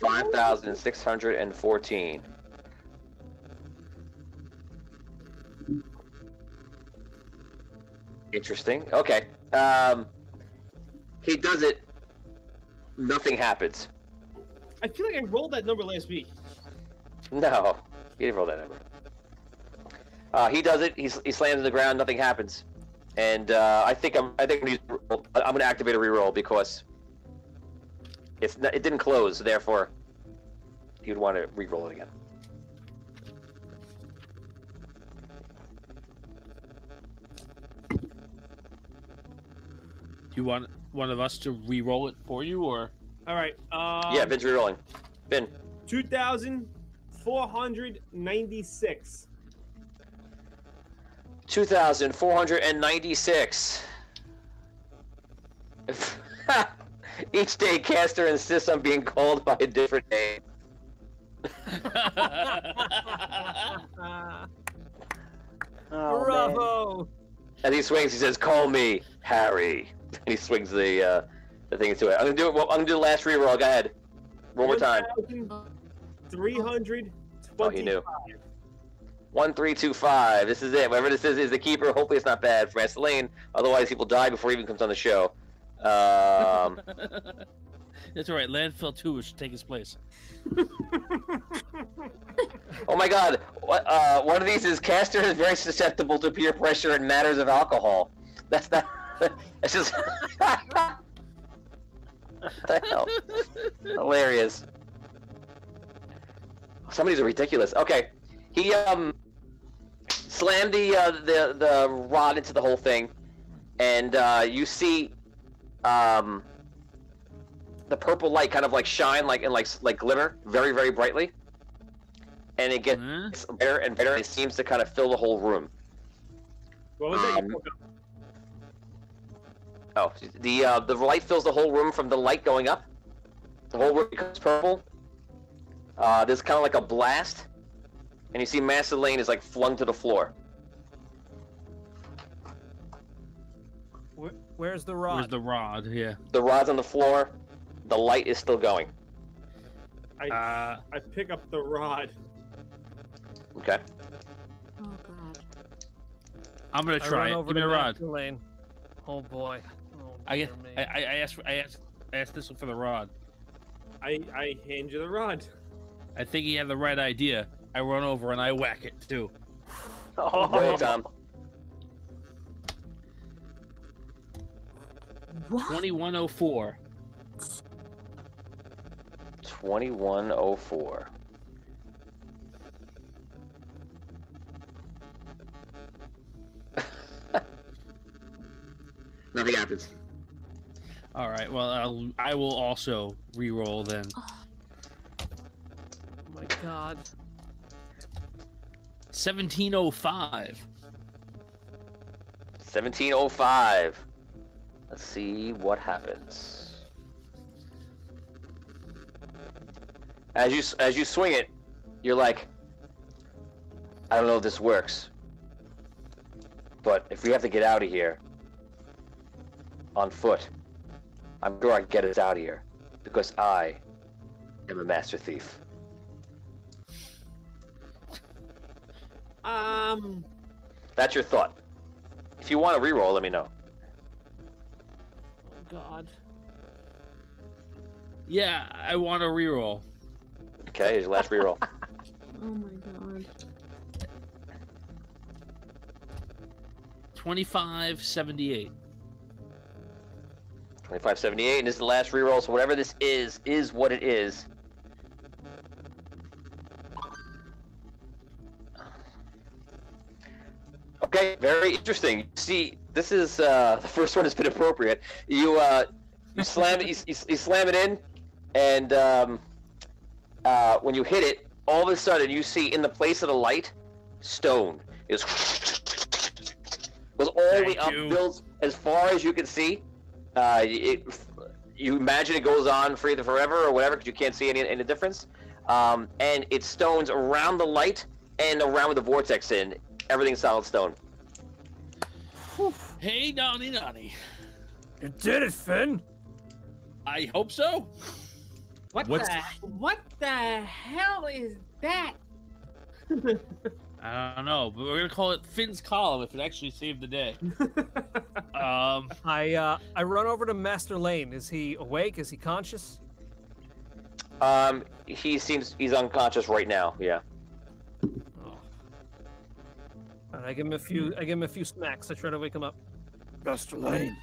Speaker 2: 5,614. Interesting. Okay. Um, he does it. Nothing happens.
Speaker 8: I feel like I rolled that number last week.
Speaker 2: No, he didn't roll that number. Uh, he does it. He, he slams in the ground. Nothing happens. And uh, I think I'm. I think I'm gonna, use, I'm gonna activate a reroll because it's not, it didn't close. Therefore, you'd want to reroll it again.
Speaker 10: Do you want one of us to re-roll it for you, or
Speaker 8: All right. Um,
Speaker 2: yeah, Vin's rerolling. Vin,
Speaker 8: 2,496.
Speaker 2: 2,496. [laughs] Each day, caster insists on being called by a different name. [laughs]
Speaker 6: Oh,
Speaker 3: Bravo!
Speaker 2: As he swings, he says, "Call me Harry." [laughs] And he swings the uh, the thing into it. I'm gonna do it. Well, I'm gonna do the last reroll. Go ahead. One more time.
Speaker 8: 325.
Speaker 2: Oh, he knew. One, three, two, five. This is it. Whatever this is, is the keeper. Hopefully, it's not bad for Master Laine. Otherwise, he will die before he even comes on the show. Um, [laughs]
Speaker 10: that's all right. Landfill two should take his place. [laughs]
Speaker 2: oh my God! What, uh, one of these is Caster is very susceptible to peer pressure in matters of alcohol. That's not. [laughs] It's just. what the hell? Hilarious. Some of these are ridiculous. Okay, he um slammed the uh, the the rod into the whole thing, and uh, you see um the purple light kind of like shine like and like like glimmer very very brightly, and it gets better and better. It seems to kind of fill the whole room.
Speaker 8: What was that?
Speaker 2: Um, Oh, the uh, the light fills the whole room from the light going up. The whole room becomes purple. Uh, there's kind of like a blast, and you see Master Laine is like flung to the floor.
Speaker 3: Where, where's the rod?
Speaker 10: Where's the rod? Yeah.
Speaker 2: The rod's on the floor. The light is still going.
Speaker 8: I,
Speaker 10: Uh,
Speaker 8: I pick up the rod.
Speaker 2: Okay.
Speaker 7: Oh god.
Speaker 10: I'm gonna
Speaker 3: I
Speaker 10: try
Speaker 3: run
Speaker 10: it.
Speaker 3: over
Speaker 10: Give me
Speaker 3: to
Speaker 10: a rod.
Speaker 3: Master Laine. Oh boy. Oh,
Speaker 10: I get. I, I I asked. I asked. I asked this one for the rod.
Speaker 8: I, I hand you the rod.
Speaker 10: I think he had the right idea. I run over and I whack it too.
Speaker 2: Oh, go Tom.
Speaker 10: Twenty-one oh four.
Speaker 2: 2104. [laughs] Nothing happens.
Speaker 10: All right. Well, I'll, I will also re-roll then.
Speaker 3: Oh my god.
Speaker 10: Seventeen oh five.
Speaker 2: 1705. Let's see what happens. As you as you swing it, you're like, I don't know if this works, but if we have to get out of here on foot, I'm sure I can get us out of here because I am a master thief.
Speaker 8: Um,
Speaker 2: That's your thought. If you want to reroll, let me know.
Speaker 3: Oh god.
Speaker 10: Yeah, I want to re-roll.
Speaker 2: Okay, here's your last reroll. [laughs]
Speaker 7: Oh my god.
Speaker 10: Twenty-five seventy-eight.
Speaker 2: 2578, and this is the last reroll, so whatever this is, is what it is. Okay, very interesting. See, this is uh, the first one has been appropriate. You uh, you slam it, you, you, you slam it in, and um, uh, when you hit it, all of a sudden you see in the place of the light, stone is goes all the way up,
Speaker 10: you.
Speaker 2: builds as far as you can see. Uh, it, you imagine it goes on for either forever or whatever because you can't see any, any difference. Um, and it stones around the light and around with the vortex in. Everything's solid stone.
Speaker 10: Hey, Donnie, Donnie.
Speaker 13: You did it, Finn.
Speaker 10: I hope so.
Speaker 9: What
Speaker 10: What's-
Speaker 9: the what the hell is that? [laughs]
Speaker 10: I don't know, but we're gonna call it Finn's column if it actually saved the day. [laughs] um,
Speaker 3: I uh, I run over to Master Laine. Is he awake? Is he conscious?
Speaker 2: Um, he seems he's unconscious right now. Yeah.
Speaker 3: I give him a few. I give him a few smacks. I try to wake him up.
Speaker 13: Master Laine.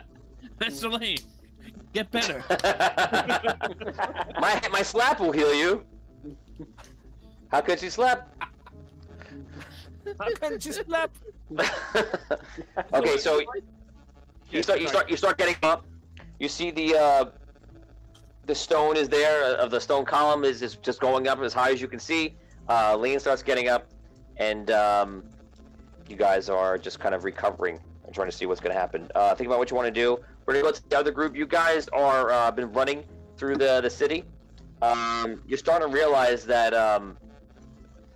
Speaker 13: [laughs]
Speaker 10: Master Laine, get better. [laughs]
Speaker 2: my my slap will heal you. How could she slap?
Speaker 3: How can you slap? [laughs]
Speaker 2: okay, so you start you start you start getting up. You see the uh, the stone is there uh, of the stone column is, is just going up as high as you can see. Uh, Lean starts getting up, and um, you guys are just kind of recovering and trying to see what's going to happen. Uh, think about what you want to do. We're gonna go to the other group. You guys are uh, been running through the the city. Um, you're starting to realize that um,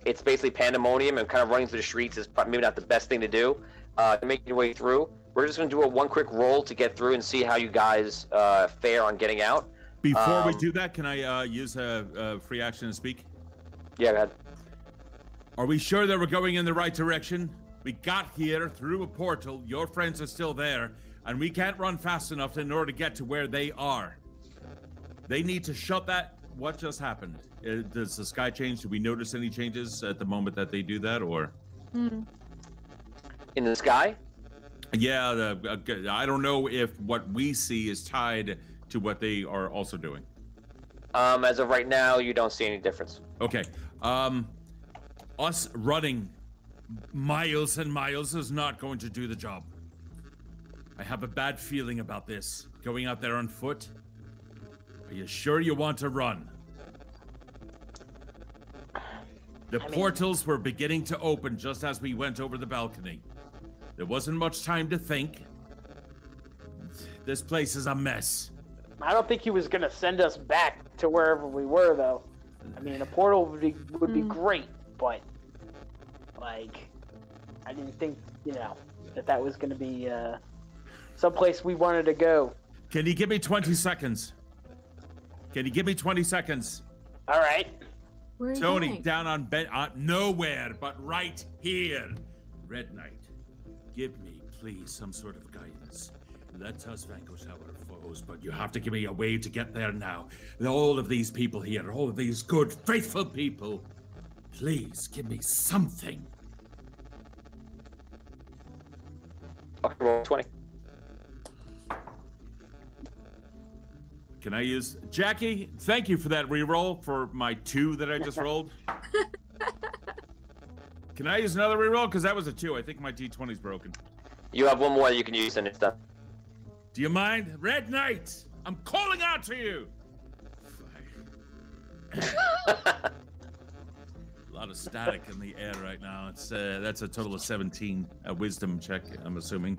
Speaker 2: it's basically pandemonium and kind of running through the streets is probably maybe not the best thing to do. Uh, to make your way through, we're just going to do a one quick roll to get through and see how you guys uh, fare on getting out.
Speaker 4: Before we
Speaker 2: Um,
Speaker 4: do that, can I uh, use a, a free action to speak?
Speaker 2: Yeah, go ahead.
Speaker 4: Are we sure that we're going in the right direction? We got here through a portal. Your friends are still there, and we can't run fast enough in order to get to where they are. They need to shut that. What just happened? Uh, does the sky change? Do we notice any changes at the moment that they do that, or?
Speaker 2: In the sky?
Speaker 4: Yeah, the, uh, I don't know if what we see is tied to what they are also doing.
Speaker 2: Um, as of right now, you don't see any difference.
Speaker 4: Okay. Um, us running miles and miles is not going to do the job. I have a bad feeling about this. Going out there on foot. Are you sure you want to run? The
Speaker 6: I mean-
Speaker 4: portals were beginning to open just as we went over the balcony. There wasn't much time to think. This place is a mess.
Speaker 6: I don't think he was gonna send us back to wherever we were, though. I mean, a portal would be would be
Speaker 7: Hmm.
Speaker 6: great, but like, I didn't think you know that that was gonna be uh, someplace we wanted to go.
Speaker 4: Can you give me 20 seconds? Can you give me 20 seconds?
Speaker 6: All right.
Speaker 7: Where are you
Speaker 4: Tony,
Speaker 7: going?
Speaker 4: down on bed, uh, nowhere but right here. Red Knight, give me, please, some sort of guidance. Let us vanquish our foes, but you have to give me a way to get there now. All of these people here, all of these good, faithful people, please give me something.
Speaker 2: Okay, roll 20.
Speaker 4: Can I use Jackie? Thank you for that reroll for my two that I just [laughs] rolled. Can I use another reroll? Because that was a two. I think my D20 is broken.
Speaker 2: You have one more you can use and it's done.
Speaker 4: Do you mind? Red Knight, I'm calling out to you. [laughs] [laughs] A lot of static in the air right now. It's uh, that's a total of 17. A wisdom check, I'm assuming.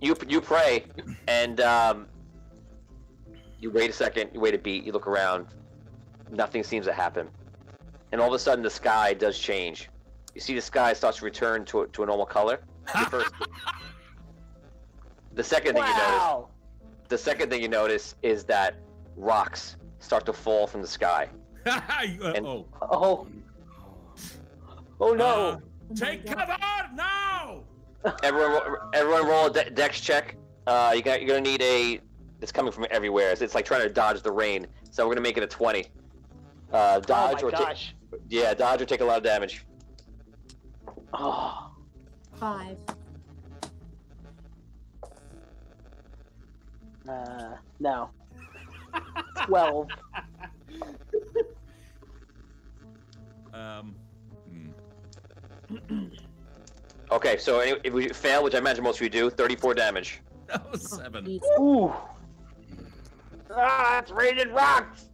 Speaker 2: You you pray, and um, you wait a second. You wait a beat. You look around. Nothing seems to happen, and all of a sudden the sky does change. You see the sky starts to return to a, to a normal color. The, [laughs] first- the second thing you notice, the second thing you notice is that rocks start to fall from the sky. [laughs] And-
Speaker 4: oh,
Speaker 6: Oh. Oh no.
Speaker 4: Uh,
Speaker 7: Oh
Speaker 4: take
Speaker 7: God.
Speaker 4: cover now!
Speaker 2: Everyone, ro- everyone, roll a de- dex check. Uh, you got, you're gonna need a. It's coming from everywhere. It's, it's like trying to dodge the rain. So we're gonna make it a twenty. Uh,
Speaker 6: oh
Speaker 2: dodge
Speaker 6: my
Speaker 2: or take.
Speaker 6: gosh.
Speaker 2: Yeah, dodge or take a lot of damage.
Speaker 6: Oh.
Speaker 7: Five.
Speaker 6: Uh, no. Twelve.
Speaker 4: Um, hmm. [clears throat]
Speaker 2: Okay, so if we fail, which I imagine most of you do, 34 damage. [laughs]
Speaker 4: that was seven.
Speaker 7: Jeez.
Speaker 6: Ooh. Ah, it's raining rocks.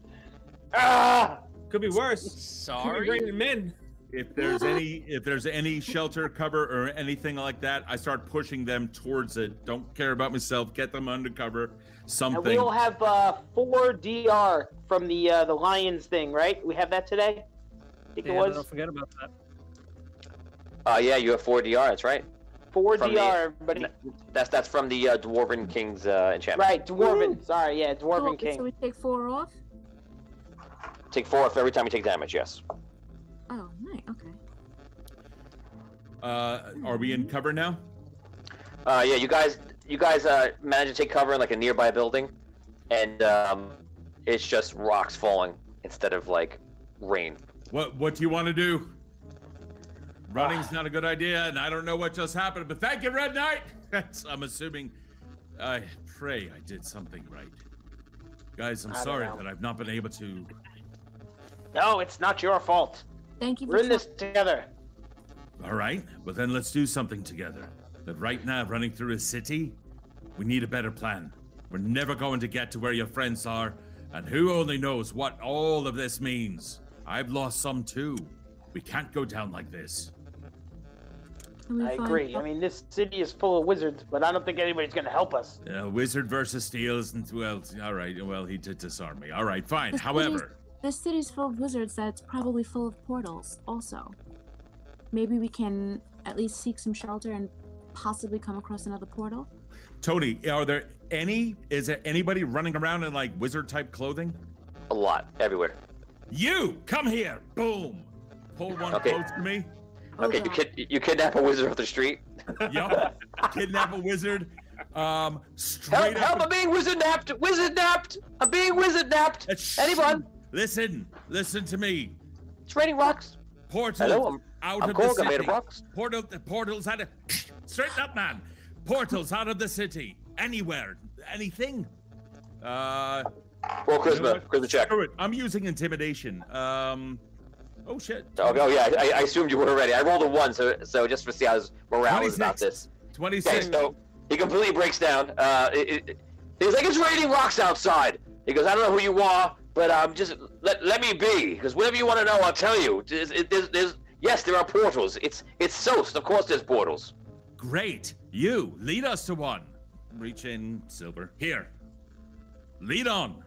Speaker 6: Ah.
Speaker 8: Could be worse. Could be
Speaker 10: Sorry.
Speaker 8: raining men.
Speaker 4: If there's any, if there's any shelter, cover, or anything like that, I start pushing them towards it. Don't care about myself. Get them under cover.
Speaker 6: And
Speaker 4: Something.
Speaker 6: we'll have uh, four DR from the uh, the Lions thing, right? We have that today. I think
Speaker 3: Yeah,
Speaker 6: it
Speaker 3: don't forget about that.
Speaker 2: Uh, yeah, you have four DR. That's right.
Speaker 6: four
Speaker 2: from
Speaker 6: DR.
Speaker 2: the-
Speaker 6: Everybody,
Speaker 2: That's that's from the uh, Dwarven King's uh, enchantment.
Speaker 6: right? Dwarven. Sorry, yeah, Dwarven
Speaker 7: Oh,
Speaker 6: King.
Speaker 7: So we take four off?
Speaker 2: Take four for every time you take damage. Yes.
Speaker 7: Oh, nice. Okay.
Speaker 4: Uh, are we in cover now?
Speaker 2: Uh, yeah, you guys, you guys uh, manage to take cover in like a nearby building, and um, it's just rocks falling instead of like rain.
Speaker 4: What What do you want to do? Running's not a good idea, and I don't know what just happened. But thank you, Red Knight. [laughs] That's, I'm assuming. I pray I did something right, guys. I'm
Speaker 6: I
Speaker 4: sorry
Speaker 6: know.
Speaker 4: that I've not been able to.
Speaker 6: No, it's not your fault.
Speaker 7: Thank you for
Speaker 6: We're in this together.
Speaker 4: All right, well then let's do something together. But right now, running through a city, we need a better plan. We're never going to get to where your friends are, and who only knows what all of this means. I've lost some too. We can't go down like this.
Speaker 6: I agree. I mean, this city is full of wizards, but I don't think anybody's gonna help us.
Speaker 4: Uh, wizard versus steel isn't well. All right, well he did disarm me. All right, fine.
Speaker 7: The
Speaker 4: However,
Speaker 7: This city's full of wizards that's probably full of portals, also. Maybe we can at least seek some shelter and possibly come across another portal.
Speaker 4: Tony, are there any? Is there anybody running around in like wizard type clothing?
Speaker 2: A lot everywhere.
Speaker 4: You come here. Boom. Pull one
Speaker 2: Okay.
Speaker 4: close to me.
Speaker 7: Oh,
Speaker 2: Okay, you kid, you kidnap a wizard off the street.
Speaker 4: Yup. Kidnap a wizard. Um,
Speaker 2: Help!
Speaker 4: straight
Speaker 2: Help!
Speaker 4: up.
Speaker 2: I'm being wizard napped. Wizard napped. I'm being wizard napped. Anyone?
Speaker 4: Listen, listen to me.
Speaker 2: It's raining rocks.
Speaker 4: Portals
Speaker 2: Hello, I'm-
Speaker 4: out of
Speaker 2: Korg,
Speaker 4: the city.
Speaker 2: of.
Speaker 4: Portal, the portals out of. [sniffs] Straighten up, man. Portals out of the city. Anywhere. Anything. Uh.
Speaker 2: Roll
Speaker 4: you know
Speaker 2: charisma. Charisma check.
Speaker 4: I'm using intimidation. Um. Oh shit.
Speaker 2: Oh, oh yeah, I, I assumed you were already. I rolled a one, so so just to see how his morale is about
Speaker 4: 26.
Speaker 2: this. Okay,
Speaker 4: 26.
Speaker 2: so he completely breaks down. Uh, it, it, he's like, "It's raining rocks outside." He goes, "I don't know who you are, but um, just let let me be, because whatever you want to know, I'll tell you." There's, there's yes, there are portals. It's it's Soulst, of course. There's portals.
Speaker 4: Great. You lead us to one. Reach in, silver. Here. Lead on.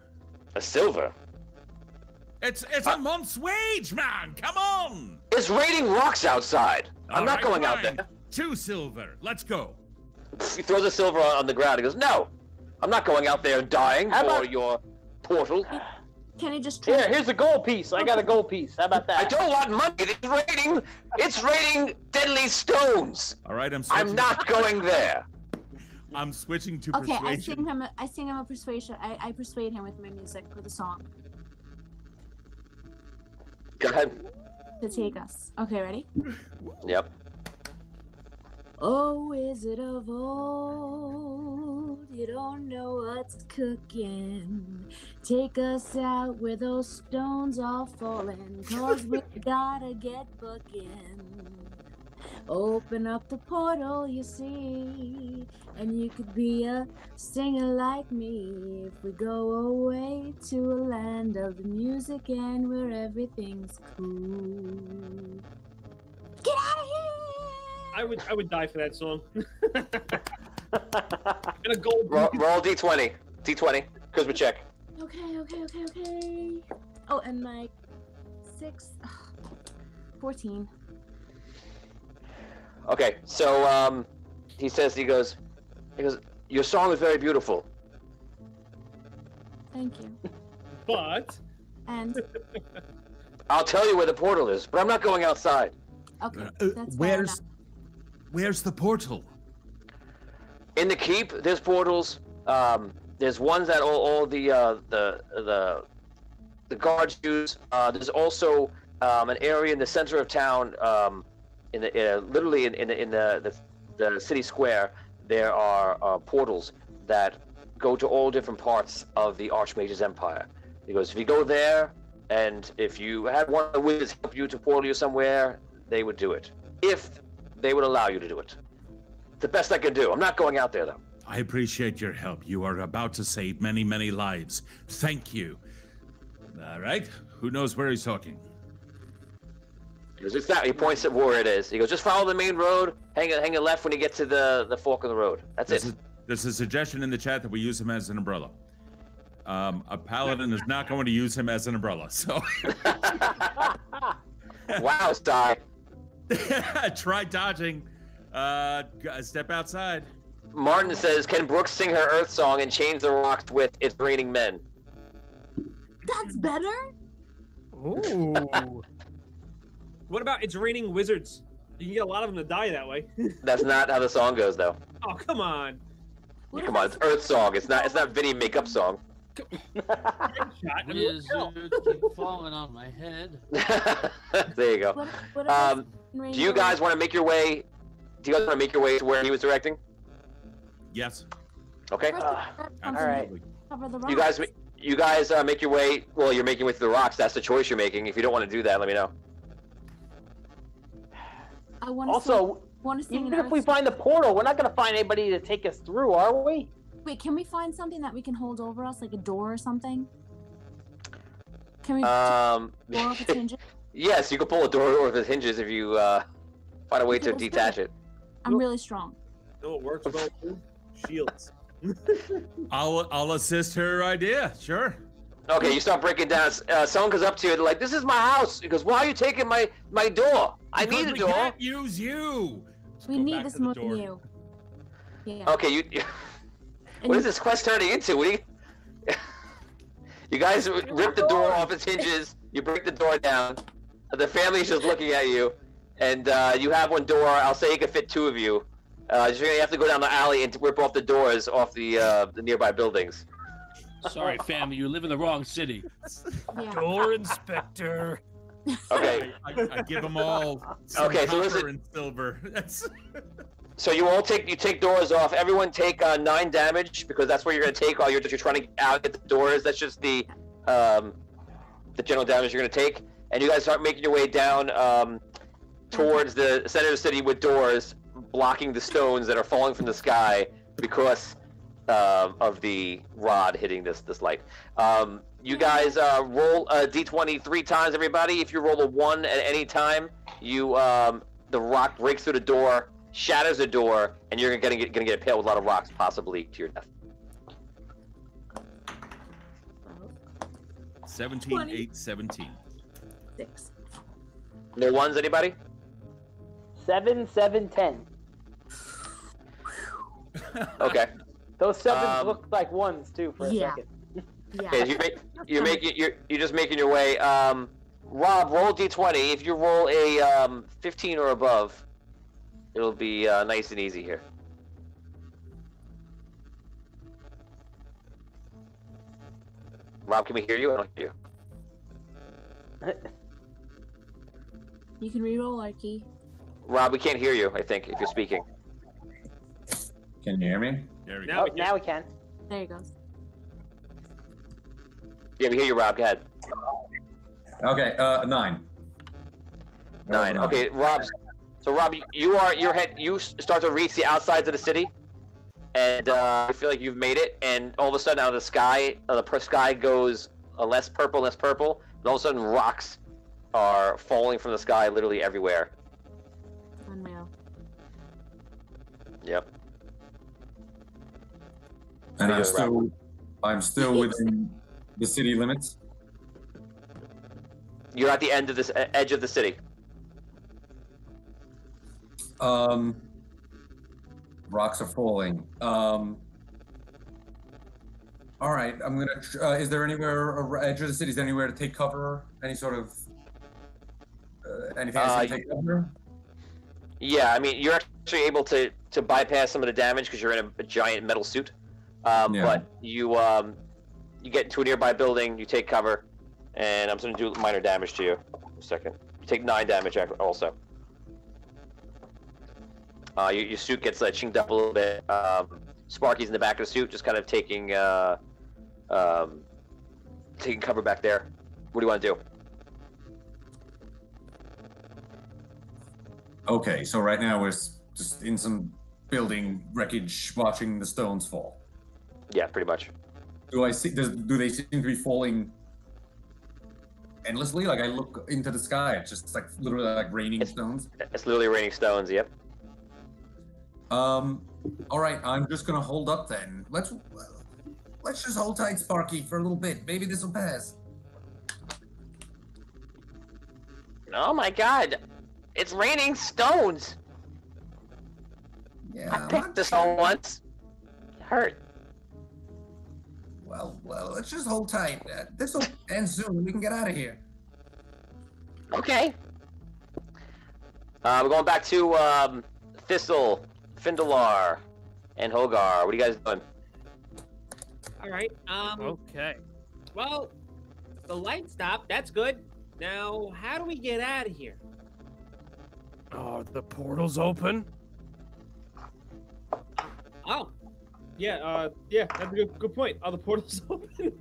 Speaker 2: A silver.
Speaker 4: It's it's a ah. month's wage, man. Come on.
Speaker 2: It's raining rocks outside. I'm not
Speaker 4: right,
Speaker 2: going out there.
Speaker 4: Two silver. Let's go.
Speaker 2: He throws a silver on, on the ground. He goes, "No, I'm not going out there dying
Speaker 6: How
Speaker 2: for
Speaker 6: about-
Speaker 2: your portal.
Speaker 7: Can I just try?
Speaker 6: Here, here's a gold piece. I got a gold piece. How about that?
Speaker 2: I don't want money. It's raining. It's raining deadly stones.
Speaker 4: All right, I'm switching.
Speaker 2: I'm not going there."
Speaker 4: I'm switching to
Speaker 7: Okay, I
Speaker 4: persuasion.
Speaker 7: sing him. A, I sing him a persuasion. I, I persuade him with my music for the song
Speaker 2: Go ahead.
Speaker 7: to take us. Okay, ready?
Speaker 2: Yep.
Speaker 7: Oh, wizard of old, you don't know what's cooking. Take us out where those stones are falling, cause we [laughs] gotta get booking. Open up the portal, you see, and you could be a singer like me if we go away to a land of the music and where everything's cool. Get out of here!
Speaker 8: I would I would die for that song. [laughs] and a gold.
Speaker 2: Roll, roll d20. D20. Charisma check.
Speaker 7: Okay, okay, okay, okay. Oh, and my six, ugh, 14.
Speaker 2: Okay, so um, he says he goes, he goes. Your song is very beautiful.
Speaker 7: Thank you.
Speaker 8: But
Speaker 7: And
Speaker 2: I'll tell you where the portal is, but I'm not going outside.
Speaker 7: okay,
Speaker 4: Uh,
Speaker 7: that's fair
Speaker 4: where's
Speaker 7: enough.
Speaker 4: Where's the portal?
Speaker 2: In the keep, there's portals. Um, there's ones that all, all the uh, the the the guards use. Uh, there's also um, an area in the center of town, um, in the uh, literally in, in the in the, the the city square. There are uh, portals that go to all different parts of the Archmage's empire. Because if you go there, and if you had one of the wizards help you to portal you somewhere, they would do it. If they would allow you to do it. The best I can do. I'm not going out there though.
Speaker 4: I appreciate your help. You are about to save many, many lives. Thank you. All right. Who knows where he's talking?
Speaker 2: He goes, it's that. He points at where it is. He goes, just follow the main road. Hang a, hang a left when you get to the, the fork of the road. That's
Speaker 4: There's
Speaker 2: it.
Speaker 4: a, there's a suggestion in the chat that we use him as an umbrella. Um, a paladin is not going to use him as an umbrella. So [laughs]
Speaker 2: wow, Sty. [laughs]
Speaker 4: try dodging. Uh, step outside.
Speaker 2: Martin says, can Brooks sing her Earth song and change the rocks with It's Raining Men?
Speaker 7: That's better?
Speaker 3: Ooh. [laughs]
Speaker 8: what about it's raining wizards? You can get a lot of them to die that way. [laughs]
Speaker 2: That's not how the song goes, though.
Speaker 8: oh come on.
Speaker 7: What
Speaker 2: Come on, it's Earth song. It's not. It's not Vinny makeup song.
Speaker 10: Wizards keep falling on my head.
Speaker 2: there you go.
Speaker 7: What, what
Speaker 2: Um, do you guys want to make your way? Do you guys want to make your way to where he was directing?
Speaker 4: Yes.
Speaker 2: Okay.
Speaker 6: all right.
Speaker 2: You guys, you guys uh, make your way. Well, you're making way through the rocks. That's the choice you're making. If you don't want to do that, let me know.
Speaker 7: I want to
Speaker 6: Also,
Speaker 7: want to sing
Speaker 6: even if we find the portal, we're not gonna find anybody to take us through, are we?
Speaker 7: Wait, can we find something that we can hold over us, like a door or something? Can we
Speaker 2: Um, [laughs]
Speaker 7: take the door off its hinges?
Speaker 2: yes, you can pull a door over the hinges if you uh, find a way to detach it.
Speaker 7: I'm really strong.
Speaker 8: No, it works [laughs] well too. Shields. [laughs]
Speaker 4: I'll I'll assist her idea. Sure.
Speaker 2: Okay, you start breaking down. Uh, someone comes up to you, they're like, "This is my house." He goes, "Why are you taking my my door? I
Speaker 4: Because
Speaker 2: need a
Speaker 4: we
Speaker 2: door."
Speaker 4: can't use you.
Speaker 7: We need
Speaker 4: back
Speaker 7: this
Speaker 4: to
Speaker 7: more
Speaker 4: door.
Speaker 7: than you. Yeah.
Speaker 2: Okay, you. you-
Speaker 7: And [laughs]
Speaker 2: what is
Speaker 7: you-
Speaker 2: this quest turning into? What do you? you guys rip the door off its hinges. You break the door down. The family's just looking at you, and uh, you have one door. I'll say you can fit two of you. Uh, just you have to go down the alley and rip off the doors off the uh, the nearby buildings.
Speaker 10: Sorry, family, you live in the wrong city.
Speaker 7: Yeah.
Speaker 13: Door inspector.
Speaker 2: Okay.
Speaker 4: I, I give them all some
Speaker 2: Okay, so
Speaker 4: copper
Speaker 2: listen-
Speaker 4: and silver. [laughs] That's
Speaker 2: So you all take you take doors off. Everyone take uh, nine damage because that's where you're gonna take while you're you're trying to get out get the doors. That's just the um, the general damage you're gonna take. And you guys start making your way down um, towards the center of the city with doors blocking the stones that are falling from the sky because um, of the rod hitting this this light. Um, you guys uh, roll a d20 three times, everybody. If you roll a one at any time, you um, the rock breaks through the door, shatters the door, and you're gonna get gonna get impaled with a lot of rocks, possibly to your death.
Speaker 4: 17, 8, 17.
Speaker 7: Six.
Speaker 2: No ones, anybody?
Speaker 6: Seven, seven, ten. [laughs]
Speaker 2: Okay.
Speaker 6: Those sevens
Speaker 2: Um,
Speaker 6: look like ones too for a
Speaker 7: Yeah.
Speaker 6: second.
Speaker 7: Yeah.
Speaker 2: Okay, you make you're making you're you're just making your way. Um, Rob, roll d20. If you roll a um, 15 or above, it'll be uh, nice and easy here. Rob, can we hear you? I don't hear you. [laughs]
Speaker 7: You can reroll Arky.
Speaker 2: Rob, we can't hear you. I think if you're speaking.
Speaker 14: Can you hear me?
Speaker 4: There we
Speaker 6: Oh,
Speaker 4: go.
Speaker 6: now we can.
Speaker 7: There you go.
Speaker 2: Yeah, we hear you, Rob. Go ahead.
Speaker 14: Okay, uh, nine.
Speaker 2: Nine.
Speaker 14: Nine.
Speaker 2: Okay, Rob. So Rob, you- you are your head. You start to reach the outsides of the city, and uh, I feel like you've made it. And all of a sudden, out of the sky, uh, the sky goes uh, less purple, less purple, and all of a sudden, rocks are falling from the sky, literally everywhere.
Speaker 7: Unreal.
Speaker 2: Yep.
Speaker 14: And I'm still, I'm still within the city limits.
Speaker 2: You're at the end of this edge of the city.
Speaker 14: Um, rocks are falling. Um, all right, I'm gonna. Uh, is there anywhere ar- edge of the city? Is there anywhere to take cover? Any sort of anything
Speaker 2: Uh,
Speaker 14: take cover?
Speaker 2: Yeah, I mean, you're actually able to to bypass some of the damage because you're in a, a giant metal suit. Um,
Speaker 14: Yeah.
Speaker 2: But you um, you get into a nearby building, you take cover, and I'm just gonna do minor damage to you. A second. You take nine damage also. Uh, your, your suit gets uh, chinked up a little bit. Um, Sparky's in the back of the suit, just kind of taking uh, um, taking cover back there. What do you want to do?
Speaker 14: Okay, so right now we're just in some building wreckage, watching the stones fall.
Speaker 2: Yeah, pretty much.
Speaker 14: Do I see? Does, do they seem to be falling endlessly? Like I look into the sky, it's just like literally like raining stones.
Speaker 2: It's literally raining stones. Yep.
Speaker 14: Um, all right, I'm just gonna hold up then. Let's let's just hold tight, Sparky, for a little bit. Maybe this will pass.
Speaker 2: Oh my God! It's raining stones.
Speaker 14: Yeah.
Speaker 2: I picked this one once. It hurt.
Speaker 14: Well, well, let's just hold tight. Uh, this will end soon. We can get out of here.
Speaker 2: Okay. Uh, we're going back to um, Thistle, Findalar, and Hogar. What are you guys doing?
Speaker 9: All right. Um.
Speaker 3: Okay.
Speaker 9: Well, the light stopped. That's good. Now, how do we get out of here?
Speaker 13: Are the portals open?
Speaker 8: Oh. Yeah, uh, yeah, that's a good, good point. Are the portals [laughs] open?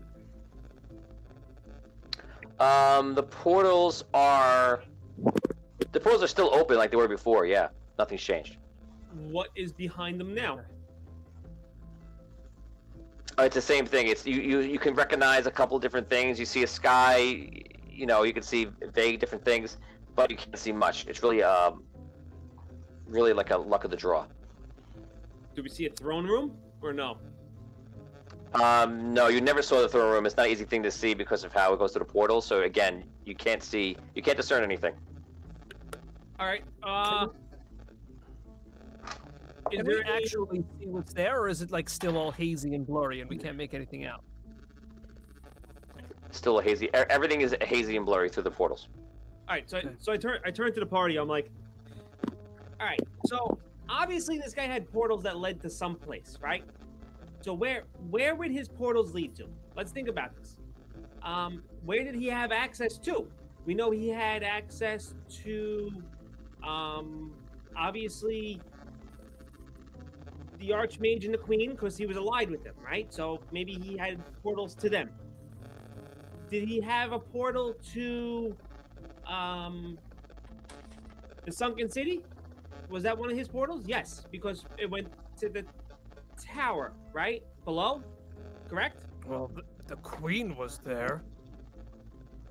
Speaker 2: Um, the portals are the portals are still open like they were before. Yeah, nothing's changed.
Speaker 8: what is behind them now?
Speaker 2: Uh, It's the same thing. It's you, you you can recognize a couple different things. You see a sky, you know, you can see vague different things, but you can't see much. It's really um really like a luck of the draw.
Speaker 8: Do we see a throne room or no?
Speaker 2: Um, no, you never saw the throne room. It's not an easy thing to see because of how it goes to the portal. So again, you can't see, you can't discern anything.
Speaker 8: All right. Uh, is
Speaker 3: Can we
Speaker 8: there any-
Speaker 3: actually see what's there, or is it like still all hazy and blurry and we can't make anything out?
Speaker 2: Still a hazy. e- Everything is hazy and blurry through the portals.
Speaker 8: All right, so I, so I turn I turn to the party. I'm like,
Speaker 9: All right. So obviously, this guy had portals that led to some place, right? So where where would his portals lead to? Let's think about this. Um, where did he have access to? We know he had access to, um, obviously the Archmage and the Queen because he was allied with them, right? So maybe he had portals to them. Did he have a portal to, um, the Sunken City? Was that one of his portals? Yes, because it went to the tower, right? Below? Correct?
Speaker 13: Well, the, the queen was there.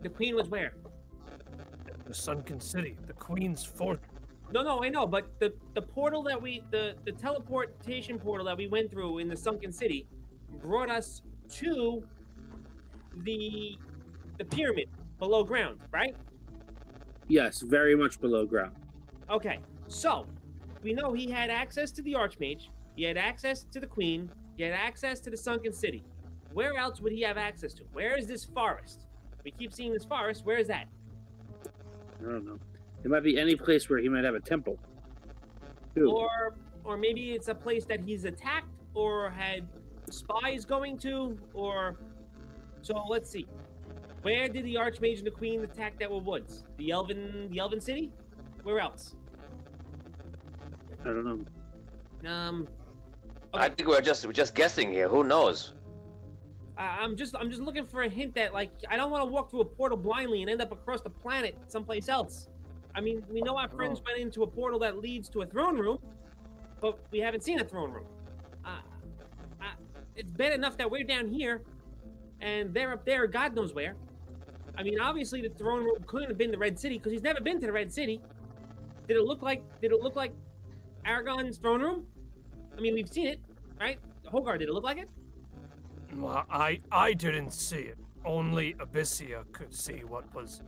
Speaker 9: The Queen was where?
Speaker 13: The Sunken City, the queen's fort.
Speaker 9: No, no, I know, but the the portal that we the the teleportation portal that we went through in the sunken city brought us to the the pyramid below ground, right?
Speaker 10: Yes, very much below ground.
Speaker 9: Okay. So, we know he had access to the archmage, he had access to the queen, he had access to the sunken city. Where else would he have access to? Where is this forest? We keep seeing this forest. Where is that?
Speaker 10: I don't know. It might be any place where he might have a temple. Too.
Speaker 9: Or or maybe it's a place that he's attacked or had spies going to or so let's see. Where did the Archmage and the Queen attack Deadwood Woods? The Elven the Elven City? Where else?
Speaker 10: I don't know.
Speaker 9: Um
Speaker 2: I think we're just we're just guessing here. Who knows?
Speaker 9: I- I'm just I'm just looking for a hint that like I don't want to walk through a portal blindly and end up across the planet someplace else. I mean, we know our friends went into a portal that leads to a throne room, but we haven't seen a throne room. Uh, uh, it's bad enough that we're down here, and they're up there, God knows where. I mean, obviously the throne room couldn't have been the Red City because he's never been to the Red City. Did it look like? Did it look like Aragon's throne room? I mean, we've seen it, right? Hogar, did it look like it?
Speaker 13: Well, I I didn't see it. Only Abyssia could see what was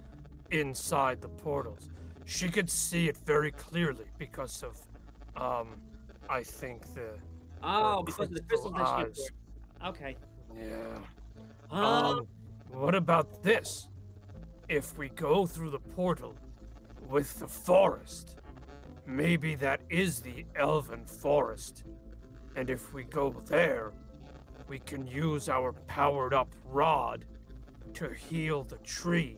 Speaker 13: inside the portals. She could see it very clearly because of, um, I think the.
Speaker 9: Oh, because of the
Speaker 13: crystal
Speaker 9: crystals that she
Speaker 13: eyes.
Speaker 9: Okay.
Speaker 13: Yeah.
Speaker 9: Um,
Speaker 13: Um, what about this? If we go through the portal with the forest, maybe that is the elven forest. And if we go there, we can use our powered up rod to heal the tree.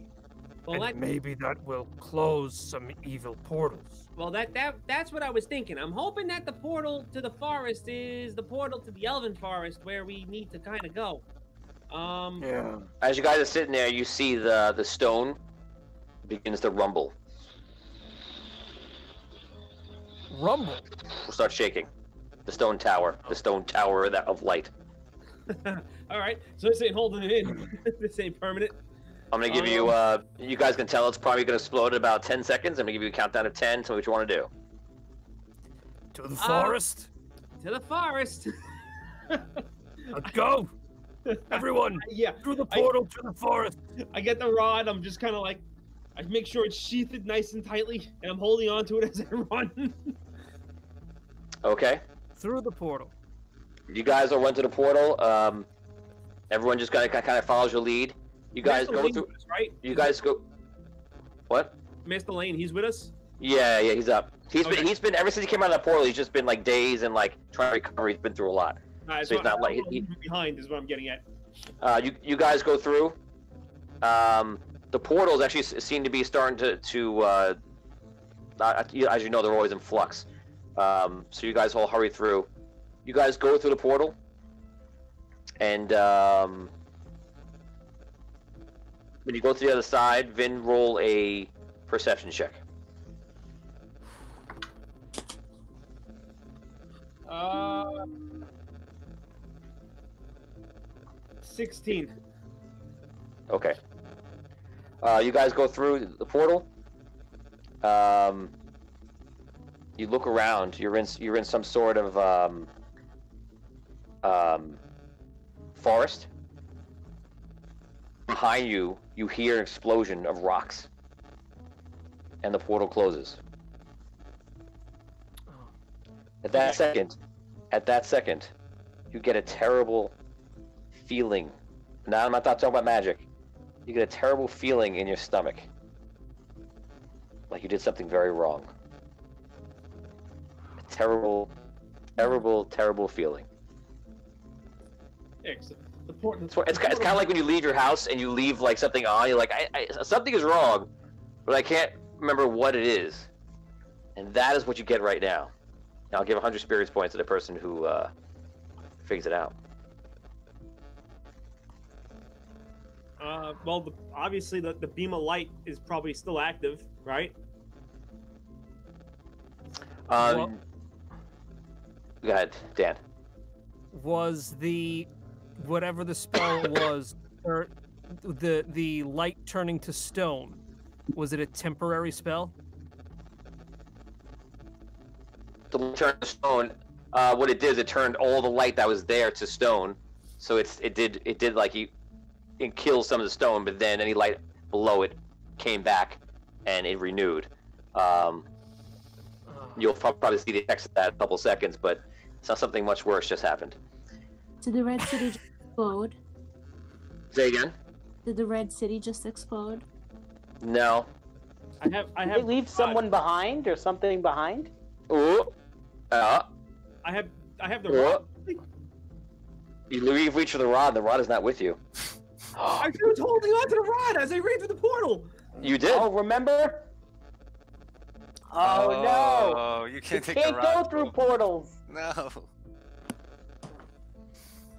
Speaker 9: Well,
Speaker 13: and
Speaker 9: that-
Speaker 13: maybe that will close some evil portals.
Speaker 9: Well, that that that's what I was thinking. I'm hoping that the portal to the forest is the portal to the Elven Forest where we need to kind of go. Um,
Speaker 13: Yeah.
Speaker 2: As you guys are sitting there, you see the the stone begins to rumble,
Speaker 3: Rumble.
Speaker 2: start shaking. The stone tower, the stone tower that of light. [laughs]
Speaker 8: all right. So this ain't holding it in. [laughs] this ain't permanent.
Speaker 2: I'm gonna give you.
Speaker 8: Um,
Speaker 2: Uh, you guys can tell it's probably gonna explode in about 10 seconds. I'm gonna give you a countdown of 10. Tell me what you want to do.
Speaker 13: To the
Speaker 9: Uh,
Speaker 13: forest?
Speaker 9: to the forest.
Speaker 13: Let's [laughs] go! [laughs] Everyone,
Speaker 8: yeah.
Speaker 13: through the
Speaker 8: I-
Speaker 13: portal to the forest.
Speaker 8: I get the rod. I'm just kind of like, I make sure it's sheathed nice and tightly, and I'm holding on to it [laughs] as I run.
Speaker 2: Okay.
Speaker 3: Through the portal.
Speaker 2: You guys will run to the portal. Um, everyone just kind of kind of follows your lead. You guys
Speaker 8: Mr.
Speaker 2: go
Speaker 8: Laine's
Speaker 2: through.
Speaker 8: with us, right?
Speaker 2: You guys go. What?
Speaker 8: Mr. Laine, he's with us.
Speaker 2: Yeah, yeah, he's up. He's been
Speaker 8: Okay.
Speaker 2: he's been ever since he came out of the portal. He's just been like days and like trying to recover. He's been through a lot.
Speaker 8: Uh,
Speaker 2: so he's not like he,
Speaker 8: behind is what I'm getting at.
Speaker 2: uh, you you guys go through. Um, the portals actually seem to be starting to to. Uh, as you know, they're always in flux. Um, so you guys all hurry through. You guys go through the portal, and um, when you go to the other side, Vin roll a perception check.
Speaker 8: Uh, 16.
Speaker 2: Okay. Uh, you guys go through the portal. Um, you look around. You're in. You're in some sort of um, um, forest. Behind you, you hear an explosion of rocks, and the portal closes. At that second, at that second, you get a terrible feeling. Now I'm not talking about magic. You get a terrible feeling in your stomach. Like you did something very wrong. A terrible, terrible, terrible feeling.
Speaker 8: 'cause the port,
Speaker 2: It's, it's, it's kind of like when you leave your house and you leave like something on. You're like, I, I, something is wrong, but I can't remember what it is. And that is what you get right now. Now I'll give 100 spirits points to the person who uh, figures it out.
Speaker 8: Uh, well, the, obviously the, the beam of light is probably still active, right?
Speaker 2: Um,
Speaker 3: Well-
Speaker 2: go ahead, Dan.
Speaker 3: Was the whatever the spell [coughs] was, or the the light turning to stone? Was it a temporary spell?
Speaker 2: the turn to stone. Uh, what it did is it turned all the light that was there to stone. So it's it did it did like you it killed some of the stone, but then any light below it came back and it renewed. Um, you'll probably see the effects of that in a couple seconds, but so something much worse just happened.
Speaker 7: Did the red city just explode?
Speaker 2: Say again?
Speaker 7: Did the red city just explode?
Speaker 2: No.
Speaker 8: I have I have.
Speaker 6: Did they leave someone behind or something behind?
Speaker 2: Ooh. Uh,
Speaker 8: I have I have the
Speaker 2: What?
Speaker 8: rod.
Speaker 2: you leave reach for the rod. The rod is not with you.
Speaker 8: I was holding on to the rod as I ran through the portal.
Speaker 2: You did.
Speaker 6: Oh, remember? Oh, no!
Speaker 5: Oh, you can't
Speaker 6: you
Speaker 5: take
Speaker 6: can't
Speaker 5: the
Speaker 6: go
Speaker 5: rod.
Speaker 6: through portals. [laughs]
Speaker 5: No.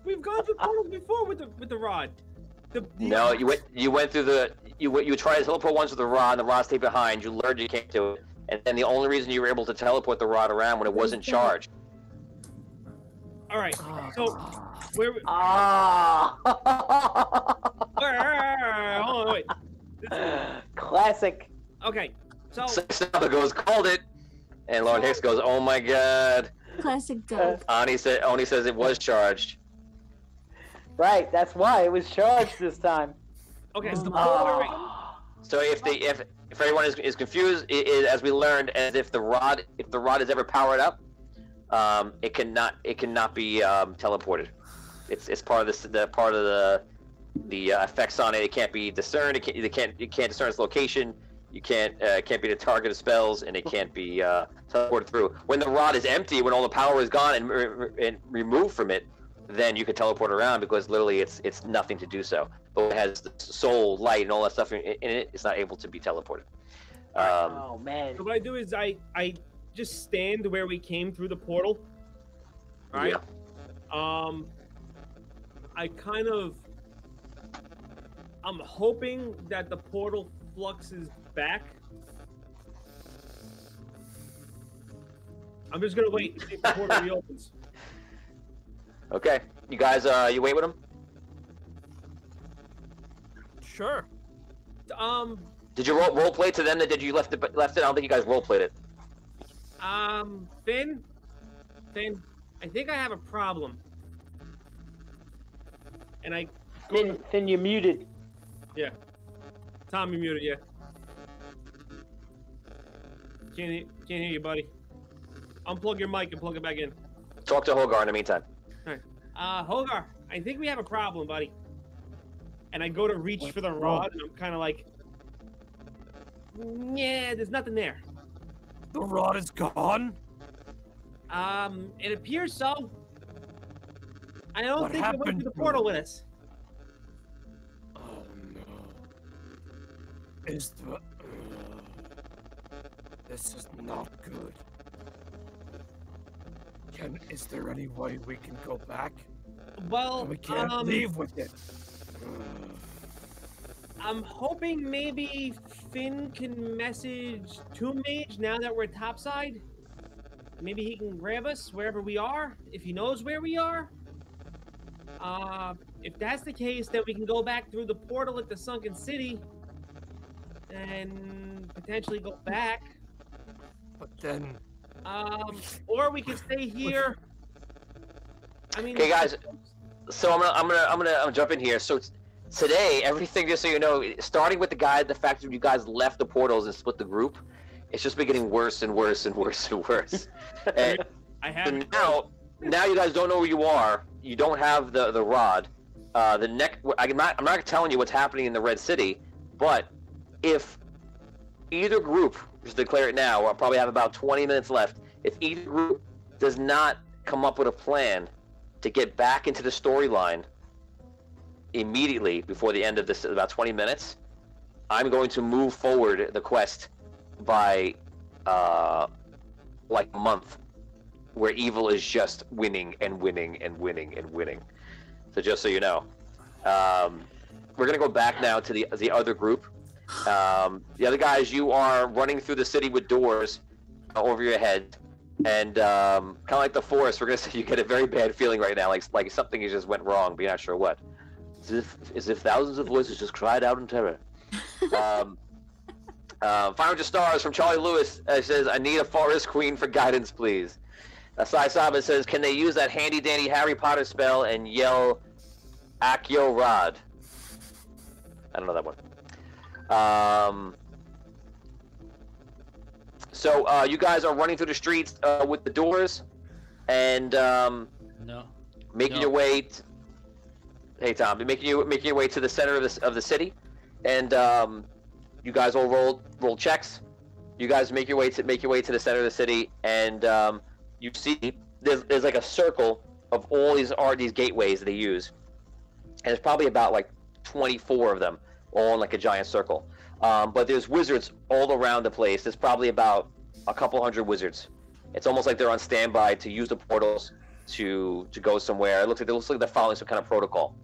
Speaker 8: We've gone through portals before with the with the rod. The, the
Speaker 2: No, you went. You went through the. You went- you tried to teleport once with the rod, and the rod stayed behind. You learned you can't do it, and then the only reason you were able to teleport the rod around when it wasn't charged.
Speaker 8: All right. So where?
Speaker 6: Ah.
Speaker 8: where hold on, wait.
Speaker 6: Classic.
Speaker 8: Okay. So
Speaker 2: Snapper goes, called it, and Lauren Hicks goes, "Oh my God."
Speaker 7: Classic Doug.
Speaker 2: Ani said, Oni says it was charged.
Speaker 6: Right, that's why it was charged this time.
Speaker 8: okay. So, wait, wait, wait.
Speaker 2: So if they if if everyone is, is confused, it, it, as we learned, as if the rod if the rod is ever powered up, um, it cannot it cannot be um, teleported. It's it's part of this the part of the the uh, effects on it. It can't be discerned. It can't it can't you can't discern its location. You can't uh, it can't be the target of spells, and it can't be uh, teleported through. When the rod is empty, when all the power is gone and, re- and removed from it, then you can teleport around because literally it's it's nothing to do so. But it has the soul, light, and all that stuff in, in it, it's not able to be teleported. Um,
Speaker 6: Oh man.
Speaker 8: So what I do is I I just stand where we came through the portal. Right. Um. I kind of. I'm hoping that the portal fluxes back. I'm just gonna wait and see if the portal reopens. [laughs]
Speaker 2: Okay, you guys, uh, you wait with him.
Speaker 3: Sure.
Speaker 8: Um.
Speaker 2: Did you role, role play to them? That did you left it? Left it? I don't think you guys role played it.
Speaker 8: Um. Finn. Finn. I think I have a problem. And I.
Speaker 6: Then, then you're muted.
Speaker 8: Yeah. Tom, you muted, yeah. Can't, he- can't hear you, buddy. Unplug your mic and plug it back in.
Speaker 2: Talk to Hogar in the meantime.
Speaker 8: Alright. Uh, Hogar, I think we have a problem, buddy. And I go to reach for the rod, and I'm kind of like, yeah, there's nothing there.
Speaker 13: The rod is gone.
Speaker 8: Um, it appears so.
Speaker 9: I don't
Speaker 13: What
Speaker 9: think you went through the portal with us.
Speaker 13: Oh no. Is the. this is not good. Can is there any way we can go back?
Speaker 9: Well,
Speaker 13: we can't
Speaker 9: um,
Speaker 13: leave with it.
Speaker 9: I'm hoping maybe Finn can message Tomb Mage now that we're topside. Maybe he can grab us wherever we are, if he knows where we are. Uh, if that's the case, then we can go back through the portal at the Sunken City and potentially go back.
Speaker 13: But then
Speaker 9: Um, or we can stay here. I mean,
Speaker 2: Okay, guys. So I'm gonna I'm gonna I'm gonna, I'm gonna jump in here. So today, everything just so you know, starting with the guy, the fact that you guys left the portals and split the group, it's just been getting worse and worse and worse and worse. [laughs] and
Speaker 9: I
Speaker 2: so
Speaker 9: have
Speaker 2: now, now you guys don't know where you are. You don't have the the rod. Uh, the neck. I'm not I'm not telling you what's happening in the Red City, but if either group, just declare it now, I'll probably have about 20 minutes left. If either group does not come up with a plan to get back into the storyline immediately before the end of this, about 20 minutes, I'm going to move forward the quest by uh, like a month, where evil is just winning and winning and winning and winning. So just so you know, um, we're gonna go back now to the the other group. Um, the other guys, you are running through the city with doors over your head, and um, kind of like the forest. We're gonna [laughs] say you get a very bad feeling right now, like like something just went wrong, but you're not sure what. As if as if thousands of voices just cried out in terror. [laughs] um, uh, 500 stars from Charlie Lewis uh, says, "I need a forest queen for guidance, please." Uh, Sai Saba says, "Can they use that handy dandy Harry Potter spell and yell Accio Rod?" I don't know that one. Um, so uh, you guys are running through the streets uh, with the doors, and um,
Speaker 10: No.
Speaker 2: making
Speaker 10: No.
Speaker 2: your way. T- hey Tom, making you making your way to the center of this of the city, and um, you guys all roll roll checks. You guys make your way to make your way to the center of the city, and um, you see there's there's like a circle of all these are these gateways that they use, and there's probably about like 24 of them, all in like a giant circle. Um, but there's wizards all around the place. There's probably about a couple hundred wizards. It's almost like they're on standby to use the portals to to go somewhere. It looks like it looks like they're following some kind of protocol.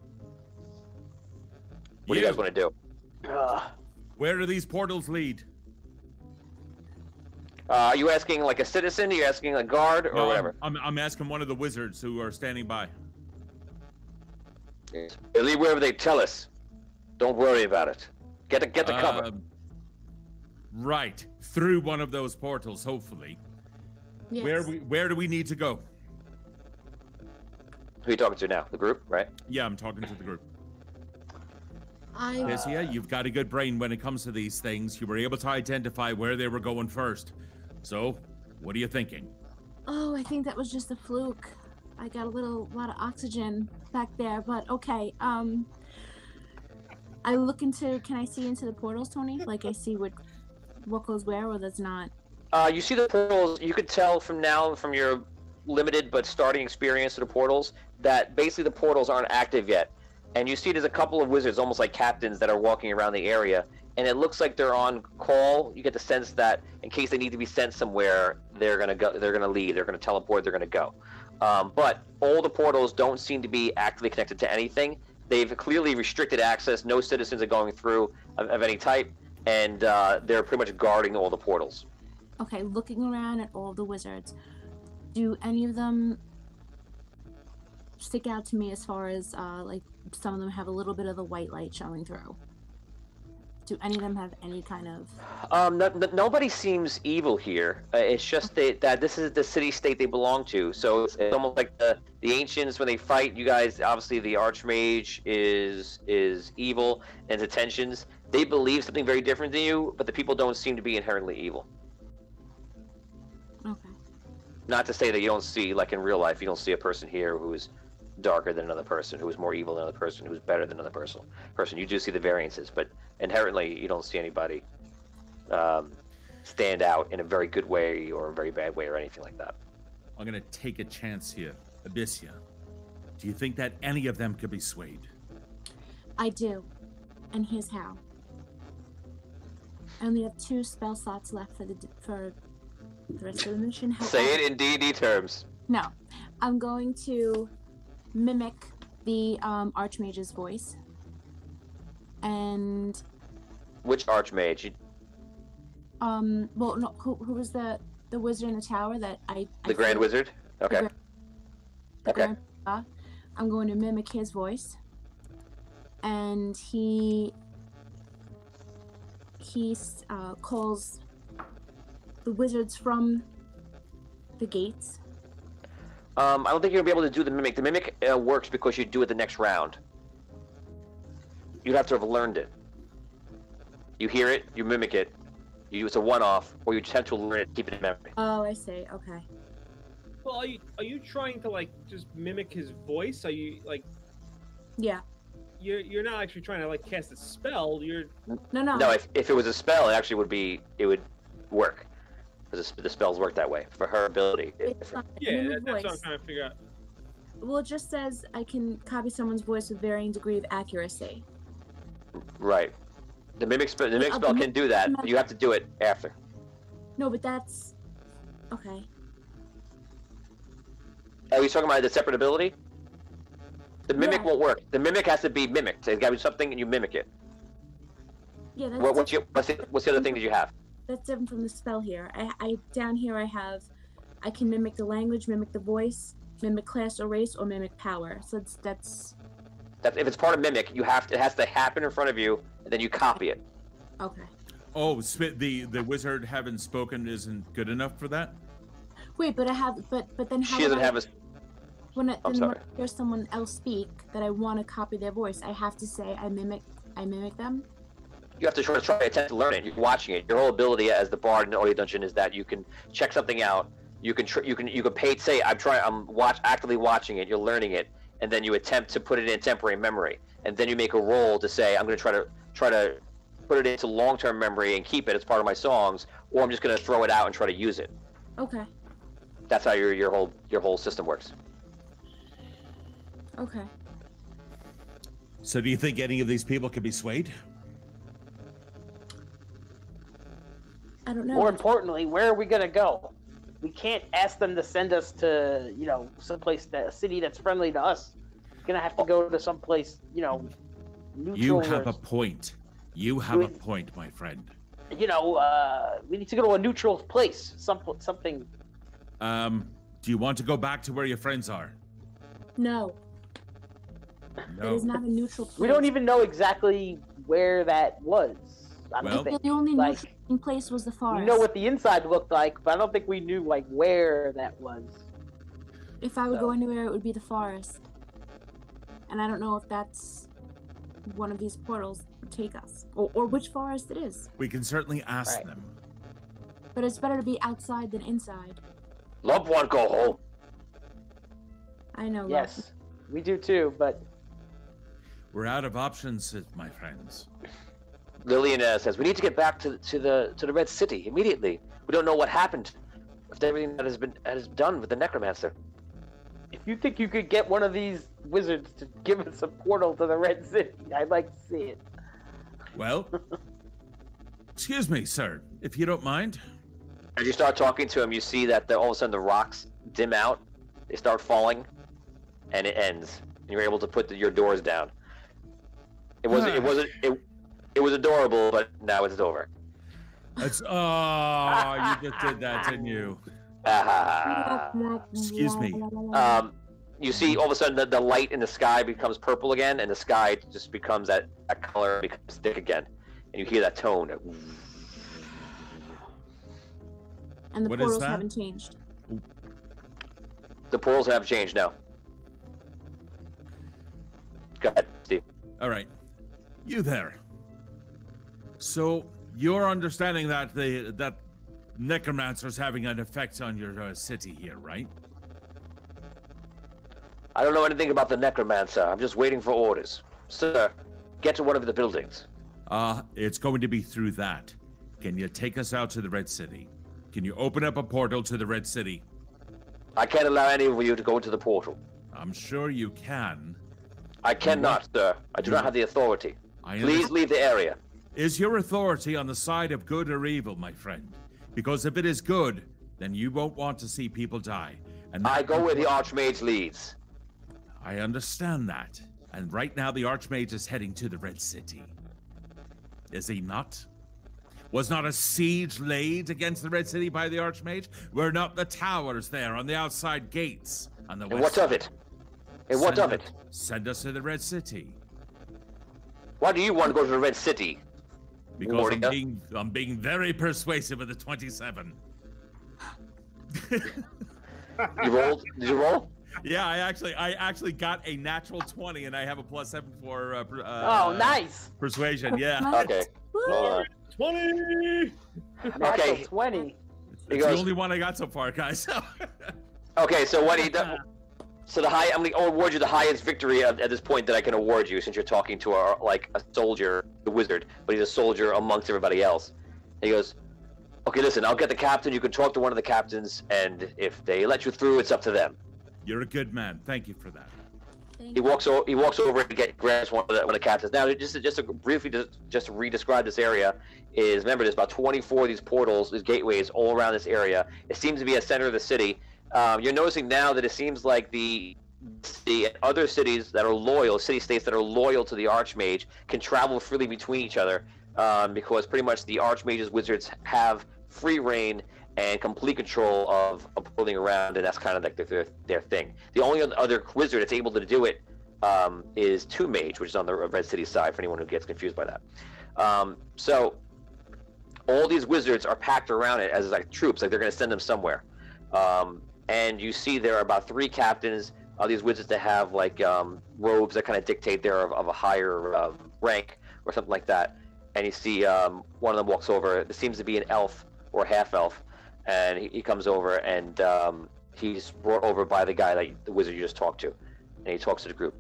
Speaker 2: What do you guys want to do?
Speaker 4: Where do these portals lead?
Speaker 2: Uh, are you asking like a citizen? Are you asking a guard or
Speaker 4: No,
Speaker 2: whatever?
Speaker 4: I'm, I'm asking one of the wizards who are standing by.
Speaker 2: They lead wherever they tell us. Don't worry about it. Get the get the cover.
Speaker 4: Um, Right, through one of those portals, hopefully. Where we where do we need to go?
Speaker 2: Who are you talking to now? The group, right?
Speaker 4: Yeah, I'm talking to the group.
Speaker 7: I
Speaker 4: Kezia, you've got a good brain when it comes to these things. You were able to identify where they were going first. So, what are you thinking?
Speaker 7: Oh, I think that was just a fluke. I got a little lot of oxygen back there, but okay. Um I look into can I see into the portals, Tony? Like I see what what goes where or that's not.
Speaker 2: Uh, you see the portals. You could tell from now, from your limited but starting experience of the portals, that basically the portals aren't active yet. And you see there's a couple of wizards, almost like captains, that are walking around the area. And it looks like they're on call. You get the sense that in case they need to be sent somewhere, they're gonna go. They're gonna leave. They're gonna teleport. They're gonna go. Um, but all the portals don't seem to be actively connected to anything. They've clearly restricted access. No citizens are going through of, of any type, and uh, they're pretty much guarding all the portals.
Speaker 7: Okay, looking around at all the wizards. Do any of them stick out to me as far as uh like some of them have a little bit of the white light showing through? Do any of them have any kind of
Speaker 2: Um, no, no- nobody seems evil here. Uh, it's just that, that this is the city state they belong to. So it's, it's almost like the the ancients when they fight. You guys, obviously, the archmage is is evil and his intentions. They believe something very different than you, but the people don't seem to be inherently evil.
Speaker 7: Okay.
Speaker 2: Not to say that you don't see, like in real life, you don't see a person here who is darker than another person, who is more evil than another person, who is better than another person. Person, you do see the variances, but inherently, you don't see anybody um, stand out in a very good way or a very bad way or anything like that.
Speaker 4: I'm gonna take a chance here, Abyssia. Do you think that any of them could be swayed?
Speaker 7: I do. And here's how. I only have two spell slots left for the d- for the rest of the mission.
Speaker 2: Say it in D&D terms.
Speaker 7: No, I'm going to mimic the um, Archmage's voice, and
Speaker 2: Which archmage? You-
Speaker 7: um, well, no, who who was the the wizard in the tower that I? I
Speaker 2: The Grand Wizard? Okay.
Speaker 7: Gra- the
Speaker 2: Okay.
Speaker 7: Grand I'm going to mimic his voice, and he he uh, calls the wizards from the gates.
Speaker 2: Um, I don't think you're gonna be able to do the mimic. The mimic uh, works because you do it the next round. You'd have to have learned it. You hear it, you mimic it. You it's a one-off, or you attempt to learn it, keep it in memory.
Speaker 7: Oh, I see. Okay.
Speaker 9: Well, are you are you trying to like just mimic his voice? Are you like
Speaker 7: Yeah.
Speaker 9: you're you're not actually trying to like cast a spell? You're
Speaker 7: No, no.
Speaker 2: No, if, if it was a spell, it actually would be it would work. Because the spells work that way for her ability.
Speaker 7: It's not
Speaker 9: yeah, that, that's what I'm trying to figure out.
Speaker 7: Well, it just says I can copy someone's voice with varying degree of accuracy.
Speaker 2: Right. The mimic spell, the mimic
Speaker 7: Uh,
Speaker 2: spell
Speaker 7: the
Speaker 2: can do that, but you have to do it after.
Speaker 7: No, but that's okay.
Speaker 2: Are you talking about the separate ability? The mimic
Speaker 7: Yeah.
Speaker 2: won't work. The mimic has to be mimicked. It's got to be something, and you mimic it.
Speaker 7: Yeah, that's
Speaker 2: What, what's, your, what's, the, what's the other thing that you have?
Speaker 7: That's different from the spell here. I, I down here I have I can mimic the language, mimic the voice, mimic class or race, or mimic power. So it's that's
Speaker 2: That if it's part of mimic, you have to. It has to happen in front of you, and then you copy it.
Speaker 7: okay.
Speaker 4: Oh, sp- the the wizard having spoken isn't good enough for that.
Speaker 7: Wait, but I have but but then how
Speaker 2: She doesn't
Speaker 7: I-
Speaker 2: have a.
Speaker 7: when I,
Speaker 2: I'm
Speaker 7: then when. I hear someone else speak that I want to copy their voice, I have to say I mimic I mimic them.
Speaker 2: You have to try, try to attempt to learn it. You're watching it. Your whole ability as the bard in the audio dungeon is that you can check something out. You can tr- you can you can pay say I'm trying I'm watch actively watching it. You're learning it, and then you attempt to put it in temporary memory, and then you make a roll to say I'm going to try to try to put it into long-term memory and keep it as part of my songs, or I'm just going to throw it out and try to use it.
Speaker 7: Okay.
Speaker 2: That's how your your whole your whole system works.
Speaker 7: Okay.
Speaker 4: So, do you think any of these people could be swayed?
Speaker 7: I don't know.
Speaker 6: More importantly, where are we gonna go? We can't ask them to send us to, you know, someplace that a city that's friendly to us. We're gonna have to go to someplace, you know, neutral.
Speaker 4: You
Speaker 6: or-
Speaker 4: have a point. You have a point, my friend.
Speaker 6: you know, uh, we need to go to a neutral place. Some something.
Speaker 4: Um, do you want to go back to where your friends are?
Speaker 7: No.
Speaker 4: No.
Speaker 7: It is not a neutral place.
Speaker 6: We don't even know exactly where that was. I
Speaker 4: Well-
Speaker 6: don't think.
Speaker 7: The only
Speaker 6: like,
Speaker 7: neutral place was the forest.
Speaker 6: we know what the inside looked like, but I don't think we knew like where that was.
Speaker 7: If I would
Speaker 6: So-
Speaker 7: go anywhere, it would be the forest. And I don't know if that's one of these portals take us, or, or which forest it is.
Speaker 4: We can certainly ask
Speaker 6: Right.
Speaker 4: them.
Speaker 7: But it's better to be outside than inside.
Speaker 2: Lump one, go home.
Speaker 7: I know. Rob.
Speaker 6: Yes, we do too. But
Speaker 4: We're out of options, my friends.
Speaker 2: Lillian uh, says we need to get back to to the to the Red City immediately. We don't know what happened with everything that has been has done with the necromancer.
Speaker 6: if you think you could get one of these wizards to give us a portal to the Red City, I'd like to see it.
Speaker 4: Well, [laughs] excuse me, sir, if you don't mind.
Speaker 2: As you start talking to him, you see that the, all of a sudden the rocks dim out, they start falling, and it ends. And you're able to put the, your doors down. It wasn't. It wasn't. It, it was adorable, but now it's over.
Speaker 4: It's oh, you just did that, didn't you?
Speaker 2: Ah. [laughs]
Speaker 4: Excuse me.
Speaker 2: um, you see all of a sudden the, the light in the sky becomes purple again, and the sky just becomes that, that color becomes thick again, and you hear that tone.
Speaker 7: And the
Speaker 2: What is
Speaker 7: portals
Speaker 2: that?
Speaker 7: haven't changed.
Speaker 2: The portals have changed now. Go ahead, Steve.
Speaker 4: All right, you there. So you're understanding that the that necromancer's having an effect on your uh, city here, right?
Speaker 2: I don't know anything about the necromancer. I'm just waiting for orders. Sir, get to one of the buildings.
Speaker 4: Uh, it's going to be through that. Can you take us out to the Red City? Can you open up a portal to the Red City?
Speaker 2: I can't allow any of you to go into the portal.
Speaker 4: I'm sure you can.
Speaker 2: I cannot, sir. I do not have the authority. Please leave the area.
Speaker 4: Is your authority on the side of good or evil, my friend? Because if it is good, then you won't want to see people die. And
Speaker 2: I go where the Archmage leads.
Speaker 4: I understand that. And right now the Archmage is heading to the Red City. Is he not? Was not a siege laid against the Red City by the Archmage? Were not the towers there on the outside gates on the
Speaker 2: And
Speaker 4: west
Speaker 2: what of it? And what
Speaker 4: Send
Speaker 2: of it?
Speaker 4: Send us to the Red City.
Speaker 2: Why do you want to go to the Red City?
Speaker 4: Because I'm being, I'm being very persuasive with the 27. [laughs]
Speaker 2: You rolled? Did you roll?
Speaker 4: Yeah, I actually, I actually got a natural 20, and I have a plus seven for uh, per- uh,
Speaker 6: Oh, nice.
Speaker 4: persuasion. Yeah, [laughs]
Speaker 2: Okay. Hold on.
Speaker 8: Twenty.
Speaker 6: Natural
Speaker 2: Okay.
Speaker 6: 20.
Speaker 4: It's
Speaker 2: goes-
Speaker 4: the only one I got so far, guys. [laughs]
Speaker 2: Okay, so what he does. So the high, I'm going to award you the highest victory at, at this point that I can award you, since you're talking to a like a soldier, the wizard, but he's a soldier amongst everybody else. He goes, "Okay, listen, I'll get the captain. You can talk to one of the captains, and if they let you through, it's up to them."
Speaker 4: You're a good man. Thank you for that.
Speaker 2: He walks over. He walks over and get grabs one of the, one of the captains. Now, just to, just to briefly just, just to re-describe this area is remember there's about 24 of these portals, these gateways all around this area. It seems to be a center of the city. Um, you're noticing now that it seems like the the other cities that are loyal, city states that are loyal to the Archmage, can travel freely between each other um, because pretty much the Archmage's wizards have free reign and complete control of, of pulling around, and that's kind of like their, their thing. The only other wizard that's able to do it um, is Two Mage, which is on the Red City side for anyone who gets confused by that. Um, so all these wizards are packed around it as like troops, like they're going to send them somewhere. Um, and you see there are about three captains of these wizards that have like um, robes that kind of dictate they're of, of a higher um, rank or something like that. And you see um, one of them walks over. It seems to be an elf or half elf, and he, he comes over and um, he's brought over by the guy that the wizard you just talked to, and he talks to the group.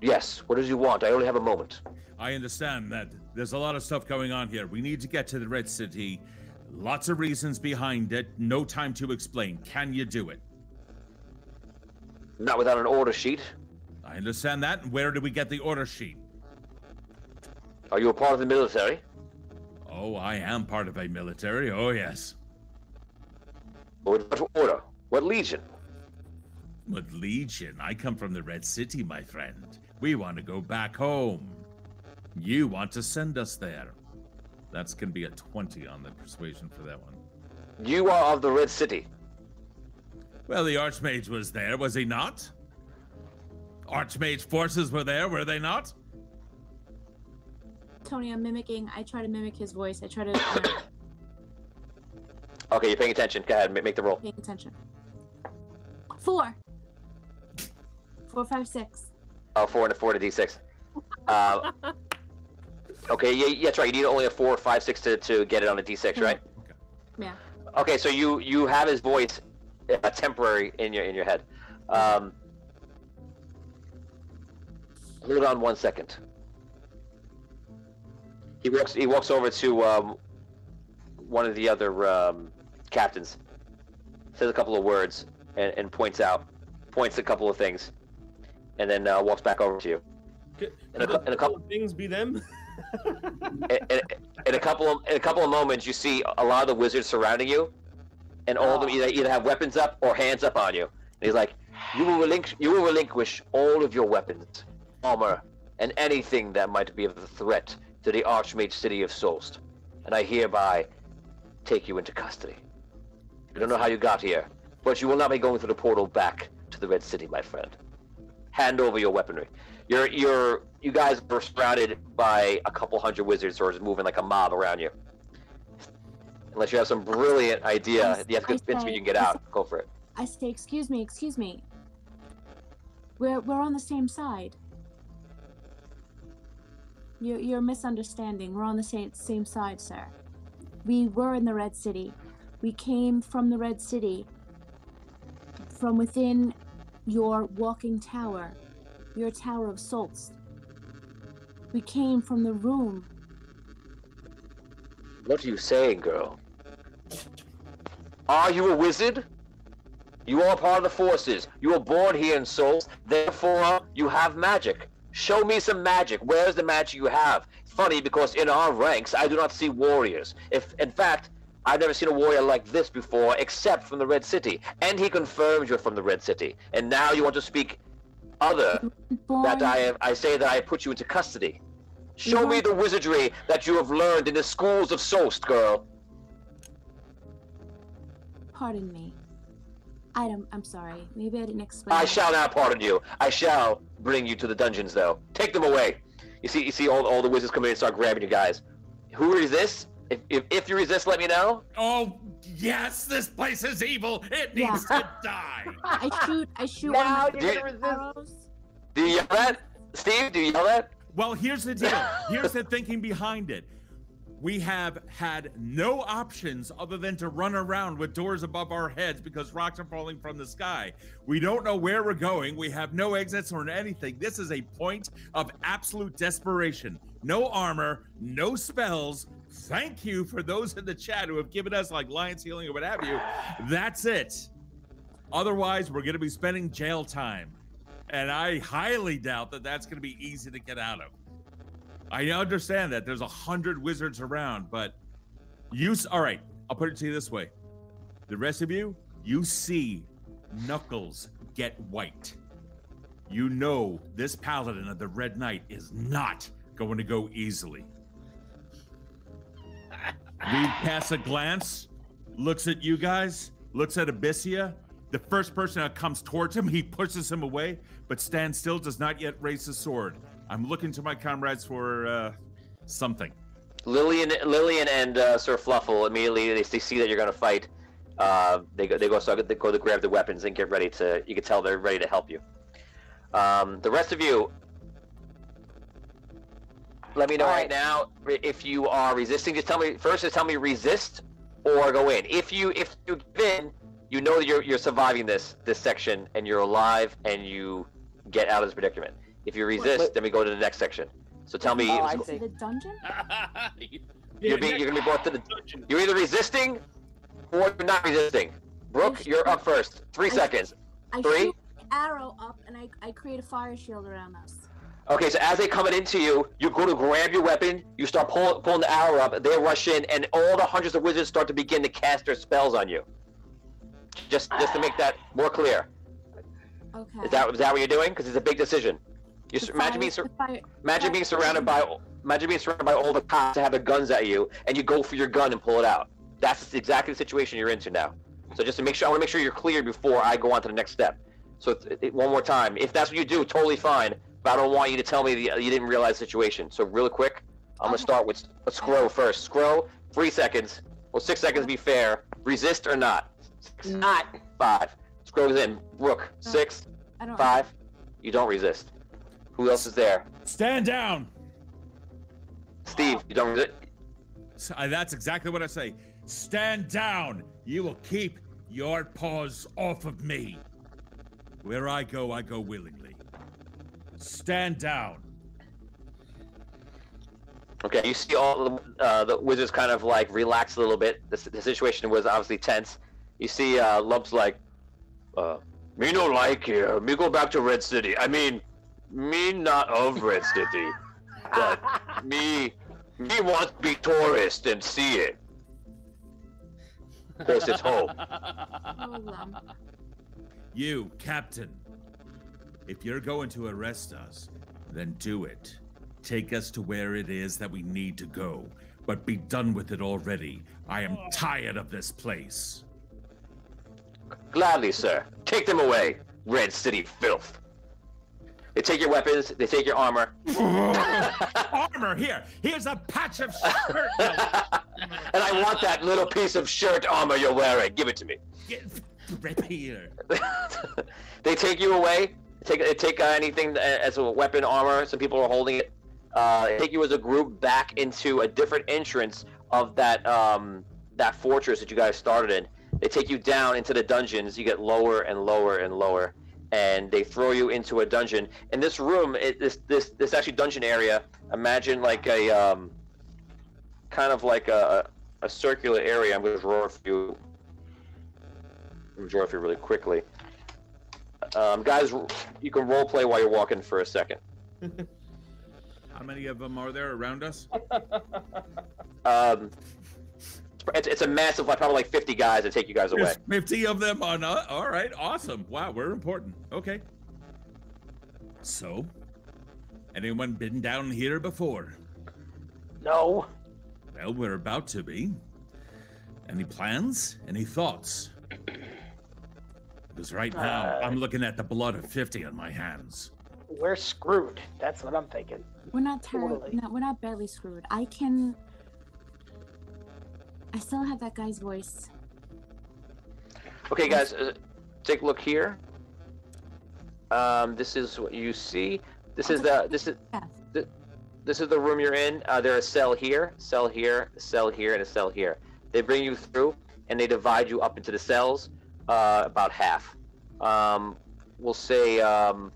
Speaker 2: Yes, what does you want? I only have a moment.
Speaker 4: I understand that there's a lot of stuff going on here. We need to get to the Red City. Lots of reasons behind it. No time to explain. Can you do it?
Speaker 2: Not without an order sheet.
Speaker 4: I understand that. And where do we get the order sheet?
Speaker 2: Are you a part of the military?
Speaker 4: Oh, I am part of a military. Oh, yes.
Speaker 2: What what order? What legion?
Speaker 4: What legion? I come from the Red City, my friend. We want to go back home. You want to send us there. That's going to be a 20 on the persuasion for that one.
Speaker 2: You are of the Red City.
Speaker 4: Well, the Archmage was there, was he not? Archmage forces were there, were they not?
Speaker 7: Tony, I'm mimicking. I try to mimic his voice. I try to [coughs] uh,
Speaker 2: Okay, you're paying attention. Go ahead, make the roll.
Speaker 7: paying attention. Four. Four, five, six.
Speaker 2: Oh, four and a four to d6. Uh, [laughs] okay, yeah, yeah, that's right. You need only a four or four, five, six to, to get it on a d6, right?
Speaker 7: Yeah.
Speaker 2: Okay, so you you have his voice uh, temporary in your in your head. Um, hold on one second. He walks he walks over to um, one of the other um, captains, says a couple of words, and, and points out points a couple of things, and then uh, walks back over to you. And a, cou- in a couple
Speaker 8: things be them. [laughs]
Speaker 2: in, in, in a couple of in a couple of moments, you see a lot of the wizards surrounding you, and all of them oh. either, either have weapons up or hands up on you. And he's like, "You will relinquish you will relinquish all of your weapons, armor, and anything that might be of a threat to the Archmage city of Soulst, and I hereby take you into custody. I don't know how you got here, but you will not be going through the portal back to the Red City, my friend. Hand over your weaponry. You're you're you guys are surrounded by a couple hundred wizards are just moving like a mob around you. Unless you have some brilliant idea, you have to convince me you can get out. Go for it.
Speaker 7: I say, excuse me, excuse me. We're we're on the same side. You're you're misunderstanding. We're on the same same side, sir. We were in the Red City. We came from the Red City. From within your walking tower, your tower of Soulst. We came from the room.
Speaker 2: What are you saying, girl? Are you a wizard? You are part of the forces. You were born here in Soulst. Therefore, you have magic. Show me some magic. Where's the magic you have? Funny because in our ranks, I do not see warriors. If, in fact, I've never seen a warrior like this before, except from the Red City. And he confirms you're from the Red City. And now you want to speak other that I I say that I put you into custody. Show me the wizardry that you have learned in the schools of Soulst, girl.
Speaker 7: Pardon me. I don't. I'm sorry. Maybe I didn't explain.
Speaker 2: I shall not pardon you. I shall bring you to the dungeons, though. Take them away. You see, you see all, all the wizards come in and start grabbing you guys. Who resists? If, if, if you resist, let me know.
Speaker 4: Oh, yes, this place is evil. It needs to die. [laughs]
Speaker 7: I shoot. I shoot
Speaker 6: Now
Speaker 7: one of
Speaker 6: you're
Speaker 7: the
Speaker 6: gonna resist.
Speaker 7: arrows.
Speaker 2: Do you yell that? Steve, do you yell that?
Speaker 4: Well, here's the deal. [laughs] Here's the thinking behind it. We have had no options other than to run around with doors above our heads because rocks are falling from the sky. We don't know where we're going. We have no exits or anything. This is a point of absolute desperation. No armor, no spells. Thank you for those in the chat who have given us like lion's healing or what have you. That's it. Otherwise, we're going to be spending jail time. And I highly doubt that that's going to be easy to get out of. I understand that there's a hundred wizards around, but you. All right, I'll put it to you this way: the rest of you, you see Knuckles get white. You know this paladin of the Red Knight is not going to go easily. Reed casts a glance, looks at you guys, looks at Abyssia. The first person that comes towards him, he pushes him away, but stands still, does not yet raise his sword. I'm looking to my comrades for uh, something.
Speaker 2: Lillian, Lillian, and uh, Sir Fluffle immediately they, see that you're gonna fight. Uh, they go, they go, so they go to grab the weapons and get ready to. You can tell they're ready to help you. Um, the rest of you, let me know right now if you are resisting. Just tell me first. Just tell me resist or go in. If you if you give in, you know that you're you're surviving this this section and you're alive and you get out of this predicament. If you resist, then we go to the next section. So tell me.
Speaker 6: Oh, I see.
Speaker 7: the dungeon. [laughs]
Speaker 2: You're, being, you're gonna be brought to the. Dungeon. You're either resisting or you're not resisting. Brooke, you're up first. Three
Speaker 7: I-
Speaker 2: seconds.
Speaker 7: I
Speaker 2: Three.
Speaker 7: shoot an arrow up and I, I create a fire shield around us.
Speaker 2: Okay, so as they're coming into you, you go to grab your weapon. You start pull, pulling the arrow up. They rush in, and all the hundreds of wizards start to begin to cast their spells on you. Just, just to make that more clear.
Speaker 7: Okay.
Speaker 2: Is that, is that what you're doing? Because it's a big decision. You
Speaker 7: The
Speaker 2: imagine being, sur- imagine being surrounded by, imagine being surrounded by all the cops that have their guns at you, and you go for your gun and pull it out. That's exactly the situation you're into now. So just to make sure, I want to make sure you're clear before I go on to the next step. So it's, it, one more time, if that's what you do, totally fine. But I don't want you to tell me that you didn't realize the situation. So real quick, I'm gonna start with let's Scrow first. Scrow, three seconds. Well, six seconds. to Be fair. Resist or not?
Speaker 6: Not.
Speaker 2: Five. Scrow's in. Rook. Six.
Speaker 7: I don't.
Speaker 2: Five. You don't resist. Who else is there?
Speaker 4: Stand down.
Speaker 2: Steve. You don't resist.
Speaker 4: S- uh, That's exactly what I say. Stand down. You will keep your paws off of me. Where I go, I go willingly. Stand down.
Speaker 2: Okay, you see all the, uh, the wizards kind of like relax a little bit. The, the situation was obviously tense. You see uh, Lump's like, uh, me no like here. Me go back to Red City. I mean, me not of Red City, [laughs] but me, me want to be tourist and see it. Because it's home. [laughs]
Speaker 7: Oh, lump.
Speaker 4: You, Captain. If you're going to arrest us, then do it. Take us to where it is that we need to go. But be done with it already. I am tired of this place.
Speaker 2: Gladly, sir. Take them away, Red City filth. They take your weapons. They take your armor. [laughs]
Speaker 4: Armor, here! Here's a patch of shirt! [laughs]
Speaker 2: and I want that little piece of shirt armor you're wearing. Give it to me.
Speaker 4: Get, rip here. [laughs]
Speaker 2: they take you away. Take take uh, anything as a weapon, armor. Some people are holding it. Uh, take you as a group back into a different entrance of that um, that fortress that you guys started in. They take you down into the dungeons. You get lower and lower and lower, and they throw you into a dungeon. In this room, it, this this this actually dungeon area. Imagine like a um, kind of like a a circular area. I'm going to draw a few. draw for you really quickly. Um, guys, you can role play while you're walking for a second. [laughs]
Speaker 4: How many of them are there around us? [laughs]
Speaker 2: Um, it's, it's a massive, like probably like 50 guys that take you guys away.
Speaker 4: There's 50 of them on. Uh, all right, awesome. Wow, we're important. Okay. So, anyone been down here before?
Speaker 6: No.
Speaker 4: Well, we're about to be. Any plans? Any thoughts? Because right now,
Speaker 6: Uh,
Speaker 4: I'm looking at the blood of 50 on my hands.
Speaker 6: We're screwed. That's what I'm thinking.
Speaker 7: We're not terribly.
Speaker 6: Totally.
Speaker 7: No, we're not barely screwed. I can. I still have that guy's voice.
Speaker 2: Okay, guys, uh, take a look here. Um, this is what you see. This is the this is the, this is the room you're in. Uh, there's a cell here, cell here, cell here, and a cell here. They bring you through, and they divide you up into the cells, uh, about half. Um, we'll say. Um,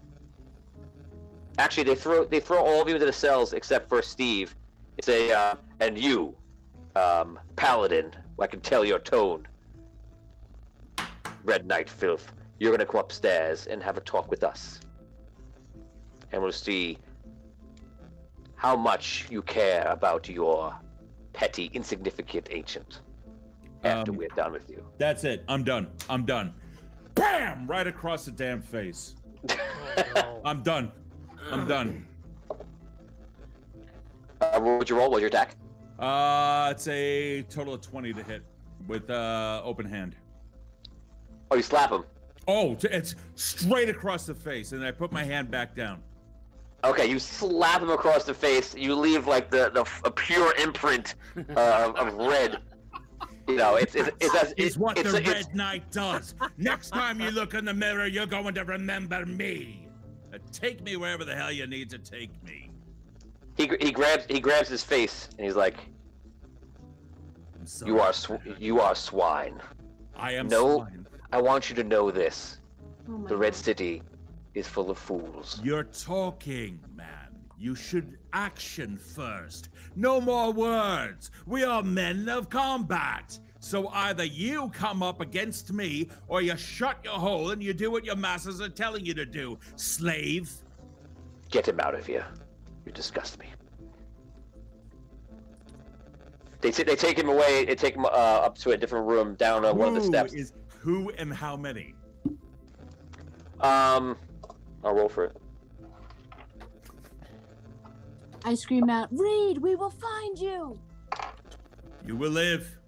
Speaker 2: actually, they throw they throw all of you into the cells except for Steve. They say, uh, and you, um, Paladin. I can tell your tone. Red Knight Filth, you're gonna come upstairs and have a talk with us. And we'll see how much you care about your petty, insignificant ancient after
Speaker 4: Um,
Speaker 2: we're done with you.
Speaker 4: That's it. I'm done. I'm done. Bam! Right across the damn face. [laughs] I'm done. I'm done.
Speaker 2: Uh, what would you roll? What's your attack?
Speaker 4: Uh, it's a total of 20 to hit with uh open hand.
Speaker 2: Oh, you slap him.
Speaker 4: Oh, it's straight across the face, and I put my hand back down.
Speaker 2: Okay, you slap him across the face. You leave like the, the a pure imprint uh, of, of red. You know, it's it's it's, it's,
Speaker 4: It's what
Speaker 2: it's,
Speaker 4: the
Speaker 2: it's,
Speaker 4: Red Knight does. Next time you look in the mirror, you're going to remember me. Uh, take me wherever the hell you need to take me.
Speaker 2: he he grabs he grabs his face and he's like, "You are sw- you are swine."
Speaker 4: I am
Speaker 2: no.
Speaker 4: swine.
Speaker 2: I want you to know this:
Speaker 7: Oh
Speaker 2: the Red City is full of fools.
Speaker 4: You're talking, man. You should action first. No more words. We are men of combat. So either you come up against me, or you shut your hole and you do what your masters are telling you to do, slave.
Speaker 2: Get him out of here. You disgust me. They, t- they take him away. They take him uh, up to a different room down uh, one of the steps.
Speaker 4: is who and how many?
Speaker 2: Um, I'll roll for it.
Speaker 7: I scream out, Reed, we will find you.
Speaker 4: You will live.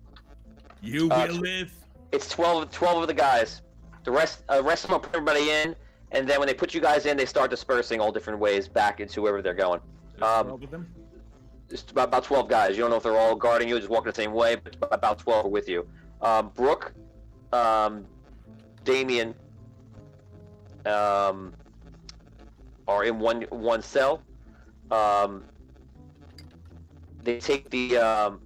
Speaker 4: You
Speaker 2: Uh,
Speaker 4: will live.
Speaker 2: It's 12, 12 of the guys. The rest, uh, rest of them put everybody in, and then when they put you guys in, they start dispersing all different ways back into wherever they're going. Um,
Speaker 4: with them?
Speaker 2: just about, about 12 guys. You don't know if they're all guarding you, just walking the same way, but about 12 are with you. Um, Brooke, um, Damien, um, are in one one cell. Um, they take the um,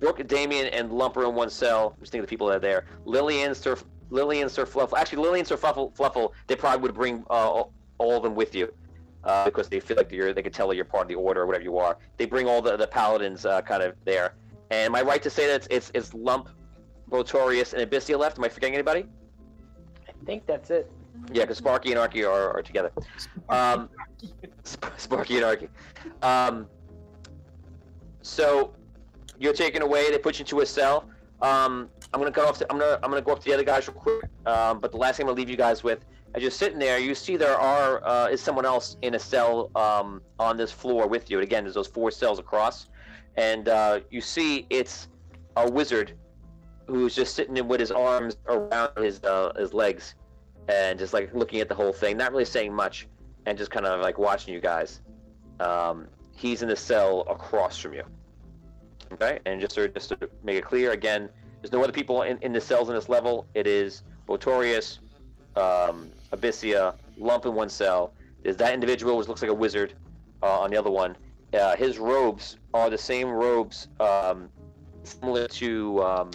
Speaker 2: Brooke, Damien, and Lumper in one cell. Just thinking of the people that are there. Lillian, Sir, Lillian, Sir Fluffle. Actually, Lillian, Sir Fluffle, Fluffle. They probably would bring uh, all, all of them with you. Uh, because they feel like you're, they can tell that you're part of the order or whatever you are. They bring all the, the paladins uh, kind of there. And am I right to say that it's it's, it's Lump, Botorius, and Abyssia left? Am I forgetting anybody?
Speaker 6: I think that's it.
Speaker 2: Yeah, because Sparky and Arky are, are together. Um, [laughs] Sparky and Arky. Um, so you're taken away. They put you into a cell. Um, I'm gonna cut off. To, I'm gonna I'm gonna go up to the other guys real quick. Um, but the last thing I'm gonna leave you guys with, as you're sitting there, you see there are uh, is someone else in a cell um, on this floor with you. And again, there's those four cells across, and uh, you see it's a wizard who's just sitting in with his arms around his uh, his legs, and just like looking at the whole thing, not really saying much, and just kind of like watching you guys. Um, he's in the cell across from you. Okay, and just to just to make it clear, again, there's no other people in, in the cells in this level. It is Botorius, um, Abyssia, Lump in one cell. There's that individual, which looks like a wizard, uh, on the other one. Uh, his robes are the same robes, um, similar to um,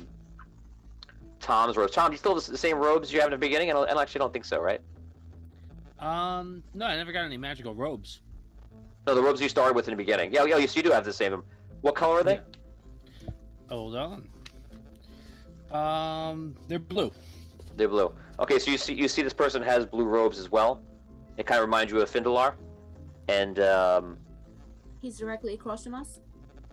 Speaker 2: Tom's robes. Tom, do you still have the same robes you have in the beginning? I, don't, I actually don't think so, right?
Speaker 10: Um, no, I never got any magical robes.
Speaker 2: No, the robes you started with in the beginning. Yeah, yeah, yes, you do have the same. What color are they?
Speaker 10: Hold on. Um, they're blue.
Speaker 2: They're blue. Okay, so you see you see this person has blue robes as well. It kind of reminds you of Findalar, and um,
Speaker 7: He's directly across from us.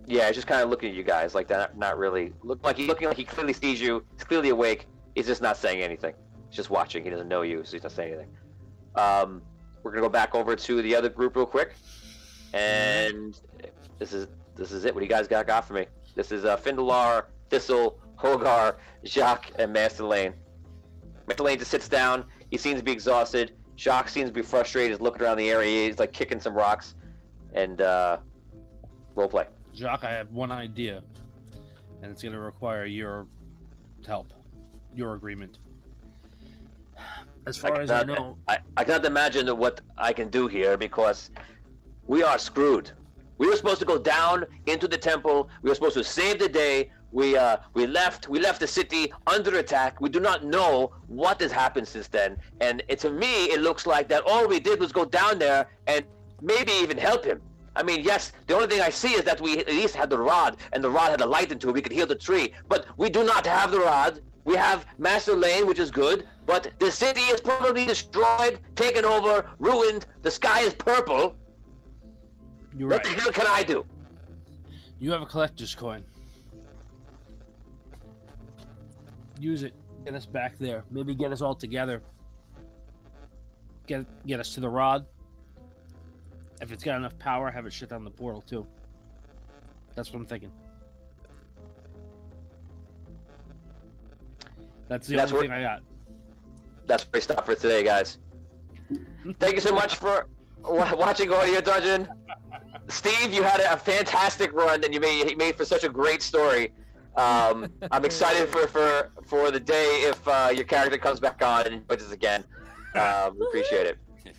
Speaker 2: Yeah, just kind of looking at you guys like that. Not really look like he's looking like he clearly sees you. He's clearly awake. He's just not saying anything. He's just watching. He doesn't know you, so he's not saying anything. Um, we're gonna go back over to the other group real quick, and this is this is it. What do you guys got got for me? This is uh, Thistle, Hogar, Jacque, and Master Laine. Master Laine just sits down. He seems to be exhausted. Jacque seems to be frustrated. He's looking around the area. He's like kicking some rocks, and uh, role play.
Speaker 10: Jacque, I have one idea, and it's going to require your help, your agreement. As far as I know,
Speaker 2: I, I cannot imagine what I can do here because we are screwed. We were supposed to go down into the temple. We were supposed to save the day. We uh, we left. We left the city under attack. We do not know what has happened since then. And it, to me, it looks like that all we did was go down there and maybe even help him. I mean, yes, the only thing I see is that we at least had the rod, and the rod had a light into it. We could heal the tree. But we do not have the rod. We have Master Laine, which is good, but the city is probably destroyed, taken over, ruined. The sky is purple.
Speaker 10: you're
Speaker 2: What
Speaker 10: right.
Speaker 2: the hell can I do?
Speaker 10: You have a collector's coin. Use it. Get us back there. Maybe get us all together. Get get us to the rod. If it's got enough power, have it shut down the portal too. That's what I'm thinking. That's the
Speaker 2: That's
Speaker 10: only
Speaker 2: where-
Speaker 10: thing I got.
Speaker 2: That's where we stop for today, guys. Thank you so much for wa- watching Audio Dungeon. Steve, you had a fantastic run, and you made you made for such a great story. Um, I'm excited for, for for the day if uh, your character comes back on and joins us again. Um, we appreciate it.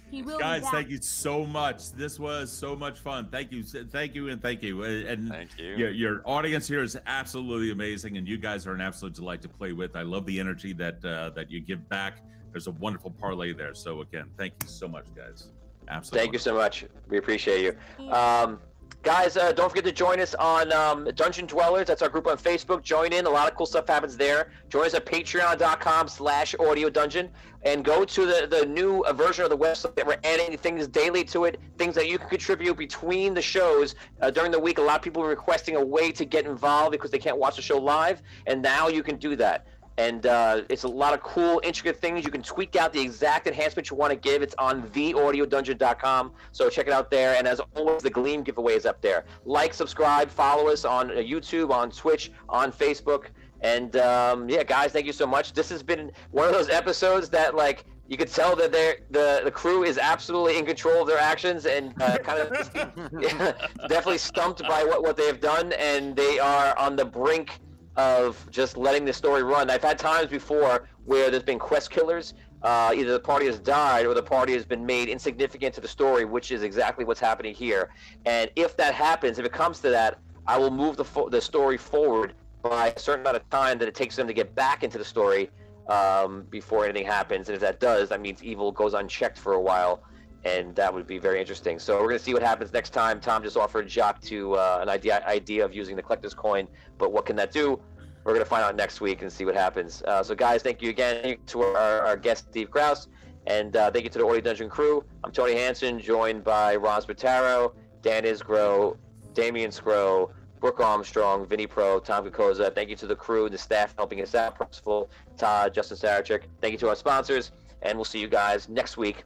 Speaker 7: He will
Speaker 4: Guys,
Speaker 7: be
Speaker 4: thank you so much. This was so much fun. Thank you, thank you, and thank you. And
Speaker 5: Thank you.
Speaker 4: your, your audience here is absolutely amazing, and you guys are an absolute delight to play with. I love the energy that uh, that you give back. There's a wonderful parlay there. So again, thank you so much, guys. Absolutely.
Speaker 2: Thank you so much. We appreciate you. Um, guys, uh, don't forget to join us on um, Dungeon Dwellers. That's our group on Facebook. Join in. A lot of cool stuff happens there. Join us at patreon.com slash audio dungeon. And go to the, the new version of the website that we're adding things daily to it, things that you can contribute between the shows uh, during the week. A lot of people are requesting a way to get involved because they can't watch the show live, and now you can do that and uh, it's a lot of cool, intricate things. You can tweak out the exact enhancement you want to give. It's on theaudiodungeon.com, so check it out there. And as always, the Gleam giveaway is up there. Like, subscribe, follow us on uh, YouTube, on Twitch, on Facebook. And um, yeah, guys, thank you so much. This has been one of those episodes that, like, you could tell that they're, the the crew is absolutely in control of their actions and uh, kind of [laughs] [laughs] definitely stumped by what, what they have done, and they are on the brink of just letting the story run. I've had times before where there's been quest killers. Uh, either the party has died or the party has been made insignificant to the story, which is exactly what's happening here. And if that happens, if it comes to that, I will move the fo- the story forward by a certain amount of time that it takes them to get back into the story um, before anything happens. And if that does, that means evil goes unchecked for a while, and that would be very interesting. So we're gonna see what happens next time. Tom just offered Jacque's to uh, an idea idea of using the collector's coin, but what can that do? We're gonna find out next week and see what happens. Uh, so guys, thank you again to our, our guest Steve Kraus, and uh, thank you to the Audio Dungeon crew. I'm Tony Hansen, joined by Ron Spataro, Dan Isgro, Damian Scrow, Brooke Armstrong, Vinny Pro, Tom Kokoza. Thank you to the crew, and the staff helping us out, Percival, Todd, Justin Sarachik. Thank you to our sponsors, and we'll see you guys next week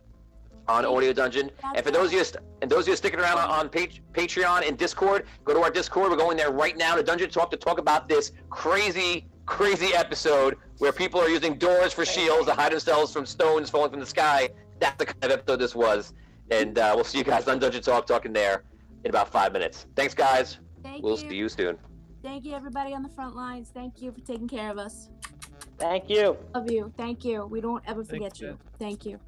Speaker 2: on Audio Dungeon. And for those of you, and those of you sticking around on, on Pat- Patreon and Discord, go to our Discord. We're going there right now to Dungeon Talk to talk about this crazy, crazy episode where people are using doors for shields to hide themselves from stones falling from the sky. That's the kind of episode this was. And uh, we'll see you guys on Dungeon Talk talking there in about five minutes. Thanks, guys.
Speaker 7: Thank
Speaker 2: we'll
Speaker 7: you.
Speaker 2: see you soon.
Speaker 7: Thank you, everybody on the front lines. Thank you for taking care of us.
Speaker 6: Thank you.
Speaker 7: Love you. Thank you. We don't ever
Speaker 13: Thanks,
Speaker 7: forget you.
Speaker 13: Jen.
Speaker 7: Thank you.